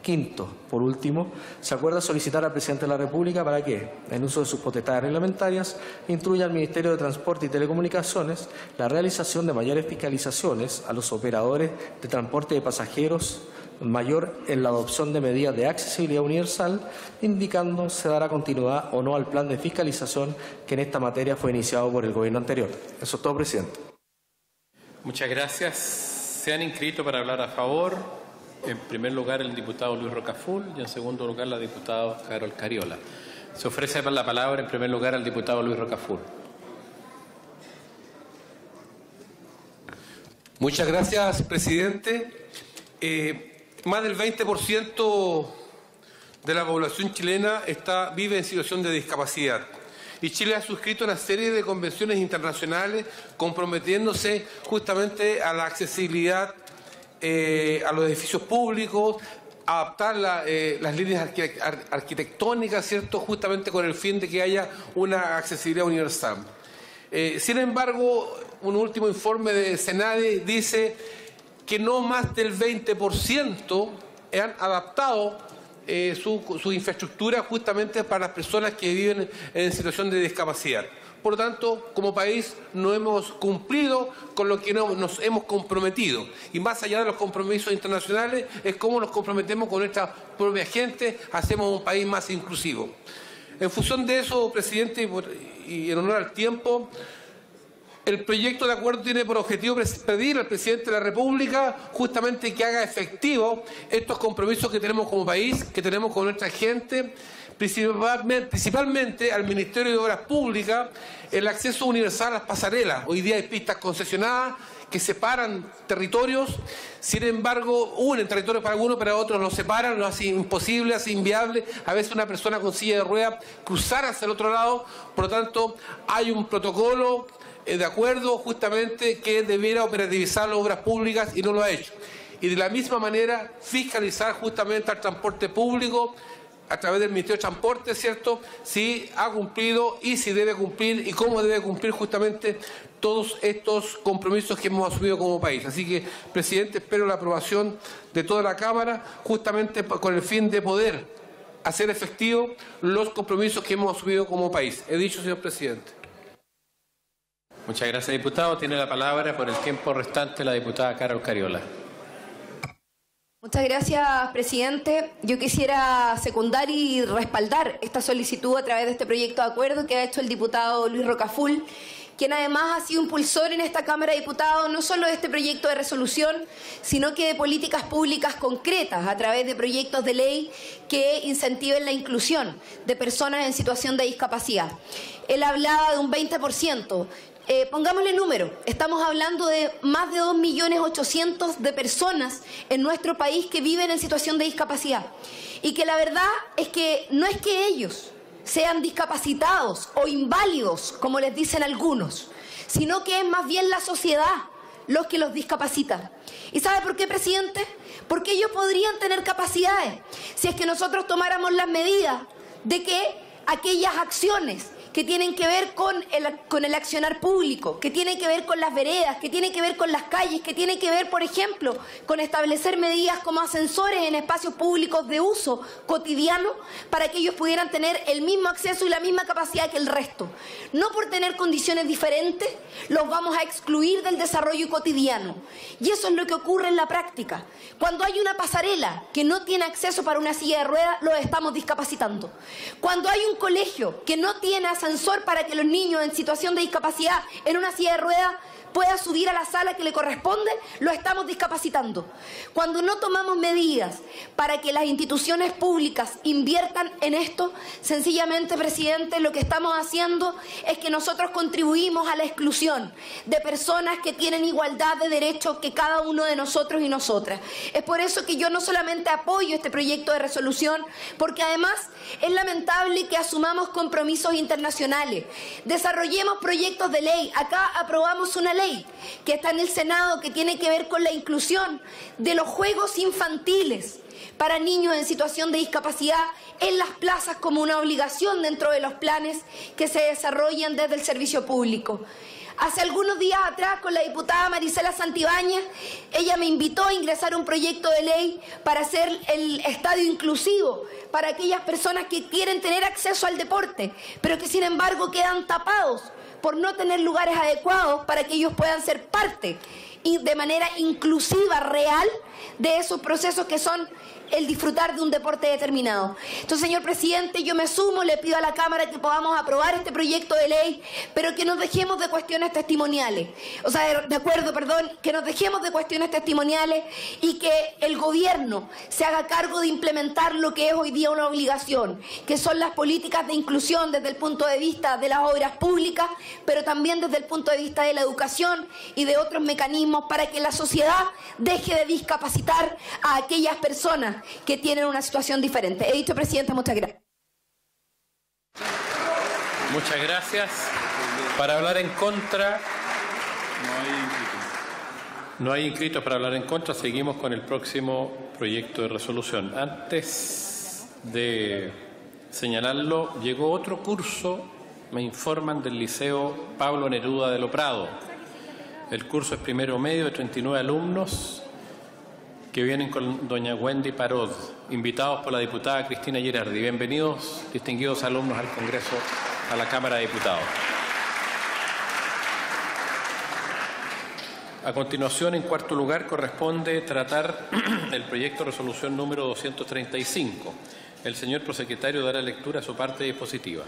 Quinto, por último, se acuerda solicitar al presidente de la República para que, en uso de sus potestades reglamentarias, instruya al Ministerio de Transporte y Telecomunicaciones la realización de mayores fiscalizaciones a los operadores de transporte de pasajeros mayor en la adopción de medidas de accesibilidad universal, indicando se dará continuidad o no al plan de fiscalización que en esta materia fue iniciado por el gobierno anterior. Eso es todo, presidente. Muchas gracias. Se han inscrito para hablar a favor en primer lugar el diputado Luis Rocaful y en segundo lugar la diputada Carol Cariola. Se ofrece la palabra en primer lugar al diputado Luis Rocaful. Muchas gracias, presidente. Eh, más del 20% de la población chilena está, vive en situación de discapacidad. Y Chile ha suscrito una serie de convenciones internacionales comprometiéndose justamente a la accesibilidad eh, a los edificios públicos, adaptar eh, las líneas arquitectónicas, ¿cierto? Justamente con el fin de que haya una accesibilidad universal. Eh, sin embargo, un último informe de Senade dice que no más del 20% han adaptado su, su infraestructura justamente para las personas que viven en situación de discapacidad. Por lo tanto, como país no hemos cumplido con lo que nos hemos comprometido. Y más allá de los compromisos internacionales, es cómo nos comprometemos con nuestra propia gente, hacemos un país más inclusivo. En función de eso, presidente, y en honor al tiempo, el proyecto de acuerdo tiene por objetivo pedir al presidente de la República justamente que haga efectivo estos compromisos que tenemos como país, que tenemos con nuestra gente principalmente, al Ministerio de Obras Públicas el acceso universal a las pasarelas. Hoy día hay pistas concesionadas que separan territorios, sin embargo, unen territorios para algunos, pero otros los separan, lo hace imposible, hace inviable. A veces una persona con silla de ruedas cruzar hacia el otro lado, por lo tanto, hay un protocolo eh, de acuerdo justamente que debiera operativizar las obras públicas y no lo ha hecho. Y de la misma manera, fiscalizar justamente al transporte público a través del Ministerio de Transporte, ¿cierto? Si ha cumplido y si debe cumplir y cómo debe cumplir justamente todos estos compromisos que hemos asumido como país. Así que, presidente, espero la aprobación de toda la Cámara justamente con el fin de poder hacer efectivos los compromisos que hemos asumido como país. He dicho, señor presidente. Muchas gracias, diputado. Tiene la palabra por el tiempo restante la diputada Carol Cariola. Muchas gracias, presidente. Yo quisiera secundar y respaldar esta solicitud a través de este proyecto de acuerdo que ha hecho el diputado Luis Rocaful, quien además ha sido impulsor en esta Cámara de Diputados no solo de este proyecto de resolución, sino que de políticas públicas concretas a través de proyectos de ley que incentiven la inclusión de personas en situación de discapacidad. Él hablaba de un 20%. Eh, pongámosle número, estamos hablando de más de 2.800.000 de personas en nuestro país que viven en situación de discapacidad. Y que la verdad es que no es que ellos sean discapacitados o inválidos, como les dicen algunos, sino que es más bien la sociedad los que los discapacitan. ¿Y sabe por qué, presidente? Porque ellos podrían tener capacidades si es que nosotros tomáramos las medidas de que aquellas acciones que tienen que ver con el, con el accionar público, que tienen que ver con las veredas, que tienen que ver con las calles, que tienen que ver, por ejemplo, con establecer medidas como ascensores en espacios públicos de uso cotidiano para que ellos pudieran tener el mismo acceso y la misma capacidad que el resto. No por tener condiciones diferentes los vamos a excluir del desarrollo cotidiano. Y eso es lo que ocurre en la práctica. Cuando hay una pasarela que no tiene acceso para una silla de ruedas, los estamos discapacitando. Cuando hay un colegio que no tiene ascensor para que los niños en situación de discapacidad en una silla de ruedas pueda subir a la sala que le corresponde, lo estamos discapacitando. Cuando no tomamos medidas para que las instituciones públicas inviertan en esto, sencillamente, presidente, lo que estamos haciendo es que nosotros contribuimos a la exclusión de personas que tienen igualdad de derechos que cada uno de nosotros y nosotras. Es por eso que yo no solamente apoyo este proyecto de resolución, porque además es lamentable que asumamos compromisos internacionales, desarrollemos proyectos de ley. Acá aprobamos una ley que está en el Senado que tiene que ver con la inclusión de los juegos infantiles para niños en situación de discapacidad en las plazas como una obligación dentro de los planes que se desarrollan desde el servicio público. Hace algunos días atrás, con la diputada Marisela Santibáñez, ella me invitó a ingresar un proyecto de ley para hacer el estadio inclusivo para aquellas personas que quieren tener acceso al deporte, pero que sin embargo quedan tapados por no tener lugares adecuados para que ellos puedan ser parte y de manera inclusiva, real, de esos procesos que son el disfrutar de un deporte determinado. Entonces, señor presidente, yo me sumo, le pido a la Cámara que podamos aprobar este proyecto de ley, pero que nos dejemos de cuestiones testimoniales. O sea, de, acuerdo, perdón, que nos dejemos de cuestiones testimoniales y que el gobierno se haga cargo de implementar lo que es hoy día una obligación, que son las políticas de inclusión desde el punto de vista de las obras públicas, pero también desde el punto de vista de la educación y de otros mecanismos para que la sociedad deje de discapacitar a aquellas personas que tienen una situación diferente. He dicho, presidente, muchas gracias. Muchas gracias. Para hablar en contra. No hay inscritos para hablar en contra. Seguimos con el próximo proyecto de resolución. Antes de señalarlo, llegó otro curso, me informan, del Liceo Pablo Neruda de Loprado. El curso es primero medio de 39 alumnos que vienen con doña Wendy Parod, invitados por la diputada Cristina Girardi. Bienvenidos, distinguidos alumnos al Congreso, a la Cámara de Diputados. A continuación, en cuarto lugar, corresponde tratar el proyecto de resolución número 235. El señor prosecretario dará lectura a su parte dispositiva.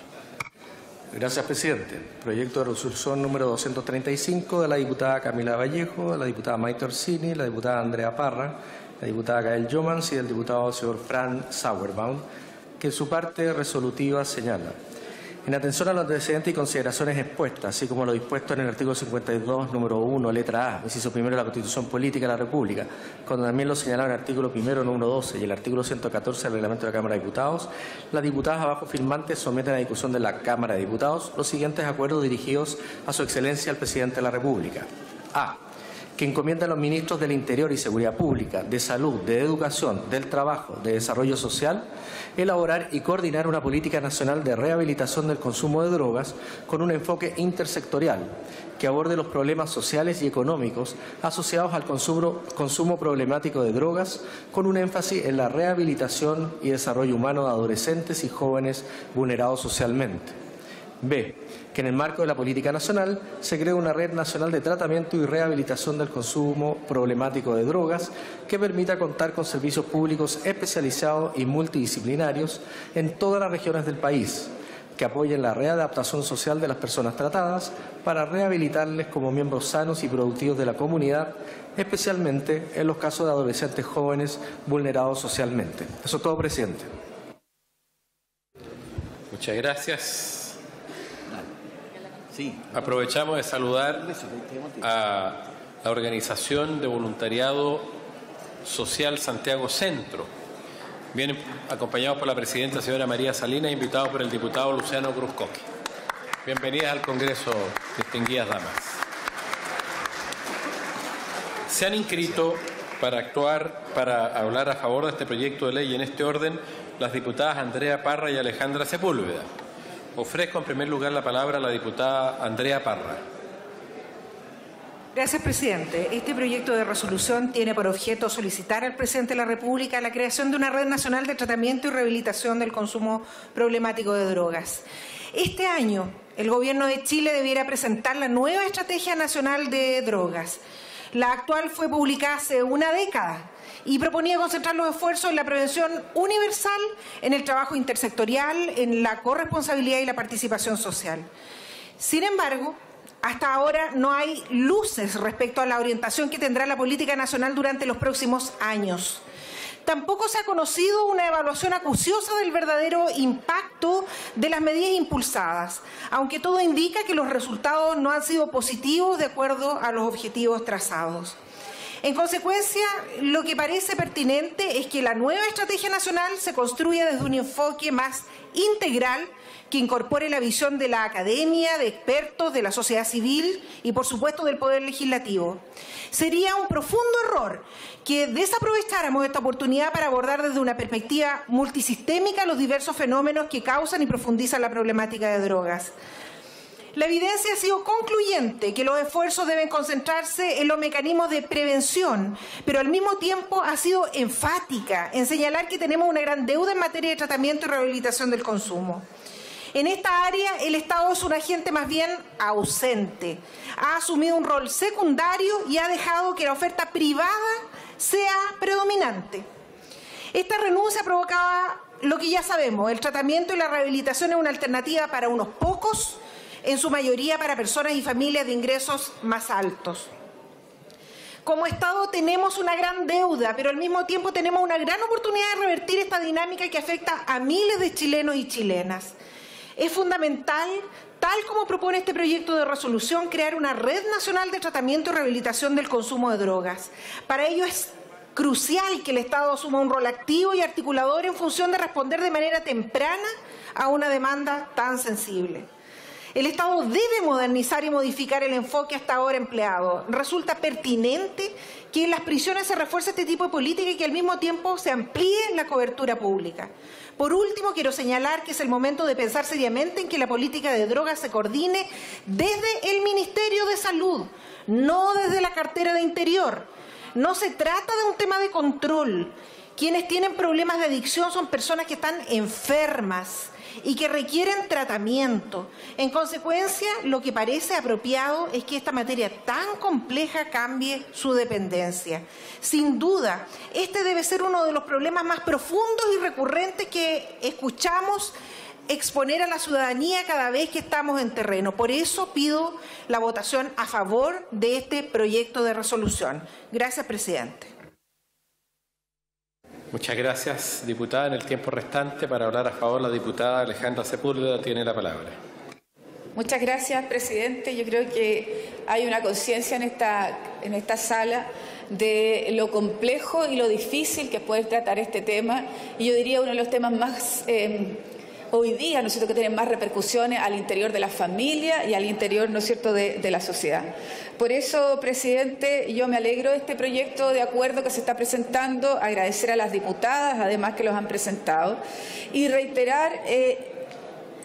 Gracias, presidente. Proyecto de resolución número 235 de la diputada Camila Vallejo, la diputada Maite Orsini, la diputada Andrea Parra, la diputada Gael Jomans y el diputado señor Fran Sauerbaum, que en su parte resolutiva señala en atención a los antecedentes y consideraciones expuestas, así como lo dispuesto en el artículo 52, número 1, letra A, inciso primero de la Constitución Política de la República, cuando también lo señalaba en el artículo primero, número 12 y el artículo 114 del reglamento de la Cámara de Diputados, las diputadas abajo firmantes someten a discusión de la Cámara de Diputados los siguientes acuerdos dirigidos a su excelencia el presidente de la República. A que encomienda a los ministros del Interior y Seguridad Pública, de Salud, de Educación, del Trabajo, de Desarrollo Social, elaborar y coordinar una política nacional de rehabilitación del consumo de drogas con un enfoque intersectorial que aborde los problemas sociales y económicos asociados al consumo, problemático de drogas, con un énfasis en la rehabilitación y desarrollo humano de adolescentes y jóvenes vulnerados socialmente. B. Que en el marco de la política nacional se cree una red nacional de tratamiento y rehabilitación del consumo problemático de drogas que permita contar con servicios públicos especializados y multidisciplinarios en todas las regiones del país, que apoyen la readaptación social de las personas tratadas para rehabilitarles como miembros sanos y productivos de la comunidad, especialmente en los casos de adolescentes jóvenes vulnerados socialmente. Eso es todo, presidente. Muchas gracias. Aprovechamos de saludar a la Organización de Voluntariado Social Santiago Centro. Vienen acompañados por la presidenta señora María Salinas, invitados por el diputado Luciano Cruzcoque. Bienvenidas al Congreso, distinguidas damas. Se han inscrito para actuar, para hablar a favor de este proyecto de ley en este orden las diputadas Andrea Parra y Alejandra Sepúlveda. Ofrezco en primer lugar la palabra a la diputada Andrea Parra. Gracias, presidente. Este proyecto de resolución tiene por objeto solicitar al presidente de la República la creación de una red nacional de tratamiento y rehabilitación del consumo problemático de drogas. Este año, el Gobierno de Chile debiera presentar la nueva Estrategia Nacional de Drogas. La actual fue publicada hace una década y proponía concentrar los esfuerzos en la prevención universal, en el trabajo intersectorial, en la corresponsabilidad y la participación social. Sin embargo, hasta ahora no hay luces respecto a la orientación que tendrá la política nacional durante los próximos años. Tampoco se ha conocido una evaluación acuciosa del verdadero impacto de las medidas impulsadas, aunque todo indica que los resultados no han sido positivos de acuerdo a los objetivos trazados. En consecuencia, lo que parece pertinente es que la nueva estrategia nacional se construya desde un enfoque más integral que incorpore la visión de la academia, de expertos, de la sociedad civil y, por supuesto, del Poder Legislativo. Sería un profundo error que desaprovecháramos esta oportunidad para abordar desde una perspectiva multisistémica los diversos fenómenos que causan y profundizan la problemática de drogas. La evidencia ha sido concluyente que los esfuerzos deben concentrarse en los mecanismos de prevención, pero al mismo tiempo ha sido enfática en señalar que tenemos una gran deuda en materia de tratamiento y rehabilitación del consumo. En esta área el Estado es un agente más bien ausente. Ha asumido un rol secundario y ha dejado que la oferta privada sea predominante. Esta renuncia provocaba lo que ya sabemos, el tratamiento y la rehabilitación es una alternativa para unos pocos en su mayoría para personas y familias de ingresos más altos. Como Estado tenemos una gran deuda, pero al mismo tiempo tenemos una gran oportunidad de revertir esta dinámica que afecta a miles de chilenos y chilenas. Es fundamental, tal como propone este proyecto de resolución, crear una red nacional de tratamiento y rehabilitación del consumo de drogas. Para ello es crucial que el Estado asuma un rol activo y articulador en función de responder de manera temprana a una demanda tan sensible. El Estado debe modernizar y modificar el enfoque hasta ahora empleado. Resulta pertinente que en las prisiones se refuerce este tipo de política y que al mismo tiempo se amplíe la cobertura pública. Por último, quiero señalar que es el momento de pensar seriamente en que la política de drogas se coordine desde el Ministerio de Salud, no desde la cartera de Interior. No se trata de un tema de control. Quienes tienen problemas de adicción son personas que están enfermas y que requieren tratamiento. En consecuencia, lo que parece apropiado es que esta materia tan compleja cambie su dependencia. Sin duda, este debe ser uno de los problemas más profundos y recurrentes que escuchamos exponer a la ciudadanía cada vez que estamos en terreno. Por eso pido la votación a favor de este proyecto de resolución. Gracias, presidente. Muchas gracias, diputada. En el tiempo restante, para hablar a favor, la diputada Alejandra Sepúlveda tiene la palabra. Muchas gracias, presidente. Yo creo que hay una conciencia en esta, en esta sala de lo complejo y lo difícil que puede tratar este tema. Y yo diría uno de los temas más eh, hoy día, ¿no es cierto?, que tienen más repercusiones al interior de la familia y al interior, ¿no es cierto?, de, la sociedad. Por eso, presidente, yo me alegro de este proyecto de acuerdo que se está presentando, agradecer a las diputadas, además que los han presentado, y reiterar eh,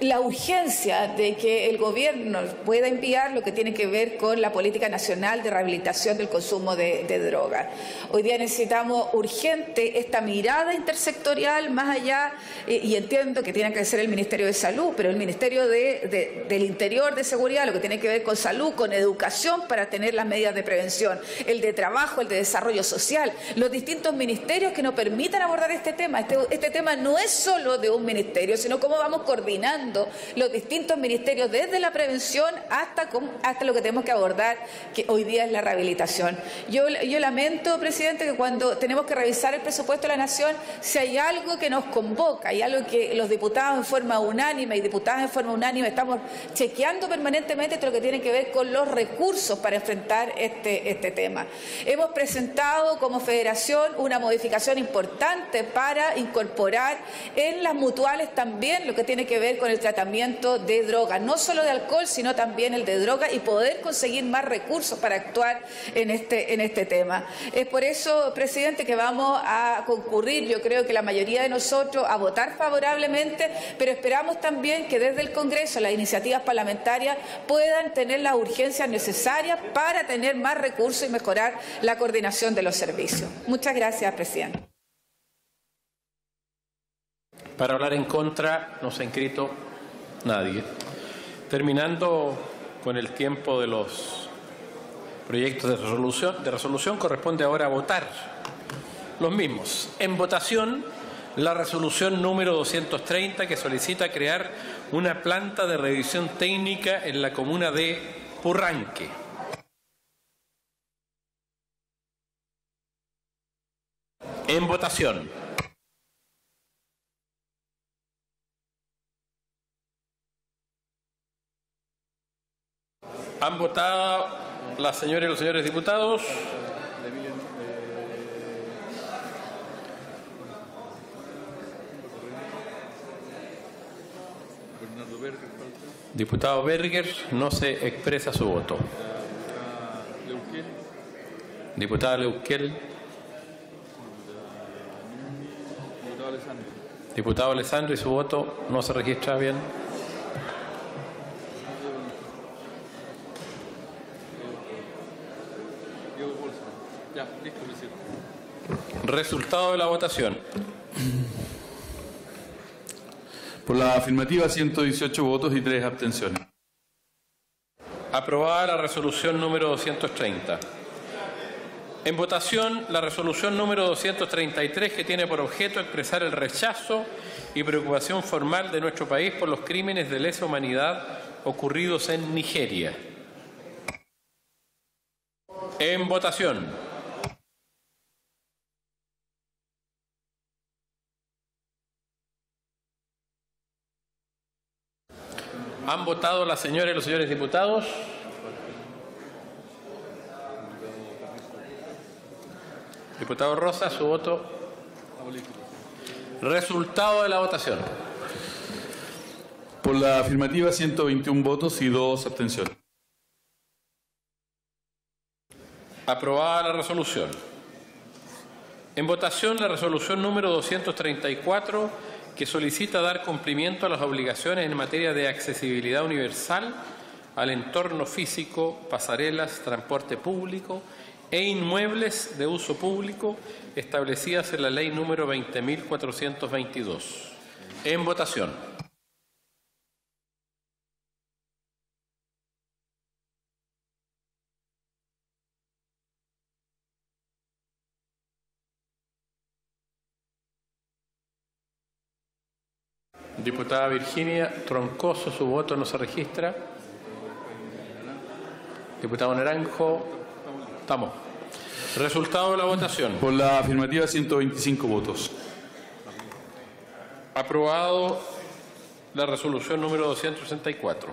la urgencia de que el gobierno pueda enviar lo que tiene que ver con la política nacional de rehabilitación del consumo de, de drogas. Hoy día necesitamos urgente esta mirada intersectorial más allá, eh, y entiendo que tiene que ser el Ministerio de Salud, pero el Ministerio de, de, del Interior de Seguridad, lo que tiene que ver con salud, con educación para tener las medidas de prevención, el de trabajo, el de desarrollo social, los distintos ministerios que nos permitan abordar este tema. Este, este tema no es solo de un ministerio, sino cómo vamos coordinando los distintos ministerios, desde la prevención hasta, hasta lo que tenemos que abordar, que hoy día es la rehabilitación. Yo, yo lamento, presidente, que cuando tenemos que revisar el presupuesto de la Nación, si hay algo que nos convoca, hay algo que los diputados en forma unánime y diputadas en forma unánime estamos chequeando permanentemente todo lo que tiene que ver con los recursos para enfrentar este, este tema. Hemos presentado como federación una modificación importante para incorporar en las mutuales también lo que tiene que ver con el tratamiento de droga, no solo de alcohol, sino también el de droga y poder conseguir más recursos para actuar en este, en este tema. Es por eso, presidente, que vamos a concurrir, yo creo que la mayoría de nosotros, a votar favorablemente, pero esperamos también que desde el Congreso las iniciativas parlamentarias puedan tener las urgencias necesarias para tener más recursos y mejorar la coordinación de los servicios. Muchas gracias, presidente. Para hablar en contra no ha inscrito nadie. Terminando con el tiempo de los proyectos de resolución, de resolución corresponde ahora votar los mismos. En votación, la resolución número 230 que solicita crear una planta de revisión técnica en la comuna de Purranque. En votación. Han votado las señoras y los señores diputados. Diputado Berger no se expresa su voto. Diputada Leuquel. Diputado Alessandro y su voto no se registra bien. Resultado de la votación. Por la afirmativa, 118 votos y 3 abstenciones. Aprobada la resolución número 230. En votación, la resolución número 233 que tiene por objeto expresar el rechazo y preocupación formal de nuestro país por los crímenes de lesa humanidad ocurridos en Nigeria. En votación. ¿Han votado las señoras y los señores diputados? Diputado Rosa, su voto. Resultado de la votación. Por la afirmativa, 121 votos y 2 abstenciones. Aprobada la resolución. En votación la resolución número 234 que solicita dar cumplimiento a las obligaciones en materia de accesibilidad universal al entorno físico, pasarelas, transporte público e inmuebles de uso público establecidas en la ley número 20.422. En votación. Diputada Virginia Troncoso, su voto no se registra. Diputado Naranjo, estamos. Resultado de la votación. Por la afirmativa, 125 votos. Aprobado la resolución número 264.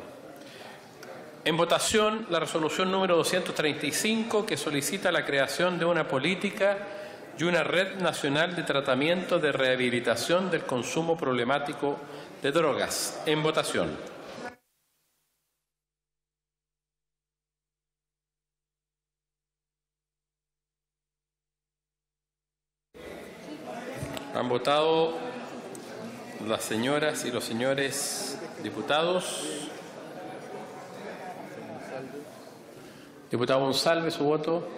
En votación, la resolución número 235 que solicita la creación de una política y una red nacional de tratamiento de rehabilitación del consumo problemático de drogas. En votación. Han votado las señoras y los señores diputados. Diputado González, su voto.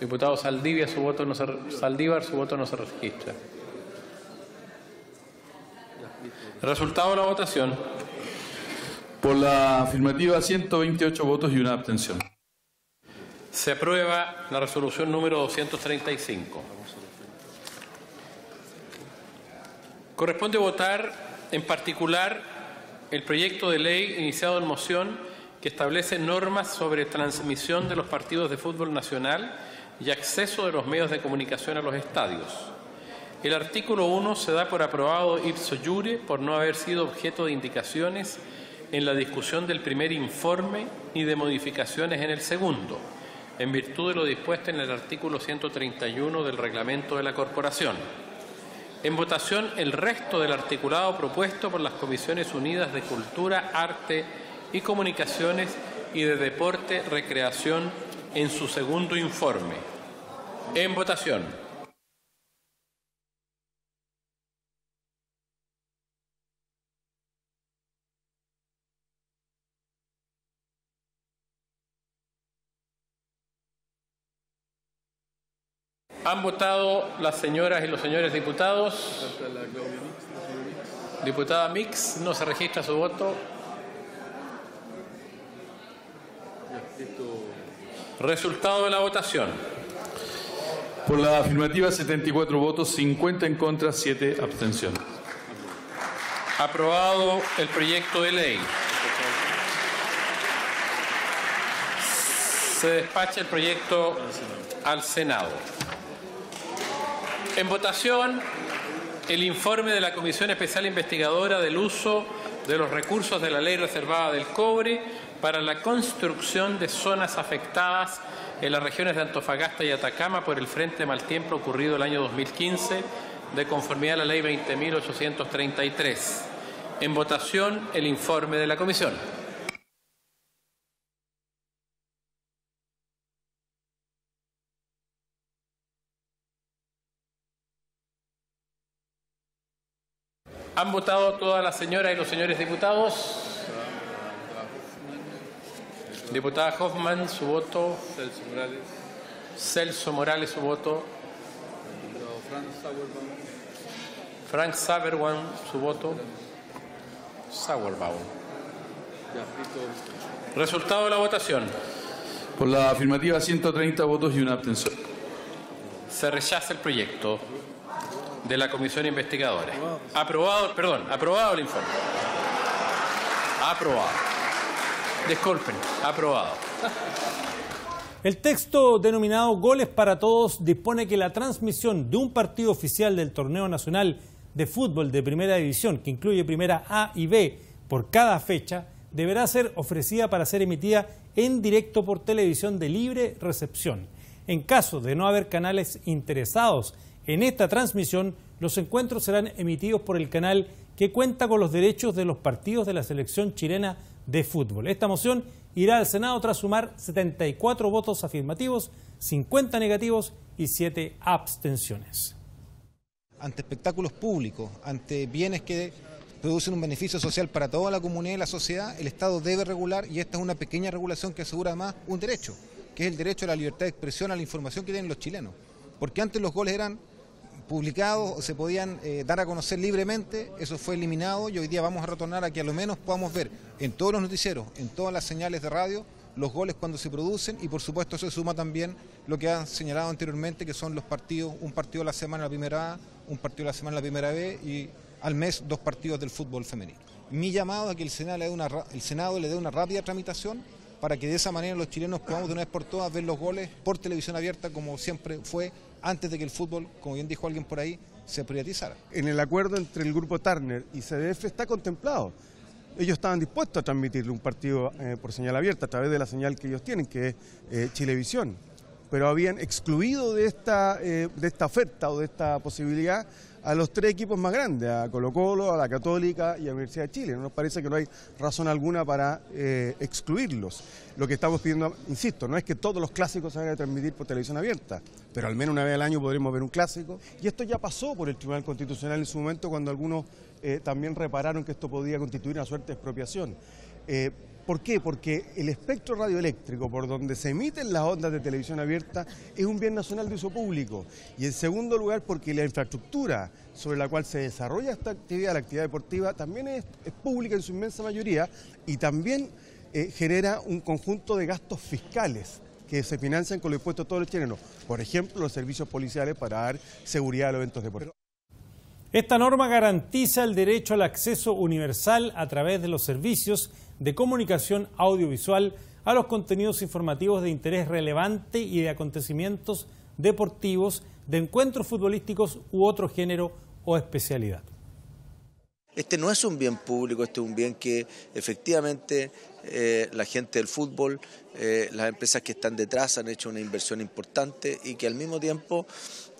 Diputado Saldivia, su voto no se, Saldívar, su voto no se registra. Resultado de la votación. Por la afirmativa, 128 votos y una abstención. Se aprueba la resolución número 235. Corresponde votar en particular el proyecto de ley iniciado en moción que establece normas sobre transmisión de los partidos de fútbol nacional y acceso de los medios de comunicación a los estadios. El artículo 1 se da por aprobado ipso iure por no haber sido objeto de indicaciones en la discusión del primer informe ni de modificaciones en el segundo, en virtud de lo dispuesto en el artículo 131 del reglamento de la Corporación. En votación el resto del articulado propuesto por las Comisiones Unidas de Cultura, Arte y Comunicaciones y de Deporte, Recreación en su segundo informe. En votación. Han votado las señoras y los señores diputados. Diputada Mix, no se registra su voto. Resultado de la votación. Por la afirmativa, 74 votos, 50 en contra, 7 abstenciones. Aprobado el proyecto de ley. Se despacha el proyecto al Senado. En votación, el informe de la Comisión Especial Investigadora del uso de los recursos de la Ley Reservada del Cobre para la construcción de zonas afectadas en las regiones de Antofagasta y Atacama por el Frente Mal Tiempo ocurrido el año 2015, de conformidad a la Ley 20.833. En votación, el informe de la Comisión. ¿Han votado todas las señoras y los señores diputados? Diputada Hoffman, su voto. Celso Morales. Celso Morales, su voto. Frank Saberwan, su voto. Sauerbaum. Resultado de la votación. Por la afirmativa, 130 votos y una abstención. Se rechaza el proyecto de la comisión investigadora. Aprobado, perdón, aprobado el informe. Aprobado. Disculpen, aprobado. El texto denominado Goles para Todos dispone que la transmisión de un partido oficial del Torneo Nacional de Fútbol de Primera División, que incluye Primera A y B por cada fecha, deberá ser ofrecida para ser emitida en directo por televisión de libre recepción. En caso de no haber canales interesados en esta transmisión, los encuentros serán emitidos por el canal que cuenta con los derechos de los partidos de la selección chilena de fútbol. Esta moción irá al Senado tras sumar 74 votos afirmativos, 50 negativos y 7 abstenciones. Ante espectáculos públicos, ante bienes que producen un beneficio social para toda la comunidad y la sociedad, el Estado debe regular y esta es una pequeña regulación que asegura además un derecho, que es el derecho a la libertad de expresión, a la información que tienen los chilenos. Porque antes los goles eran publicados o se podían eh, dar a conocer libremente, eso fue eliminado y hoy día vamos a retornar a que a lo menos podamos ver en todos los noticieros, en todas las señales de radio, los goles cuando se producen y por supuesto eso suma también lo que han señalado anteriormente, que son los partidos, un partido a la semana la primera A, un partido la semana la primera B y al mes dos partidos del fútbol femenino. Mi llamado a que el Senado le dé una, el Senado le dé una rápida tramitación para que de esa manera los chilenos podamos de una vez por todas ver los goles por televisión abierta como siempre fue antes de que el fútbol, como bien dijo alguien por ahí, se privatizara. En el acuerdo entre el grupo Turner y CDF está contemplado. Ellos estaban dispuestos a transmitirle un partido eh, por señal abierta a través de la señal que ellos tienen, que es eh, Chilevisión. pero habían excluido de esta, eh, de esta oferta o de esta posibilidad a los tres equipos más grandes, a Colo Colo, a la Católica y a la Universidad de Chile. No nos parece que no hay razón alguna para eh, excluirlos. Lo que estamos pidiendo, insisto, no es que todos los clásicos se vayan a transmitir por televisión abierta, pero al menos una vez al año podremos ver un clásico. Y esto ya pasó por el Tribunal Constitucional en su momento cuando algunos eh, también repararon que esto podía constituir una suerte de expropiación. Eh, ¿Por qué? Porque el espectro radioeléctrico por donde se emiten las ondas de televisión abierta es un bien nacional de uso público. Y en segundo lugar, porque la infraestructura sobre la cual se desarrolla esta actividad, la actividad deportiva, también es, pública en su inmensa mayoría y también eh, genera un conjunto de gastos fiscales que se financian con los impuestos de todos los chilenos. Por ejemplo, los servicios policiales para dar seguridad a los eventos deportivos. Esta norma garantiza el derecho al acceso universal a través de los servicios de comunicación audiovisual a los contenidos informativos de interés relevante y de acontecimientos deportivos, de encuentros futbolísticos u otro género o especialidad. Este no es un bien público, este es un bien que efectivamente eh, la gente del fútbol, eh, las empresas que están detrás han hecho una inversión importante y que al mismo tiempo,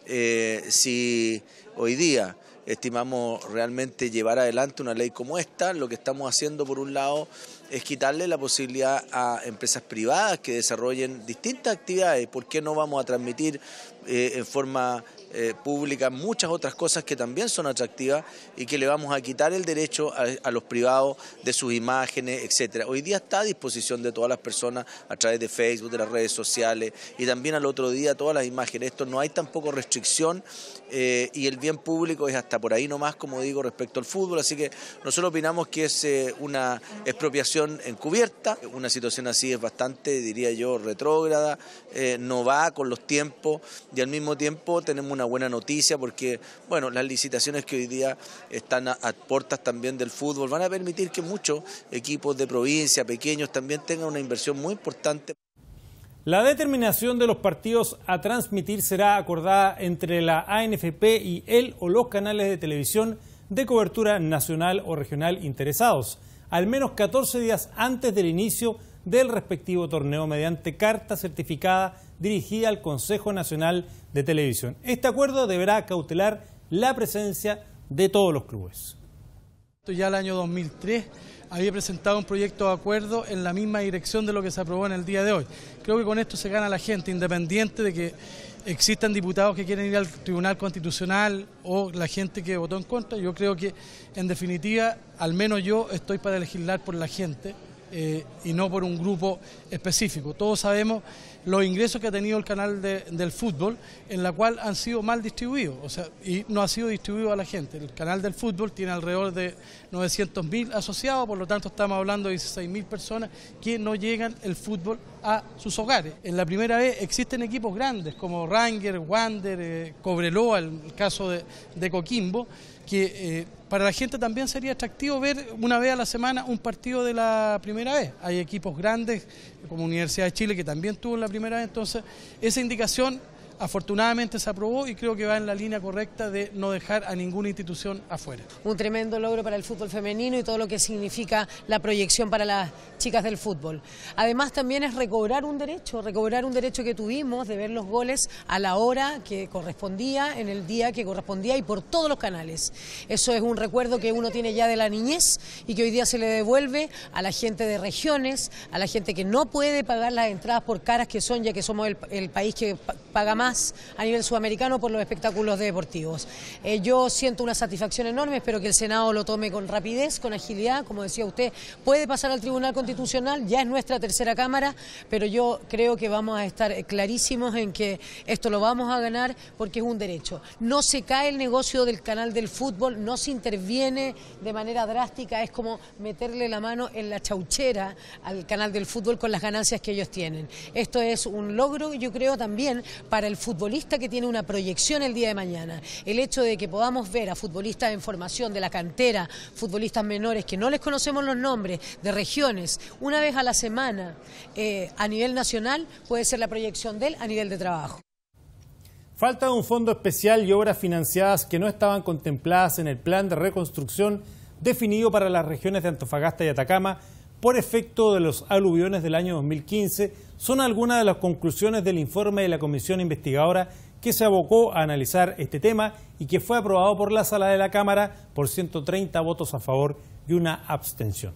eh, si hoy día estimamos realmente llevar adelante una ley como esta. Lo que estamos haciendo, por un lado, es quitarle la posibilidad a empresas privadas que desarrollen distintas actividades. ¿Por qué no vamos a transmitir eh, en forma eh, pública muchas otras cosas que también son atractivas y que le vamos a quitar el derecho a, los privados de sus imágenes, etcétera. Hoy día está a disposición de todas las personas a través de Facebook, de las redes sociales y también al otro día todas las imágenes. Esto no hay tampoco restricción eh, y el bien público es hasta por ahí nomás, como digo, respecto al fútbol. Así que nosotros opinamos que es eh, una expropiación encubierta. Una situación así es bastante, diría yo, retrógrada, no va con los tiempos y al mismo tiempo tenemos una buena noticia porque, bueno, las licitaciones que hoy día están a, puertas también del fútbol van a permitir que muchos equipos de provincia, pequeños, también tengan una inversión muy importante. La determinación de los partidos a transmitir será acordada entre la ANFP y él o los canales de televisión de cobertura nacional o regional interesados, al menos 14 días antes del inicio del respectivo torneo mediante carta certificada dirigida al Consejo Nacional de Televisión. Este acuerdo deberá cautelar la presencia de todos los clubes. Ya el año 2003 había presentado un proyecto de acuerdo en la misma dirección de lo que se aprobó en el día de hoy. Creo que con esto se gana la gente, independiente de que existan diputados que quieren ir al Tribunal Constitucional o la gente que votó en contra. Yo creo que, en definitiva, al menos yo estoy para legislar por la gente eh, y no por un grupo específico. Todos sabemos los ingresos que ha tenido el canal del fútbol, en la cual han sido mal distribuidos, o sea, y no ha sido distribuido a la gente. El canal del fútbol tiene alrededor de 900.000 asociados, por lo tanto estamos hablando de 16.000 personas que no llegan el fútbol a sus hogares. En la primera vez existen equipos grandes como Ranger, Wander, eh, Cobreloa, el caso de, Coquimbo, que eh, para la gente también sería atractivo ver una vez a la semana un partido de la primera vez. Hay equipos grandes como Universidad de Chile que también tuvo la primera vez, entonces esa indicación afortunadamente se aprobó y creo que va en la línea correcta de no dejar a ninguna institución afuera. Un tremendo logro para el fútbol femenino y todo lo que significa la proyección para las chicas del fútbol. Además también es recobrar un derecho, recobrar un derecho que tuvimos de ver los goles a la hora que correspondía, en el día que correspondía y por todos los canales. Eso es un recuerdo que uno tiene ya de la niñez y que hoy día se le devuelve a la gente de regiones, a la gente que no puede pagar las entradas por caras que son, ya que somos el, el país que paga más a nivel sudamericano por los espectáculos deportivos. Eh, yo siento una satisfacción enorme, espero que el Senado lo tome con rapidez, con agilidad, como decía usted, puede pasar al Tribunal Constitucional, ya es nuestra tercera Cámara, pero yo creo que vamos a estar clarísimos en que esto lo vamos a ganar porque es un derecho. No se cae el negocio del canal del fútbol, no se interviene de manera drástica, es como meterle la mano en la chauchera al canal del fútbol con las ganancias que ellos tienen. Esto es un logro, yo creo, también para el futbolista que tiene una proyección el día de mañana. El hecho de que podamos ver a futbolistas en formación de la cantera, futbolistas menores que no les conocemos los nombres, de regiones, una vez a la semana eh, a nivel nacional, puede ser la proyección de él a nivel de trabajo. Falta un fondo especial y obras financiadas que no estaban contempladas en el plan de reconstrucción definido para las regiones de Antofagasta y Atacama por efecto de los aluviones del año 2015 son algunas de las conclusiones del informe de la comisión investigadora que se abocó a analizar este tema y que fue aprobado por la sala de la Cámara por 130 votos a favor y una abstención.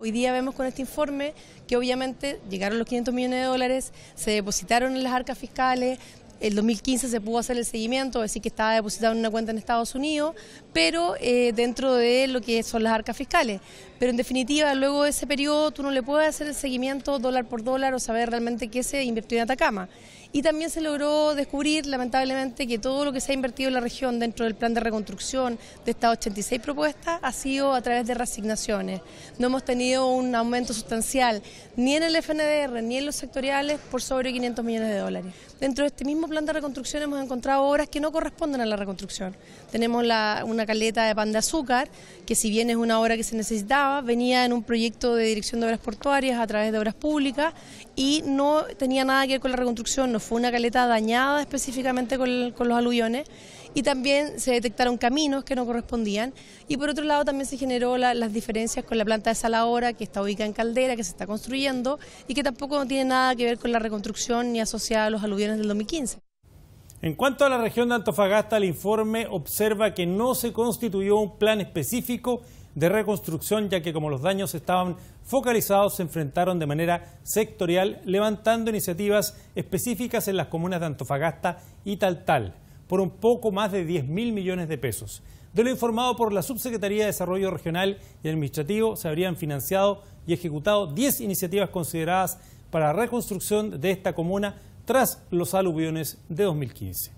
Hoy día vemos con este informe que obviamente llegaron los 500 millones de dólares, se depositaron en las arcas fiscales, el 2015 se pudo hacer el seguimiento, decir que estaba depositado en una cuenta en Estados Unidos, pero eh, dentro de lo que son las arcas fiscales. Pero en definitiva, luego de ese periodo, tú no le puedes hacer el seguimiento dólar por dólar o saber realmente qué se invirtió en Atacama. Y también se logró descubrir, lamentablemente, que todo lo que se ha invertido en la región dentro del plan de reconstrucción de estas 86 propuestas ha sido a través de reasignaciones. No hemos tenido un aumento sustancial ni en el FNDR ni en los sectoriales por sobre 500 millones de dólares. Dentro de este mismo plan de reconstrucción hemos encontrado obras que no corresponden a la reconstrucción. Tenemos una caleta de pan de azúcar, que si bien es una obra que se necesitaba, venía en un proyecto de dirección de obras portuarias a través de obras públicas y no tenía nada que ver con la reconstrucción, no fue una caleta dañada específicamente con, los aluviones y también se detectaron caminos que no correspondían y por otro lado también se generó las diferencias con la planta de Saladora que está ubicada en Caldera, que se está construyendo y que tampoco tiene nada que ver con la reconstrucción ni asociada a los aluviones del 2015. En cuanto a la región de Antofagasta, el informe observa que no se constituyó un plan específico de reconstrucción, ya que como los daños estaban focalizados, se enfrentaron de manera sectorial, levantando iniciativas específicas en las comunas de Antofagasta y Taltal, por un poco más de 10 mil millones de pesos. De lo informado por la Subsecretaría de Desarrollo Regional y Administrativo, se habrían financiado y ejecutado 10 iniciativas consideradas para la reconstrucción de esta comuna tras los aluviones de 2015.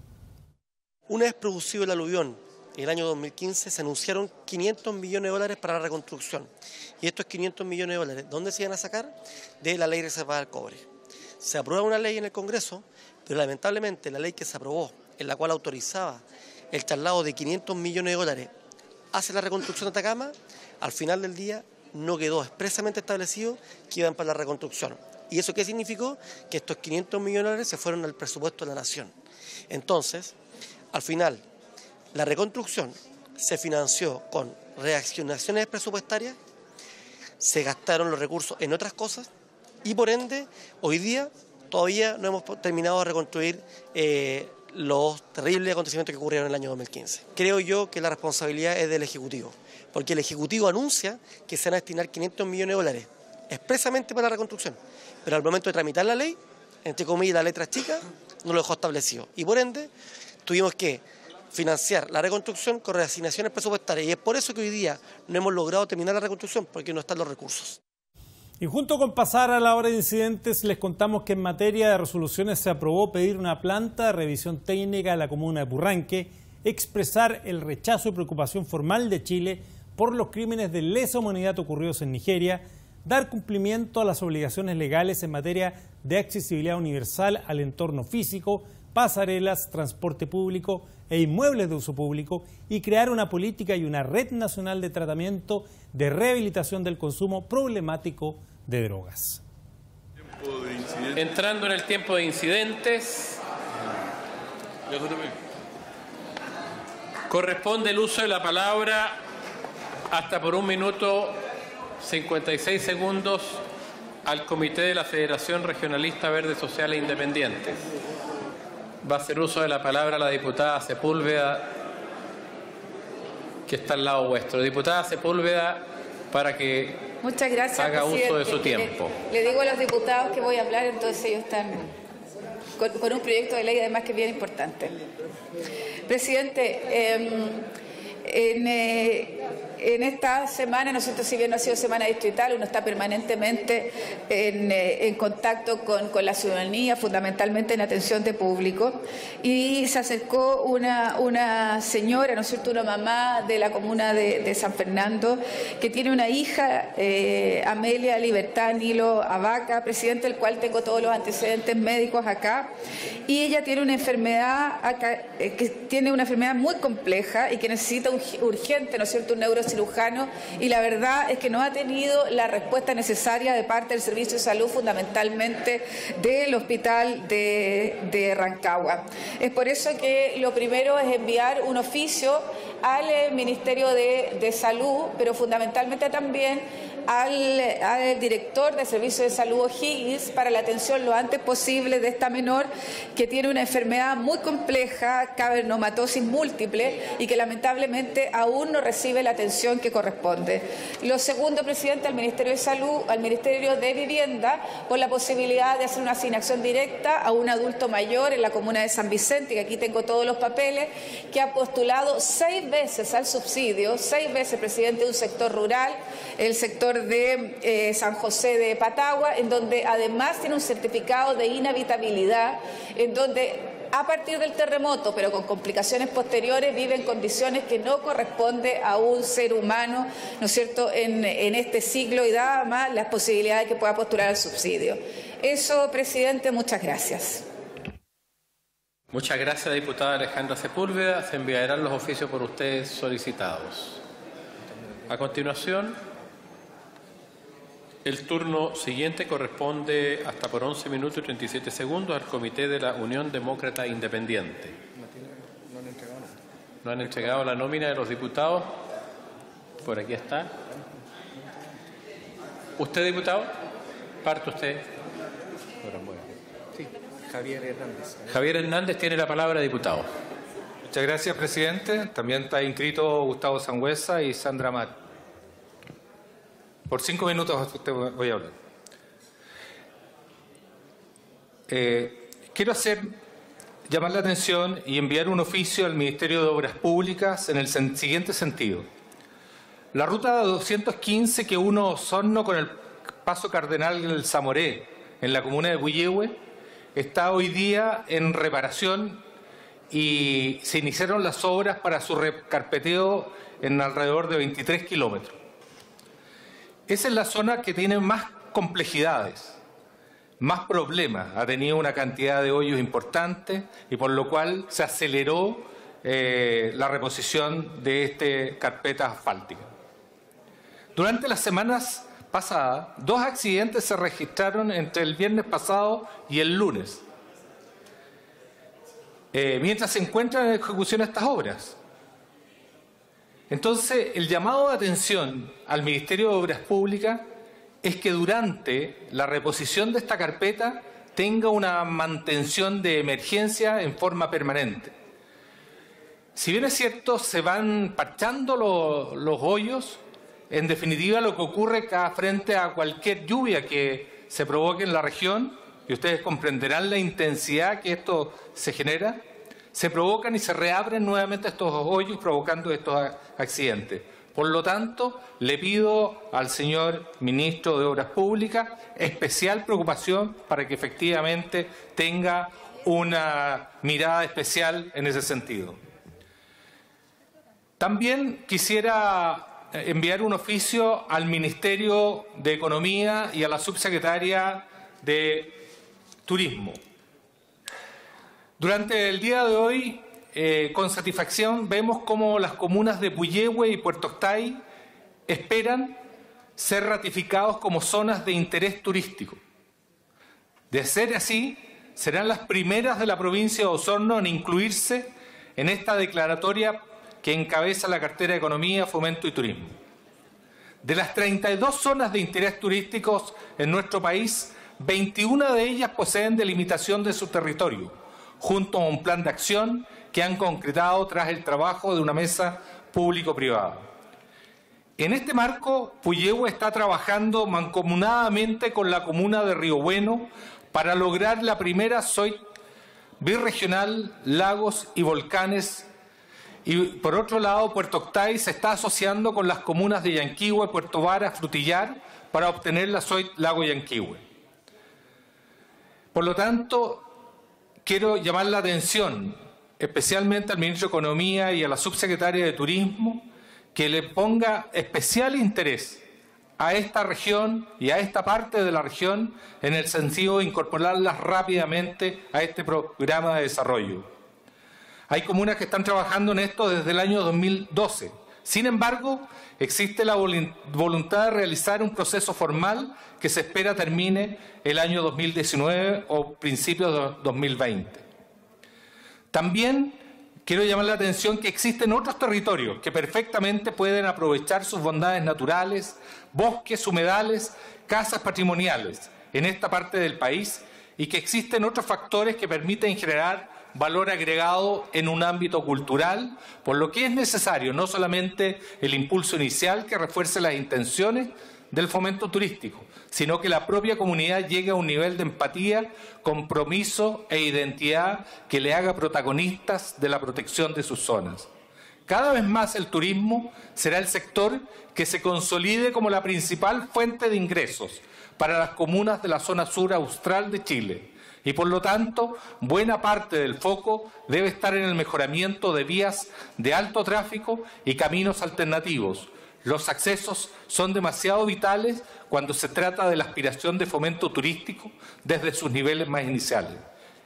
Una vez producido el aluvión en el año 2015 se anunciaron 500 millones de dólares para la reconstrucción. Y estos 500 millones de dólares, ¿dónde se iban a sacar? De la ley reservada al cobre. Se aprueba una ley en el Congreso, pero lamentablemente la ley que se aprobó, en la cual autorizaba el traslado de 500 millones de dólares hacia la reconstrucción de Atacama, al final del día no quedó expresamente establecido que iban para la reconstrucción. ¿Y eso qué significó? Que estos 500 millones de dólares se fueron al presupuesto de la nación. Entonces, al final, la reconstrucción se financió con reaccionaciones presupuestarias, se gastaron los recursos en otras cosas y por ende, hoy día todavía no hemos terminado de reconstruir eh, los terribles acontecimientos que ocurrieron en el año 2015. Creo yo que la responsabilidad es del Ejecutivo, porque el Ejecutivo anuncia que se van a destinar 500 millones de dólares expresamente para la reconstrucción pero al momento de tramitar la ley, entre comillas, la letra chica, no lo dejó establecido. Y por ende, tuvimos que financiar la reconstrucción con reasignaciones presupuestarias. Y es por eso que hoy día no hemos logrado terminar la reconstrucción, porque no están los recursos. Y junto con pasar a la hora de incidentes, les contamos que en materia de resoluciones se aprobó pedir una planta de revisión técnica a la comuna de Purranque, expresar el rechazo y preocupación formal de Chile por los crímenes de lesa humanidad ocurridos en Nigeria, dar cumplimiento a las obligaciones legales en materia de accesibilidad universal al entorno físico, pasarelas, transporte público e inmuebles de uso público y crear una política y una red nacional de tratamiento de rehabilitación del consumo problemático de drogas. Entrando en el tiempo de incidentes, corresponde el uso de la palabra hasta por un minuto 56 segundos al Comité de la Federación Regionalista Verde Social e Independiente. Va a hacer uso de la palabra la diputada Sepúlveda, que está al lado vuestro. Diputada Sepúlveda, para que Muchas gracias, haga uso de su tiempo. Le, digo a los diputados que voy a hablar, entonces ellos están con, un proyecto de ley además que es bien importante. Presidente, em, en, eh, en esta semana, ¿no si bien no ha sido semana distrital, uno está permanentemente en, eh, contacto con, la ciudadanía, fundamentalmente en atención de público, y se acercó una, una señora, ¿no es cierto?, una mamá de la comuna de, San Fernando, que tiene una hija, eh, Amelia Libertad Nilo Abaca, presidente del cual tengo todos los antecedentes médicos acá, y ella tiene una enfermedad, eh, que tiene una enfermedad muy compleja y que necesita urgente, ¿no es cierto?, un neuro cirujano y la verdad es que no ha tenido la respuesta necesaria de parte del Servicio de Salud, fundamentalmente del Hospital de, Rancagua. Es por eso que lo primero es enviar un oficio al Ministerio de, Salud, pero fundamentalmente también al, al director de Servicio de Salud O'Higgins para la atención lo antes posible de esta menor que tiene una enfermedad muy compleja, cavernomatosis múltiple, y que lamentablemente aún no recibe la atención que corresponde. Lo segundo, presidente, al Ministerio de Salud, al Ministerio de Vivienda, por la posibilidad de hacer una asignación directa a un adulto mayor en la comuna de San Vicente, que aquí tengo todos los papeles, que ha postulado seis veces al subsidio, seis veces, presidente, de un sector rural, el sector de eh, San José de Patagua, en donde además tiene un certificado de inhabitabilidad, en donde a partir del terremoto, pero con complicaciones posteriores, vive en condiciones que no corresponde a un ser humano, ¿no es cierto?, en, este siglo y da más las posibilidades de que pueda postular al subsidio. Eso, presidente, muchas gracias. Muchas gracias, diputada Alejandra Sepúlveda. Se enviarán los oficios por ustedes solicitados. A continuación, el turno siguiente corresponde hasta por 11 minutos y 37 segundos al Comité de la Unión Demócrata Independiente. No han entregado la nómina de los diputados. Por aquí está. ¿Usted, diputado? ¿Parte usted? Sí, Javier Hernández. Javier Hernández tiene la palabra, diputado. Muchas gracias, presidente. También está inscrito Gustavo Sangüesa y Sandra Mat. Por cinco minutos voy a hablar. Eh, quiero hacer llamar la atención y enviar un oficio al Ministerio de Obras Públicas en el siguiente sentido. La ruta 215 que une Osorno con el paso Cardenal del Zamoré en la comuna de Puyehue está hoy día en reparación y se iniciaron las obras para su recarpeteo en alrededor de 23 kilómetros. Esa es la zona que tiene más complejidades, más problemas. Ha tenido una cantidad de hoyos importantes y por lo cual se aceleró eh, la reposición de esta carpeta asfáltica. Durante las semanas pasadas, dos accidentes se registraron entre el viernes pasado y el lunes, eh, mientras se encuentran en ejecución estas obras. Entonces, el llamado de atención al Ministerio de Obras Públicas es que durante la reposición de esta carpeta tenga una mantención de emergencia en forma permanente. Si bien es cierto, se van parchando lo- los hoyos, en definitiva lo que ocurre cada frente a cualquier lluvia que se provoque en la región, y ustedes comprenderán la intensidad que esto se genera, se provocan y se reabren nuevamente estos hoyos provocando estos accidentes. Por lo tanto, le pido al señor ministro de Obras Públicas especial preocupación para que efectivamente tenga una mirada especial en ese sentido. También quisiera eh, enviar un oficio al Ministerio de Economía y a la subsecretaria de Turismo. Durante el día de hoy, eh, con satisfacción, vemos cómo las comunas de Puyehue y Puerto Octay esperan ser ratificados como zonas de interés turístico. De ser así, serán las primeras de la provincia de Osorno en incluirse en esta declaratoria que encabeza la cartera de Economía, Fomento y Turismo. De las 32 zonas de interés turísticos en nuestro país, 21 de ellas poseen delimitación de su territorio, junto a un plan de acción que han concretado tras el trabajo de una mesa público-privada. En este marco, Puyehue está trabajando mancomunadamente con la comuna de Río Bueno para lograr la primera SOIT birregional, lagos y volcanes. Y por otro lado, Puerto Octay se está asociando con las comunas de Yanquihue, Puerto Vara, Frutillar para obtener la SOIT Lago Yanquihue. Por lo tanto, quiero llamar la atención especialmente al ministro de Economía y a la subsecretaria de Turismo que le ponga especial interés a esta región y a esta parte de la región en el sentido de incorporarlas rápidamente a este programa de desarrollo. Hay comunas que están trabajando en esto desde el año 2012. Sin embargo, existe la volun- voluntad de realizar un proceso formal que se espera termine el año 2019 o principios de 2020. También quiero llamar la atención que existen otros territorios que perfectamente pueden aprovechar sus bondades naturales, bosques, humedales, casas patrimoniales en esta parte del país y que existen otros factores que permiten generar valor agregado en un ámbito cultural, por lo que es necesario no solamente el impulso inicial que refuerce las intenciones del fomento turístico, sino que la propia comunidad llegue a un nivel de empatía, compromiso e identidad que le haga protagonistas de la protección de sus zonas. Cada vez más el turismo será el sector que se consolide como la principal fuente de ingresos para las comunas de la zona sur austral de Chile y por lo tanto buena parte del foco debe estar en el mejoramiento de vías de alto tráfico y caminos alternativos. Los accesos son demasiado vitales cuando se trata de la aspiración de fomento turístico desde sus niveles más iniciales.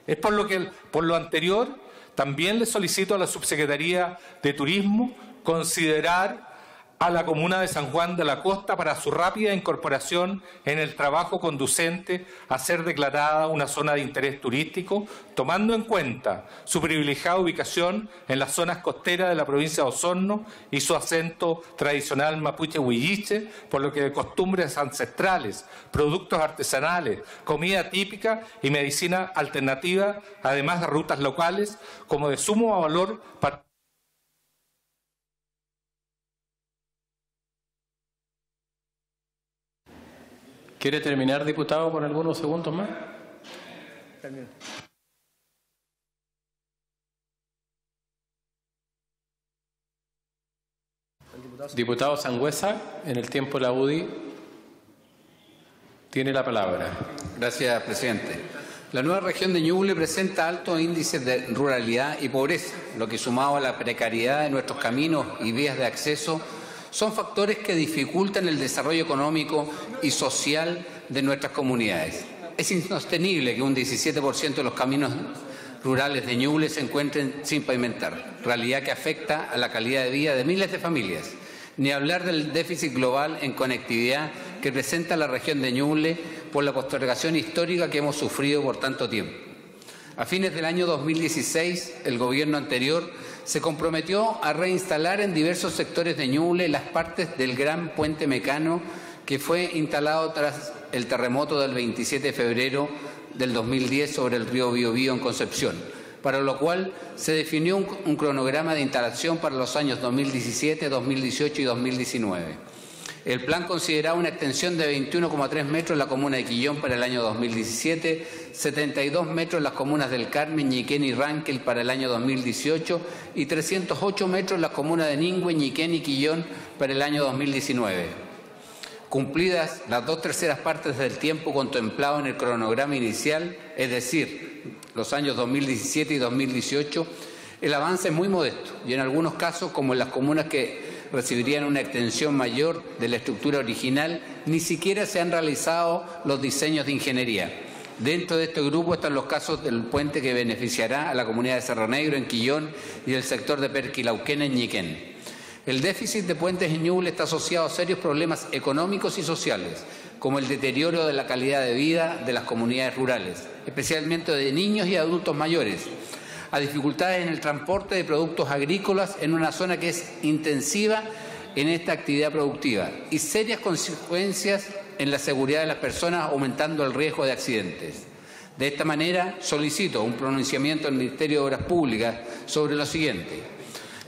Es por lo que, por lo anterior, también le solicito a la Subsecretaría de Turismo considerar a la comuna de San Juan de la Costa para su rápida incorporación en el trabajo conducente a ser declarada una zona de interés turístico, tomando en cuenta su privilegiada ubicación en las zonas costeras de la provincia de Osorno y su acento tradicional mapuche huilliche, por lo que de costumbres ancestrales, productos artesanales, comida típica y medicina alternativa, además de rutas locales, como de sumo valor para ¿Quiere terminar, diputado, por algunos segundos más? Diputado Sangüesa, en el tiempo de la UDI, tiene la palabra. Gracias, presidente. La nueva región de Ñuble presenta altos índices de ruralidad y pobreza, lo que sumado a la precariedad de nuestros caminos y vías de acceso son factores que dificultan el desarrollo económico y social de nuestras comunidades. Es insostenible que un 17% de los caminos rurales de Ñuble se encuentren sin pavimentar, realidad que afecta a la calidad de vida de miles de familias. Ni hablar del déficit global en conectividad que presenta la región de Ñuble por la postergación histórica que hemos sufrido por tanto tiempo. A fines del año 2016, el gobierno anterior se comprometió a reinstalar en diversos sectores de Ñuble las partes del gran puente mecano que fue instalado tras el terremoto del 27 de febrero del 2010 sobre el río Biobío en Concepción, para lo cual se definió un, un cronograma de instalación para los años 2017, 2018 y 2019. El plan consideraba una extensión de 21,3 metros en la comuna de Quillón para el año 2017, 72 metros en las comunas del Carmen, Ñiquén y Rankel para el año 2018 y 308 metros en las comunas de Ningüe, Ñiquén y Quillón para el año 2019. Cumplidas las dos terceras partes del tiempo contemplado en el cronograma inicial, es decir, los años 2017 y 2018, el avance es muy modesto y en algunos casos, como en las comunas que recibirían una extensión mayor de la estructura original, ni siquiera se han realizado los diseños de ingeniería. Dentro de este grupo están los casos del puente que beneficiará a la comunidad de Cerro Negro en Quillón y el sector de Perquilauquén en Ñiquén. El déficit de puentes en Ñuble está asociado a serios problemas económicos y sociales, como el deterioro de la calidad de vida de las comunidades rurales, especialmente de niños y adultos mayores, a dificultades en el transporte de productos agrícolas en una zona que es intensiva en esta actividad productiva y serias consecuencias en la seguridad de las personas, aumentando el riesgo de accidentes. De esta manera, solicito un pronunciamiento del Ministerio de Obras Públicas sobre lo siguiente.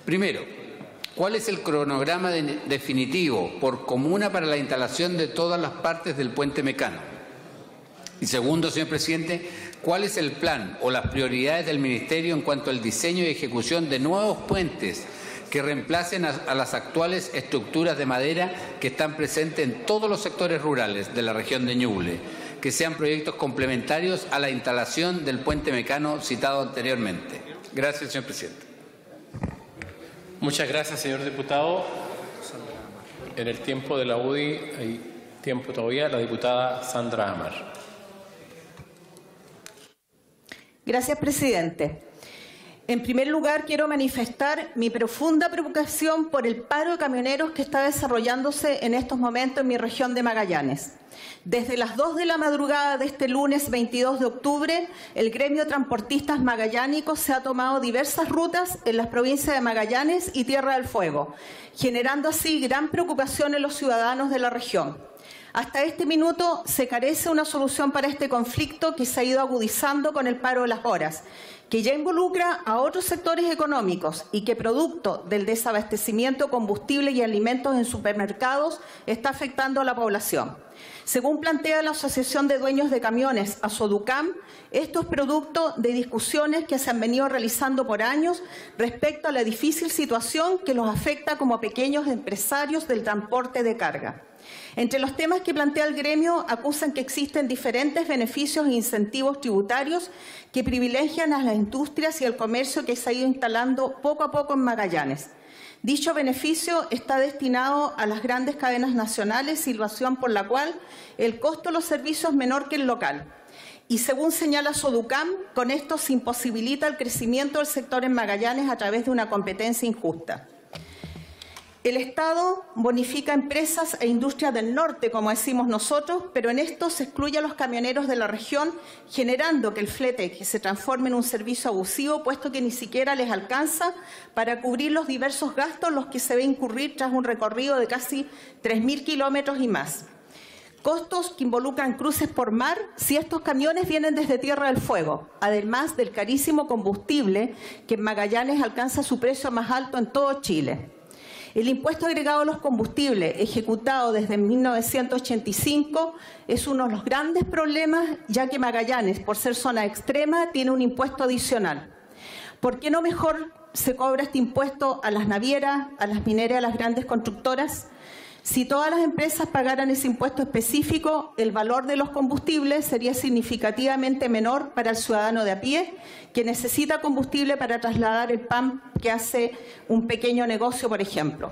Primero, ¿cuál es el cronograma de definitivo por comuna para la instalación de todas las partes del puente mecano? Y segundo, señor presidente, ¿Cuál es el plan o las prioridades del Ministerio en cuanto al diseño y ejecución de nuevos puentes que reemplacen a, las actuales estructuras de madera que están presentes en todos los sectores rurales de la región de Ñuble, que sean proyectos complementarios a la instalación del puente mecano citado anteriormente? Gracias, señor presidente. Muchas gracias, señor diputado. En el tiempo de la UDI hay tiempo todavía. La diputada Sandra Amar. Gracias, presidente. En primer lugar, quiero manifestar mi profunda preocupación por el paro de camioneros que está desarrollándose en estos momentos en mi región de Magallanes. Desde las 2 de la madrugada de este lunes 22 de octubre, el gremio transportistas magallánicos se ha tomado diversas rutas en las provincias de Magallanes y Tierra del Fuego, generando así gran preocupación en los ciudadanos de la región. Hasta este minuto se carece una solución para este conflicto que se ha ido agudizando con el paro de las horas, que ya involucra a otros sectores económicos y que producto del desabastecimiento de combustible y alimentos en supermercados está afectando a la población. Según plantea la Asociación de Dueños de Camiones, ASODUCAM, esto es producto de discusiones que se han venido realizando por años respecto a la difícil situación que los afecta como pequeños empresarios del transporte de carga. Entre los temas que plantea el gremio acusan que existen diferentes beneficios e incentivos tributarios que privilegian a las industrias y el comercio que se ha ido instalando poco a poco en Magallanes. Dicho beneficio está destinado a las grandes cadenas nacionales, situación por la cual el costo de los servicios es menor que el local. Y según señala Soducam, con esto se imposibilita el crecimiento del sector en Magallanes a través de una competencia injusta. El Estado bonifica empresas e industrias del norte, como decimos nosotros, pero en esto se excluye a los camioneros de la región, generando que el flete se transforme en un servicio abusivo, puesto que ni siquiera les alcanza para cubrir los diversos gastos los que se ve incurrir tras un recorrido de casi 3.000 kilómetros y más. Costos que involucran cruces por mar si estos camiones vienen desde Tierra del Fuego, además del carísimo combustible que en Magallanes alcanza su precio más alto en todo Chile. El impuesto agregado a los combustibles, ejecutado desde 1985, es uno de los grandes problemas, ya que Magallanes, por ser zona extrema, tiene un impuesto adicional. ¿Por qué no mejor se cobra este impuesto a las navieras, a las mineras, a las grandes constructoras? Si todas las empresas pagaran ese impuesto específico, el valor de los combustibles sería significativamente menor para el ciudadano de a pie, que necesita combustible para trasladar el pan que hace un pequeño negocio, por ejemplo.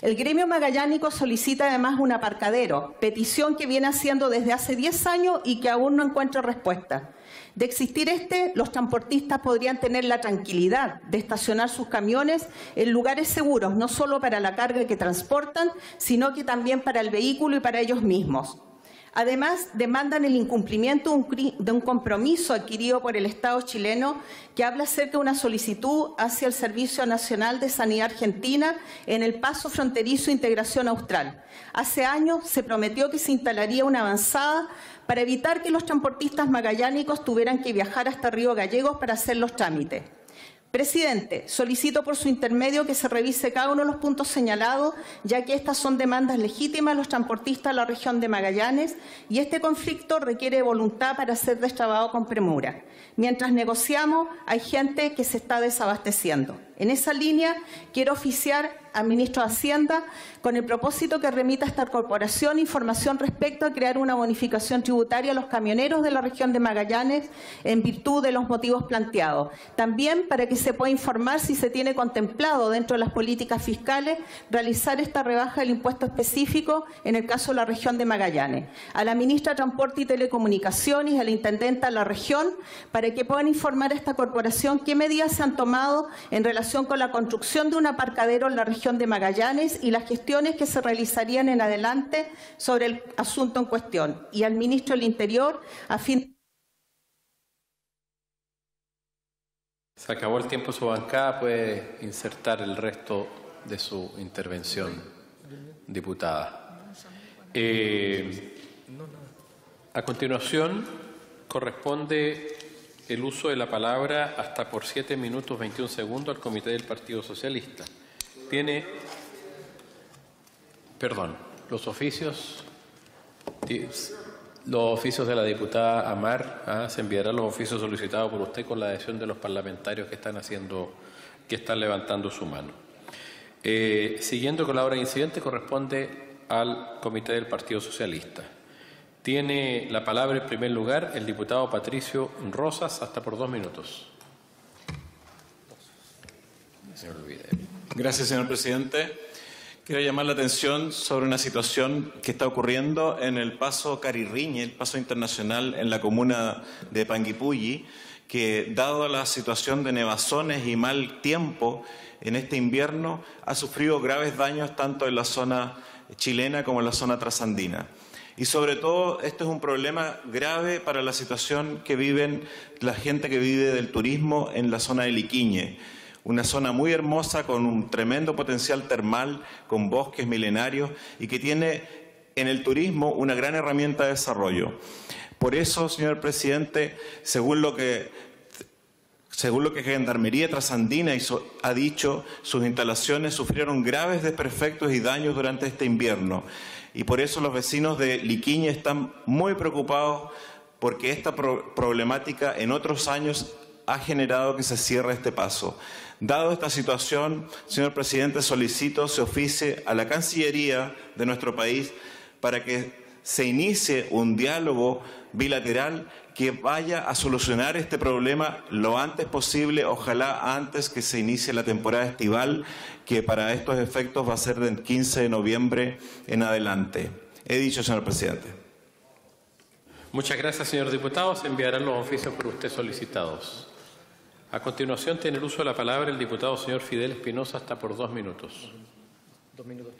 El gremio magallánico solicita además un aparcadero, petición que viene haciendo desde hace 10 años y que aún no encuentra respuesta. De existir este, los transportistas podrían tener la tranquilidad de estacionar sus camiones en lugares seguros, no solo para la carga que transportan, sino que también para el vehículo y para ellos mismos. Además, demandan el incumplimiento de un compromiso adquirido por el Estado chileno que habla acerca de una solicitud hacia el Servicio Nacional de Sanidad Argentina en el paso fronterizo Integración Austral. Hace años se prometió que se instalaría una avanzada para evitar que los transportistas magallánicos tuvieran que viajar hasta Río Gallegos para hacer los trámites. Presidente, solicito por su intermedio que se revise cada uno de los puntos señalados, ya que estas son demandas legítimas de los transportistas de la región de Magallanes y este conflicto requiere voluntad para ser destrabado con premura. Mientras negociamos, hay gente que se está desabasteciendo. En esa línea, quiero oficiar al ministro de Hacienda con el propósito que remita a esta corporación información respecto a crear una bonificación tributaria a los camioneros de la región de Magallanes en virtud de los motivos planteados. También para que se pueda informar si se tiene contemplado dentro de las políticas fiscales realizar esta rebaja del impuesto específico en el caso de la región de Magallanes. A la ministra de Transporte y Telecomunicaciones a la intendenta de la región para que puedan informar a esta corporación qué medidas se han tomado en relación con la construcción de un aparcadero en la región de Magallanes y las gestiones que se realizarían en adelante sobre el asunto en cuestión. Y al ministro del Interior, a fin. Se acabó el tiempo su bancada, puede insertar el resto de su intervención, diputada. Eh, a continuación, corresponde el uso de la palabra hasta por siete minutos 21 segundos al Comité del Partido Socialista tiene, perdón, los oficios, los oficios de la diputada Amar, ¿ah? se enviarán los oficios solicitados por usted con la adhesión de los parlamentarios que están haciendo, que están levantando su mano. Eh, siguiendo con la hora de incidente, corresponde al Comité del Partido Socialista. Tiene la palabra en primer lugar el diputado Patricio Rosas, hasta por dos minutos. Señor Gracias, señor presidente. Quiero llamar la atención sobre una situación que está ocurriendo en el paso Carirriñe, el paso internacional en la comuna de Panguipulli, que, dado la situación de nevazones y mal tiempo en este invierno, ha sufrido graves daños tanto en la zona chilena como en la zona trasandina. Y sobre todo, esto es un problema grave para la situación que viven la gente que vive del turismo en la zona de Liquiñe una zona muy hermosa con un tremendo potencial termal, con bosques milenarios y que tiene en el turismo una gran herramienta de desarrollo. Por eso, señor presidente, según lo que según lo que Gendarmería Trasandina ha dicho, sus instalaciones sufrieron graves desperfectos y daños durante este invierno. Y por eso los vecinos de Liquiñe están muy preocupados porque esta problemática en otros años ha generado que se cierre este paso. Dado esta situación, señor presidente, solicito se oficie a la Cancillería de nuestro país para que se inicie un diálogo bilateral que vaya a solucionar este problema lo antes posible, ojalá antes que se inicie la temporada estival, que para estos efectos va a ser del 15 de noviembre en adelante. He dicho, señor presidente. Muchas gracias, señor diputado. Se enviarán los oficios por usted solicitados. A continuación tiene el uso de la palabra el diputado señor Fidel Espinosa hasta por dos minutos. Dos minutos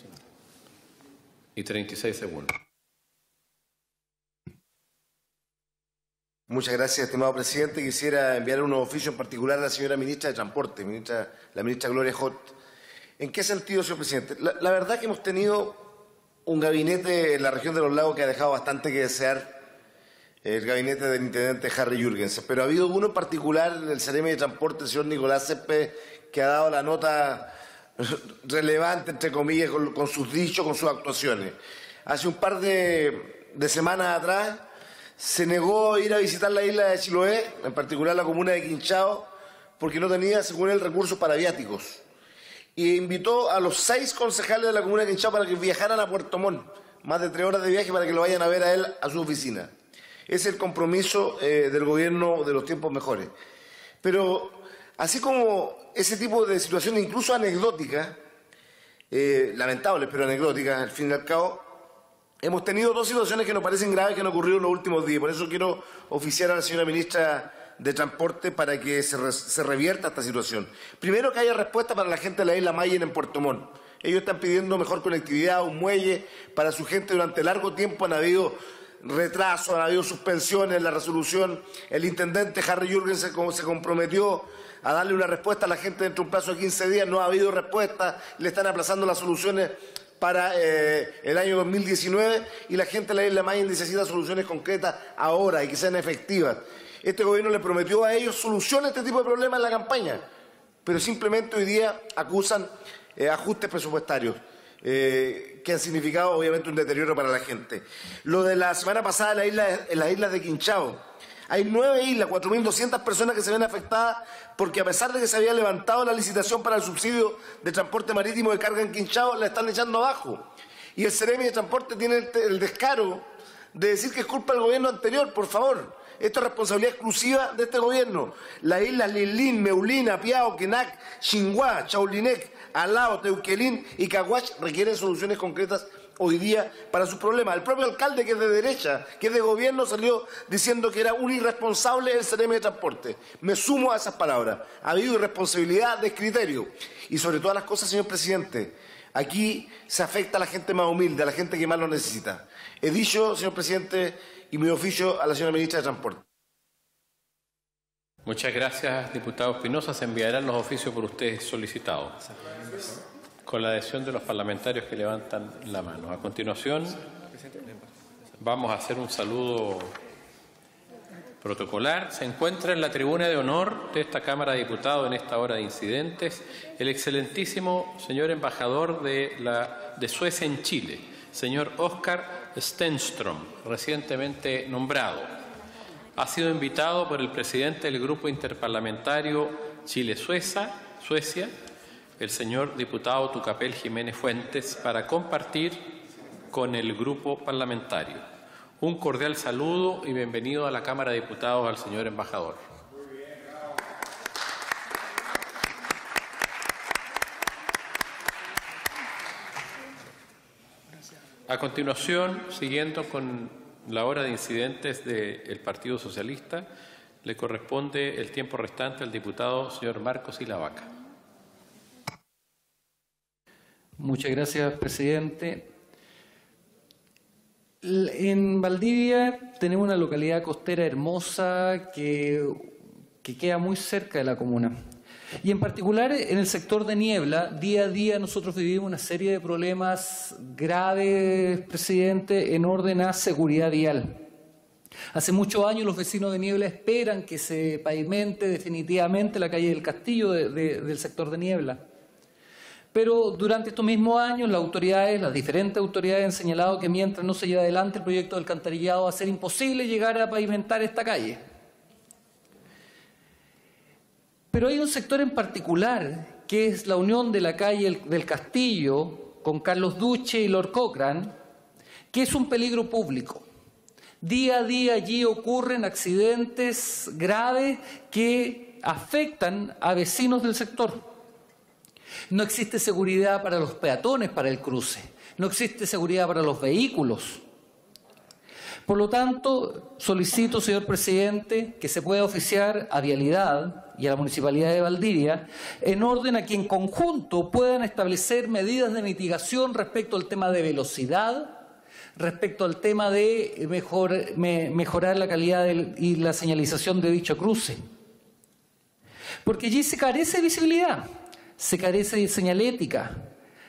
y 36 segundos. Muchas gracias, estimado presidente. Quisiera enviar un oficio en particular a la señora ministra de Transporte, ministra, la ministra Gloria Hot. ¿En qué sentido, señor presidente? La, la verdad que hemos tenido un gabinete en la región de los lagos que ha dejado bastante que desear el gabinete del intendente Harry Jürgensen, pero ha habido uno en particular, el Ceremi de Transporte, el señor Nicolás Cepe, que ha dado la nota relevante, entre comillas, con, sus dichos, con sus actuaciones. Hace un par de, semanas atrás se negó a ir a visitar la isla de Chiloé, en particular la comuna de Quinchao, porque no tenía, según él, recursos para viáticos. Y invitó a los seis concejales de la comuna de Quinchao para que viajaran a Puerto Montt, más de tres horas de viaje para que lo vayan a ver a él a su oficina es el compromiso eh, del gobierno de los tiempos mejores. Pero así como ese tipo de situaciones, incluso anecdóticas, eh, lamentables pero anecdóticas, al fin y al cabo, hemos tenido dos situaciones que nos parecen graves que han ocurrido en los últimos días. Por eso quiero oficiar a la señora ministra de Transporte para que se, revierta esta situación. Primero, que haya respuesta para la gente de la isla Mayen en Puerto Montt. Ellos están pidiendo mejor conectividad, un muelle para su gente. Durante largo tiempo han habido retraso, ha habido suspensiones en la resolución. El intendente Harry Jürgensen se comprometió a darle una respuesta a la gente dentro de un plazo de 15 días. No ha habido respuesta, le están aplazando las soluciones para eh, el año 2019 y la gente de la isla Mayen necesita soluciones concretas ahora y que sean efectivas. Este gobierno le prometió a ellos soluciones a este tipo de problemas en la campaña, pero simplemente hoy día acusan eh, ajustes presupuestarios. Eh, que han significado obviamente un deterioro para la gente. Lo de la semana pasada en, las islas de Quinchao. Hay nueve islas, 4.200 personas que se ven afectadas porque a pesar de que se había levantado la licitación para el subsidio de transporte marítimo de carga en Quinchao, la están echando abajo. Y el Ceremi de Transporte tiene el, descaro de decir que es culpa del gobierno anterior, por favor. Esto es responsabilidad exclusiva de este gobierno. Las islas Lilín, Meulina, Piao, Quenac, Xinguá, Chaulinec, Alao, Teuquelín y Caguach requieren soluciones concretas hoy día para sus problemas. El propio alcalde, que es de derecha, que es de gobierno, salió diciendo que era un irresponsable el CRM de transporte. Me sumo a esas palabras. Ha habido irresponsabilidad, descriterio. Y sobre todas las cosas, señor presidente, aquí se afecta a la gente más humilde, a la gente que más lo necesita. He dicho, señor presidente, y mi oficio a la señora ministra de Transporte. Muchas gracias, diputado Espinosa. Se enviarán los oficios por usted solicitados. Con la adhesión de los parlamentarios que levantan la mano. A continuación, vamos a hacer un saludo protocolar. Se encuentra en la tribuna de honor de esta Cámara de Diputados en esta hora de incidentes el excelentísimo señor embajador de Suecia en Chile, señor Oscar Stenström, recientemente nombrado ha sido invitado por el presidente del Grupo Interparlamentario Chile-Suecia, el señor diputado Tucapel Jiménez Fuentes, para compartir con el grupo parlamentario. Un cordial saludo y bienvenido a la Cámara de Diputados al señor embajador. A continuación, siguiendo con la hora de incidentes del Partido Socialista, Le corresponde el tiempo restante al diputado señor Marcos Ilavaca. Muchas gracias, presidente. En Valdivia tenemos una localidad costera hermosa que, que queda muy cerca de la comuna. Y en particular en el sector de niebla, día a día nosotros vivimos una serie de problemas graves, presidente, en orden a seguridad vial. Hace muchos años los vecinos de Niebla esperan que se pavimente definitivamente la calle del Castillo del sector de Niebla. Pero durante estos mismos años las autoridades, las diferentes autoridades han señalado que mientras no se lleve adelante el proyecto del alcantarillado va a ser imposible llegar a pavimentar esta calle. Pero hay un sector en particular, que es la unión de la calle del Castillo con Carlos Duche y Lord Cochrane, que es un peligro público. Día a día allí ocurren accidentes graves que afectan a vecinos del sector. No existe seguridad para los peatones para el cruce, no existe seguridad para los vehículos. Por lo tanto, solicito, señor presidente, que se pueda oficiar a Vialidad y a la Municipalidad de Valdivia en orden a que en conjunto puedan establecer medidas de mitigación respecto al tema de velocidad, respecto al tema de mejorar la calidad y la señalización de dicho cruce. Porque allí se carece de visibilidad, se carece de señalética,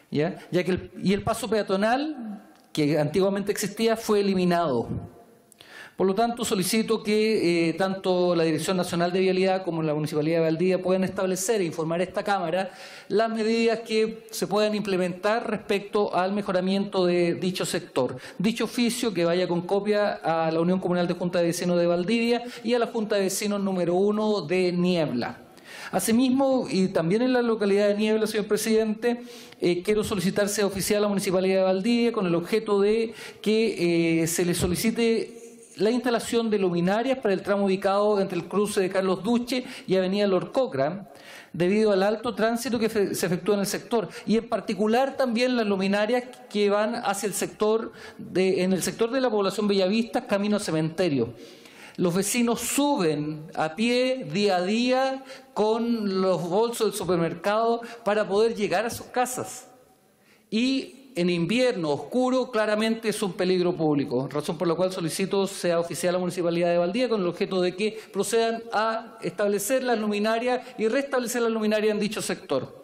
¿ya? Que y el paso peatonal que antiguamente existía fue eliminado. Por lo tanto, solicito que eh, tanto la Dirección Nacional de Vialidad como la Municipalidad de Valdivia puedan establecer e informar a esta Cámara las medidas que se puedan implementar respecto al mejoramiento de dicho sector. Dicho oficio que vaya con copia a la Unión Comunal de Junta de Vecinos de Valdivia y a la Junta de Vecinos número uno de Niebla. Asimismo, y también en la localidad de Niebla, señor presidente, eh, quiero solicitarse oficial a la Municipalidad de Valdivia con el objeto de que eh, se le solicite la instalación de luminarias para el tramo ubicado entre el cruce de Carlos Duche y Avenida Lord Cochrane, debido al alto tránsito que se efectúa en el sector y en particular también las luminarias que van hacia el sector de, en el sector de la población Bellavista camino cementerio. Los vecinos suben a pie día a día con los bolsos del supermercado para poder llegar a sus casas. Y en invierno oscuro claramente es un peligro público, razón por la cual solicito sea oficial la Municipalidad de Valdía con el objeto de que procedan a establecer las luminarias y restablecer las luminarias en dicho sector.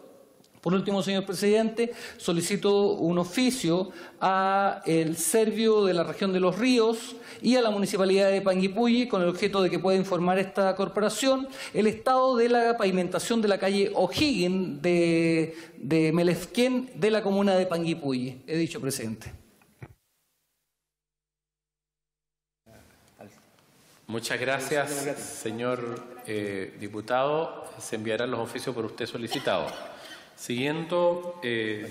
Por último, señor presidente, solicito un oficio a el Servio de la región de los ríos y a la Municipalidad de Panguipulli con el objeto de que pueda informar esta corporación el estado de la pavimentación de la calle O'Higgins de, de Melezquén de la comuna de Panguipulli. He dicho, presidente. Muchas gracias, señor eh, diputado. Se enviarán los oficios por usted solicitado. Siguiendo, eh,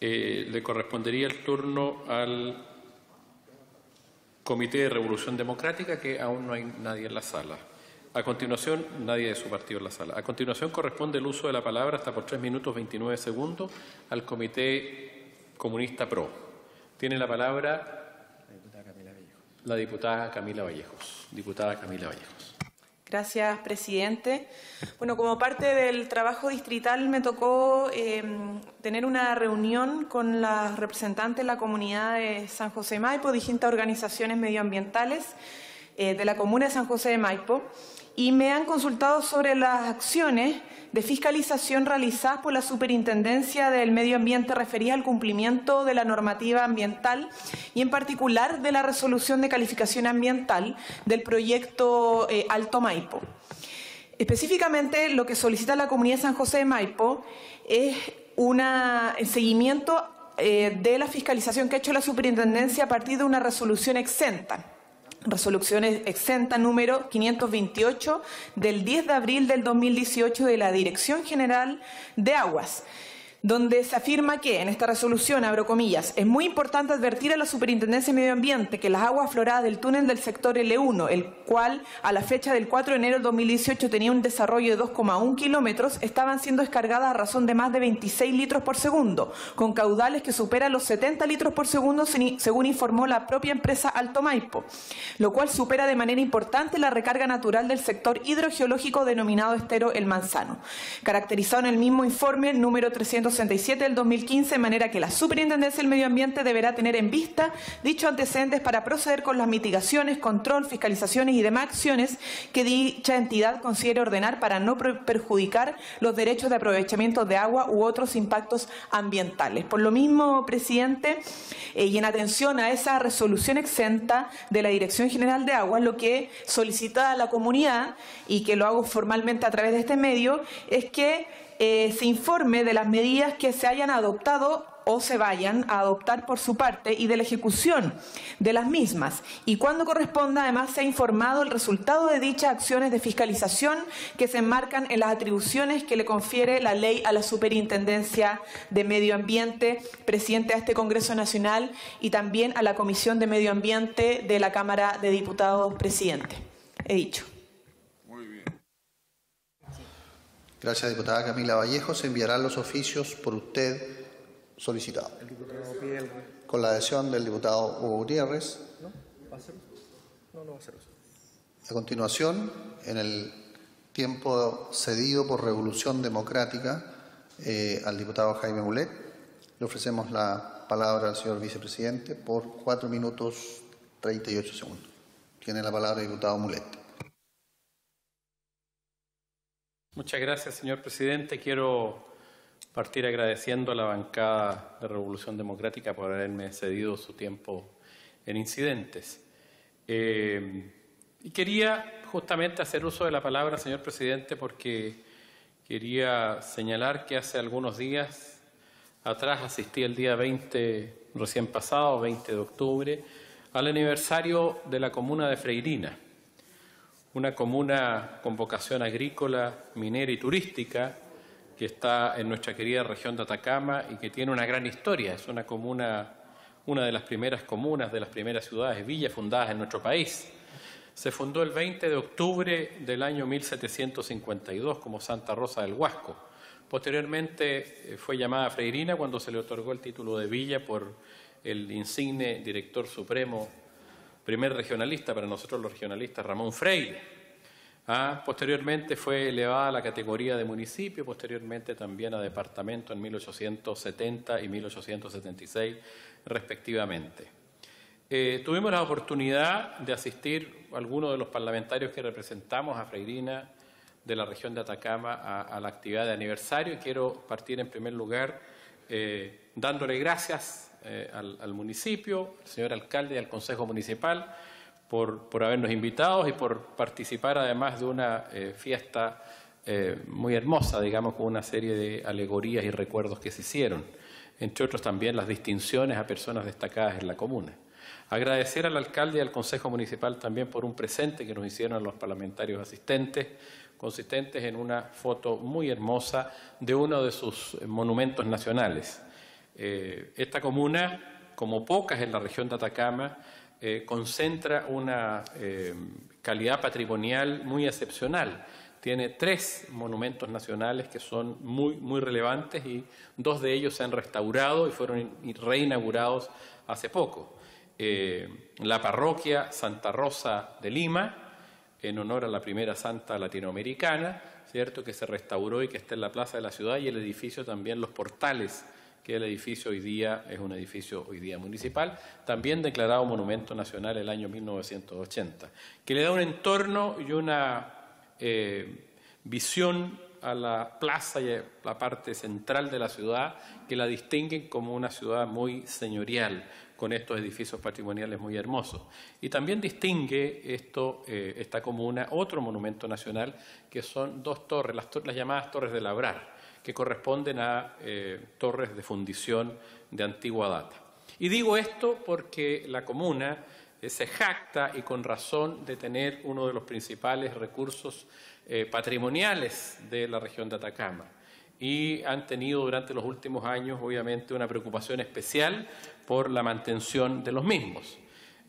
eh, le correspondería el turno al Comité de Revolución Democrática, que aún no hay nadie en la sala. A continuación, nadie de su partido en la sala. A continuación, corresponde el uso de la palabra hasta por tres minutos 29 segundos al Comité Comunista PRO. Tiene la palabra la diputada Camila Vallejos. Diputada Camila Vallejos. Gracias, presidente. Bueno, como parte del trabajo distrital me tocó em, tener una reunión con las representantes de la comunidad de San José de Maipo, distintas organizaciones medioambientales eh, de la comuna de San José de Maipo, y me han consultado sobre las acciones de fiscalización realizadas por la Superintendencia del Medio Ambiente referidas al cumplimiento de la normativa ambiental y en particular de la resolución de calificación ambiental del proyecto eh, Alto Maipo. Específicamente lo que solicita la comunidad de San José de Maipo es un seguimiento eh, de la fiscalización que ha hecho la superintendencia a partir de una resolución exenta resoluciones exenta número 528 del 10 de abril del 2018 de la Dirección General de Aguas, donde se afirma que en esta resolución, abro comillas, es muy importante advertir a la Superintendencia de Medio Ambiente que las aguas floradas del túnel del sector L1, el cual a la fecha del 4 de enero del 2018 tenía un desarrollo de 2,1 kilómetros, estaban siendo descargadas a razón de más de 26 litros por segundo, con caudales que superan los 70 litros por segundo, según informó la propia empresa Alto Maipo, lo cual supera de manera importante la recarga natural del sector hidrogeológico denominado estero El Manzano, caracterizado en el mismo informe número 300 del 2015, de manera que la Superintendencia del Medio Ambiente deberá tener en vista dichos antecedentes para proceder con las mitigaciones, control, fiscalizaciones y demás acciones que dicha entidad considere ordenar para no perjudicar los derechos de aprovechamiento de agua u otros impactos ambientales. Por lo mismo, presidente, eh, y en atención a esa resolución exenta de la Dirección General de Agua, lo que solicita a la comunidad y que lo hago formalmente a través de este medio es que eh, se informe de las medidas que se hayan adoptado o se vayan a adoptar por su parte y de la ejecución de las mismas. Y cuando corresponda, además, se ha informado el resultado de dichas acciones de fiscalización que se enmarcan en las atribuciones que le confiere la ley a la Superintendencia de Medio Ambiente, presidente de este Congreso Nacional, y también a la Comisión de Medio Ambiente de la Cámara de Diputados, presidente. He dicho. Gracias, diputada Camila Vallejo. Se enviarán los oficios por usted solicitado. Con la adhesión del diputado Hugo Gutiérrez. A continuación, en el tiempo cedido por Revolución Democrática eh, al diputado Jaime Mulet, le ofrecemos la palabra al señor vicepresidente por cuatro minutos 38 segundos. Tiene la palabra el diputado Mulet. Muchas gracias, señor presidente. Quiero partir agradeciendo a la bancada de Revolución Democrática por haberme cedido su tiempo en incidentes. Eh, y quería justamente hacer uso de la palabra, señor presidente, porque quería señalar que hace algunos días atrás asistí el día 20, recién pasado, 20 de octubre, al aniversario de la comuna de Freirina una comuna con vocación agrícola, minera y turística que está en nuestra querida región de Atacama y que tiene una gran historia. Es una comuna, una de las primeras comunas, de las primeras ciudades, villas fundadas en nuestro país. Se fundó el 20 de octubre del año 1752 como Santa Rosa del Huasco. Posteriormente eh, fue llamada Freirina cuando se le otorgó el título de villa por el insigne director supremo primer regionalista para nosotros los regionalistas, Ramón Freire. Ah, posteriormente fue elevada a la categoría de municipio, posteriormente también a departamento en 1870 y 1876 respectivamente. Eh, tuvimos la oportunidad de asistir algunos de los parlamentarios que representamos a Freirina de la región de Atacama a, la actividad de aniversario quiero partir en primer lugar eh, dándole gracias eh, al, municipio, al señor alcalde y al Consejo Municipal por, por habernos invitado y por participar además de una eh, fiesta eh, muy hermosa, digamos, con una serie de alegorías y recuerdos que se hicieron, entre otros también las distinciones a personas destacadas en la comuna. Agradecer al alcalde y al Consejo Municipal también por un presente que nos hicieron los parlamentarios asistentes, consistentes en una foto muy hermosa de uno de sus monumentos nacionales, eh, esta comuna, como pocas en la región de Atacama, eh, concentra una eh, calidad patrimonial muy excepcional. Tiene tres monumentos nacionales que son muy, muy relevantes y dos de ellos se han restaurado y fueron reinaugurados hace poco. la parroquia Santa Rosa de Lima, en honor a la primera santa latinoamericana, ¿cierto? que se restauró y que está en la plaza de la ciudad, y el edificio también, los portales que el edificio hoy día es un edificio hoy día municipal, también declarado Monumento Nacional el año 1980, que le da un entorno y una eh, visión a la plaza y a la parte central de la ciudad que la distinguen como una ciudad muy señorial, con estos edificios patrimoniales muy hermosos. Y también distingue esto, eh, esta comuna otro monumento nacional, que son dos torres, las, las llamadas Torres de Labrar que corresponden a eh, torres de fundición de antigua data. Y digo esto porque la comuna eh, se jacta y con razón de tener uno de los principales recursos eh, patrimoniales de la región de Atacama. y han tenido durante los últimos años, obviamente, una preocupación especial por la mantención de los mismos.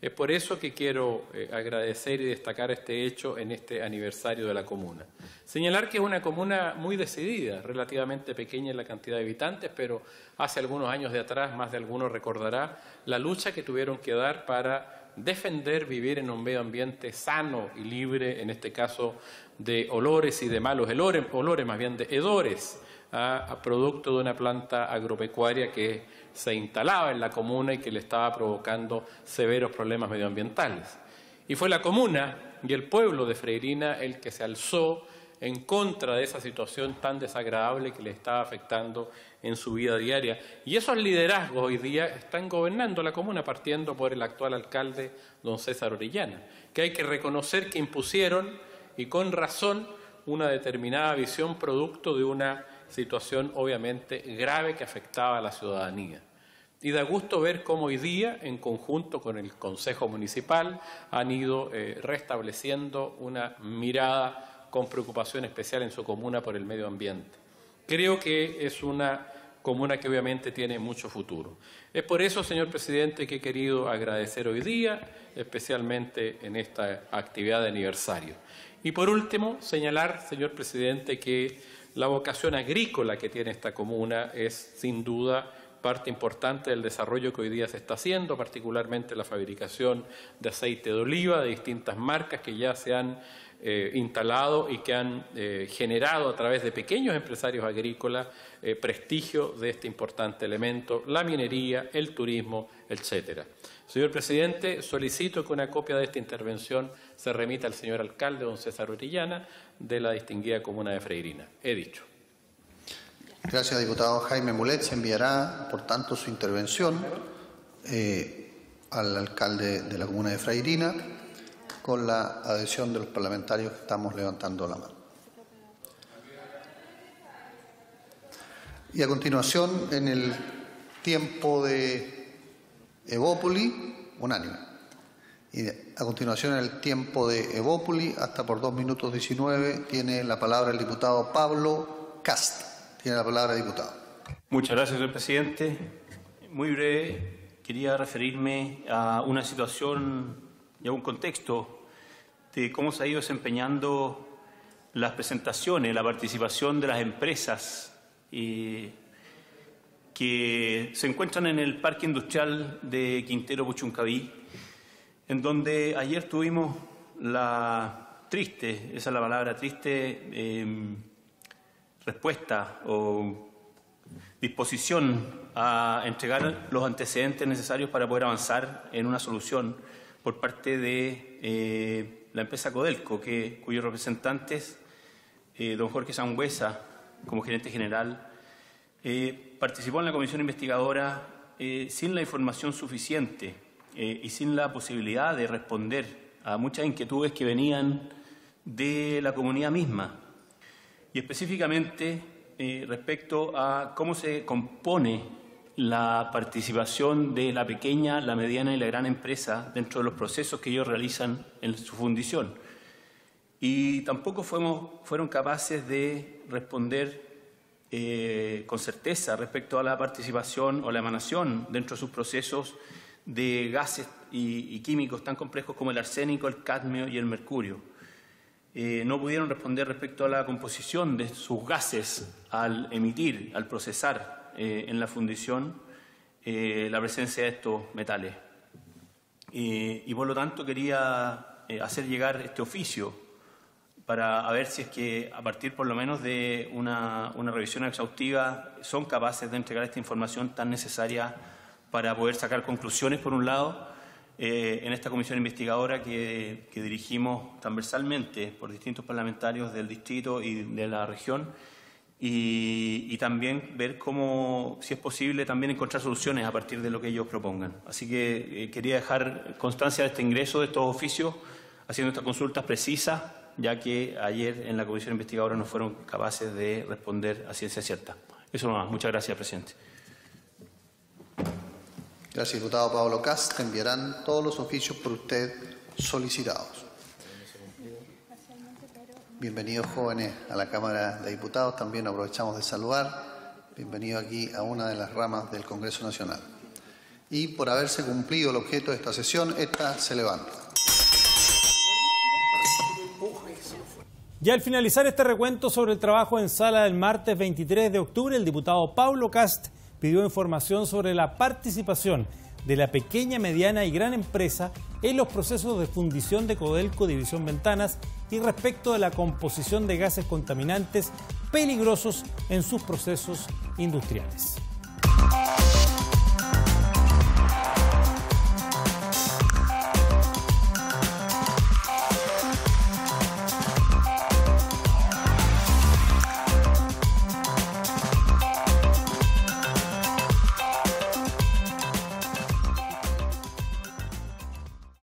Es por eso que quiero eh, agradecer y destacar este hecho en este aniversario de la comuna. Señalar que es una comuna muy decidida, relativamente pequeña en la cantidad de habitantes, pero hace algunos años de atrás, más de alguno recordará, la lucha que tuvieron que dar para defender vivir en un medio ambiente sano y libre, en este caso de olores y de malos olores, más bien de hedores, a, producto de una planta agropecuaria que se instalaba en la comuna y que le estaba provocando severos problemas medioambientales. Y fue la comuna y el pueblo de Freirina el que se alzó en contra de esa situación tan desagradable que le estaba afectando en su vida diaria. Y esos liderazgos hoy día están gobernando la comuna partiendo por el actual alcalde, don César Orellana, que hay que reconocer que impusieron, y con razón, una determinada visión producto de una situación obviamente grave que afectaba a la ciudadanía. Y da gusto ver cómo hoy día, en conjunto con el Consejo Municipal, han ido eh, restableciendo una mirada con preocupación especial en su comuna por el medio ambiente. Creo que es una comuna que obviamente tiene mucho futuro. Es por eso, señor presidente, que he querido agradecer hoy día, especialmente en esta actividad de aniversario. Y por último, señalar, señor presidente, que la vocación agrícola que tiene esta comuna es sin duda parte importante del desarrollo que hoy día se está haciendo, particularmente la fabricación de aceite de oliva de distintas marcas que ya se han eh, instalado y que han eh, generado a través de pequeños empresarios agrícolas eh, prestigio de este importante elemento, la minería, el turismo, etcétera. Señor presidente, solicito que una copia de esta intervención se remita al señor alcalde, don César Orellana, de la distinguida comuna de Freirina. He dicho. Gracias, diputado Jaime Mulet. Se enviará, por tanto, su intervención eh, al alcalde de la comuna de Freirina con la adhesión de los parlamentarios que estamos levantando la mano. Y a continuación, en el tiempo de Evópoli, unánime. Y a continuación, en el tiempo de Evópoli, hasta por dos minutos 19, tiene la palabra el diputado Pablo Cast. Tiene la palabra, diputado. Muchas gracias, señor presidente. Muy breve, quería referirme a una situación y a un contexto de cómo se ha ido desempeñando las presentaciones, la participación de las empresas que se encuentran en el Parque Industrial de Quintero Puchuncaví, en donde ayer tuvimos la triste, esa es la palabra triste, em, respuesta o disposición a entregar los antecedentes necesarios para poder avanzar en una solución por parte de eh, la empresa Codelco, que, cuyos representantes, eh, don Jorge Sangüesa, como gerente general, eh, participó en la comisión investigadora sin la información suficiente y sin la posibilidad de responder a muchas inquietudes que venían de la comunidad misma y específicamente eh, respecto a cómo se compone la participación de la pequeña, la mediana y la gran empresa dentro de los procesos que ellos realizan en su fundición. Y tampoco fuimos, fueron capaces de responder eh, con certeza respecto a la participación o la emanación dentro de sus procesos de gases y químicos tan complejos como el arsénico, el cadmio y el mercurio. Eh, no pudieron responder respecto a la composición de sus gases al emitir, al procesar eh, en la fundición eh, la presencia de estos metales. y por lo tanto quería hacer llegar este oficio para ver si es que a partir por lo menos de una, una revisión exhaustiva son capaces de entregar esta información tan necesaria para poder sacar conclusiones por un lado eh, en esta comisión investigadora que, dirigimos transversalmente por distintos parlamentarios del distrito y de la región y, también ver cómo, si es posible, también encontrar soluciones a partir de lo que ellos propongan. Así que eh, quería dejar constancia de este ingreso de estos oficios haciendo estas consultas precisas, ya que ayer en la comisión investigadora no fueron capaces de responder a ciencia cierta. Eso nomás. Muchas gracias, presidente. Gracias, diputado Pablo Cast. enviarán todos los oficios por usted solicitados. Bienvenidos jóvenes a la Cámara de Diputados. También aprovechamos de saludar. Bienvenido aquí a una de las ramas del Congreso Nacional. Y por haberse cumplido el objeto de esta sesión, esta se levanta. Y al finalizar este recuento sobre el trabajo en sala del martes 23 de octubre, el diputado Pablo Cast pidió información sobre la participación de la pequeña, mediana y gran empresa en los procesos de fundición de Codelco División Ventanas y respecto de la composición de gases contaminantes peligrosos en sus procesos industriales.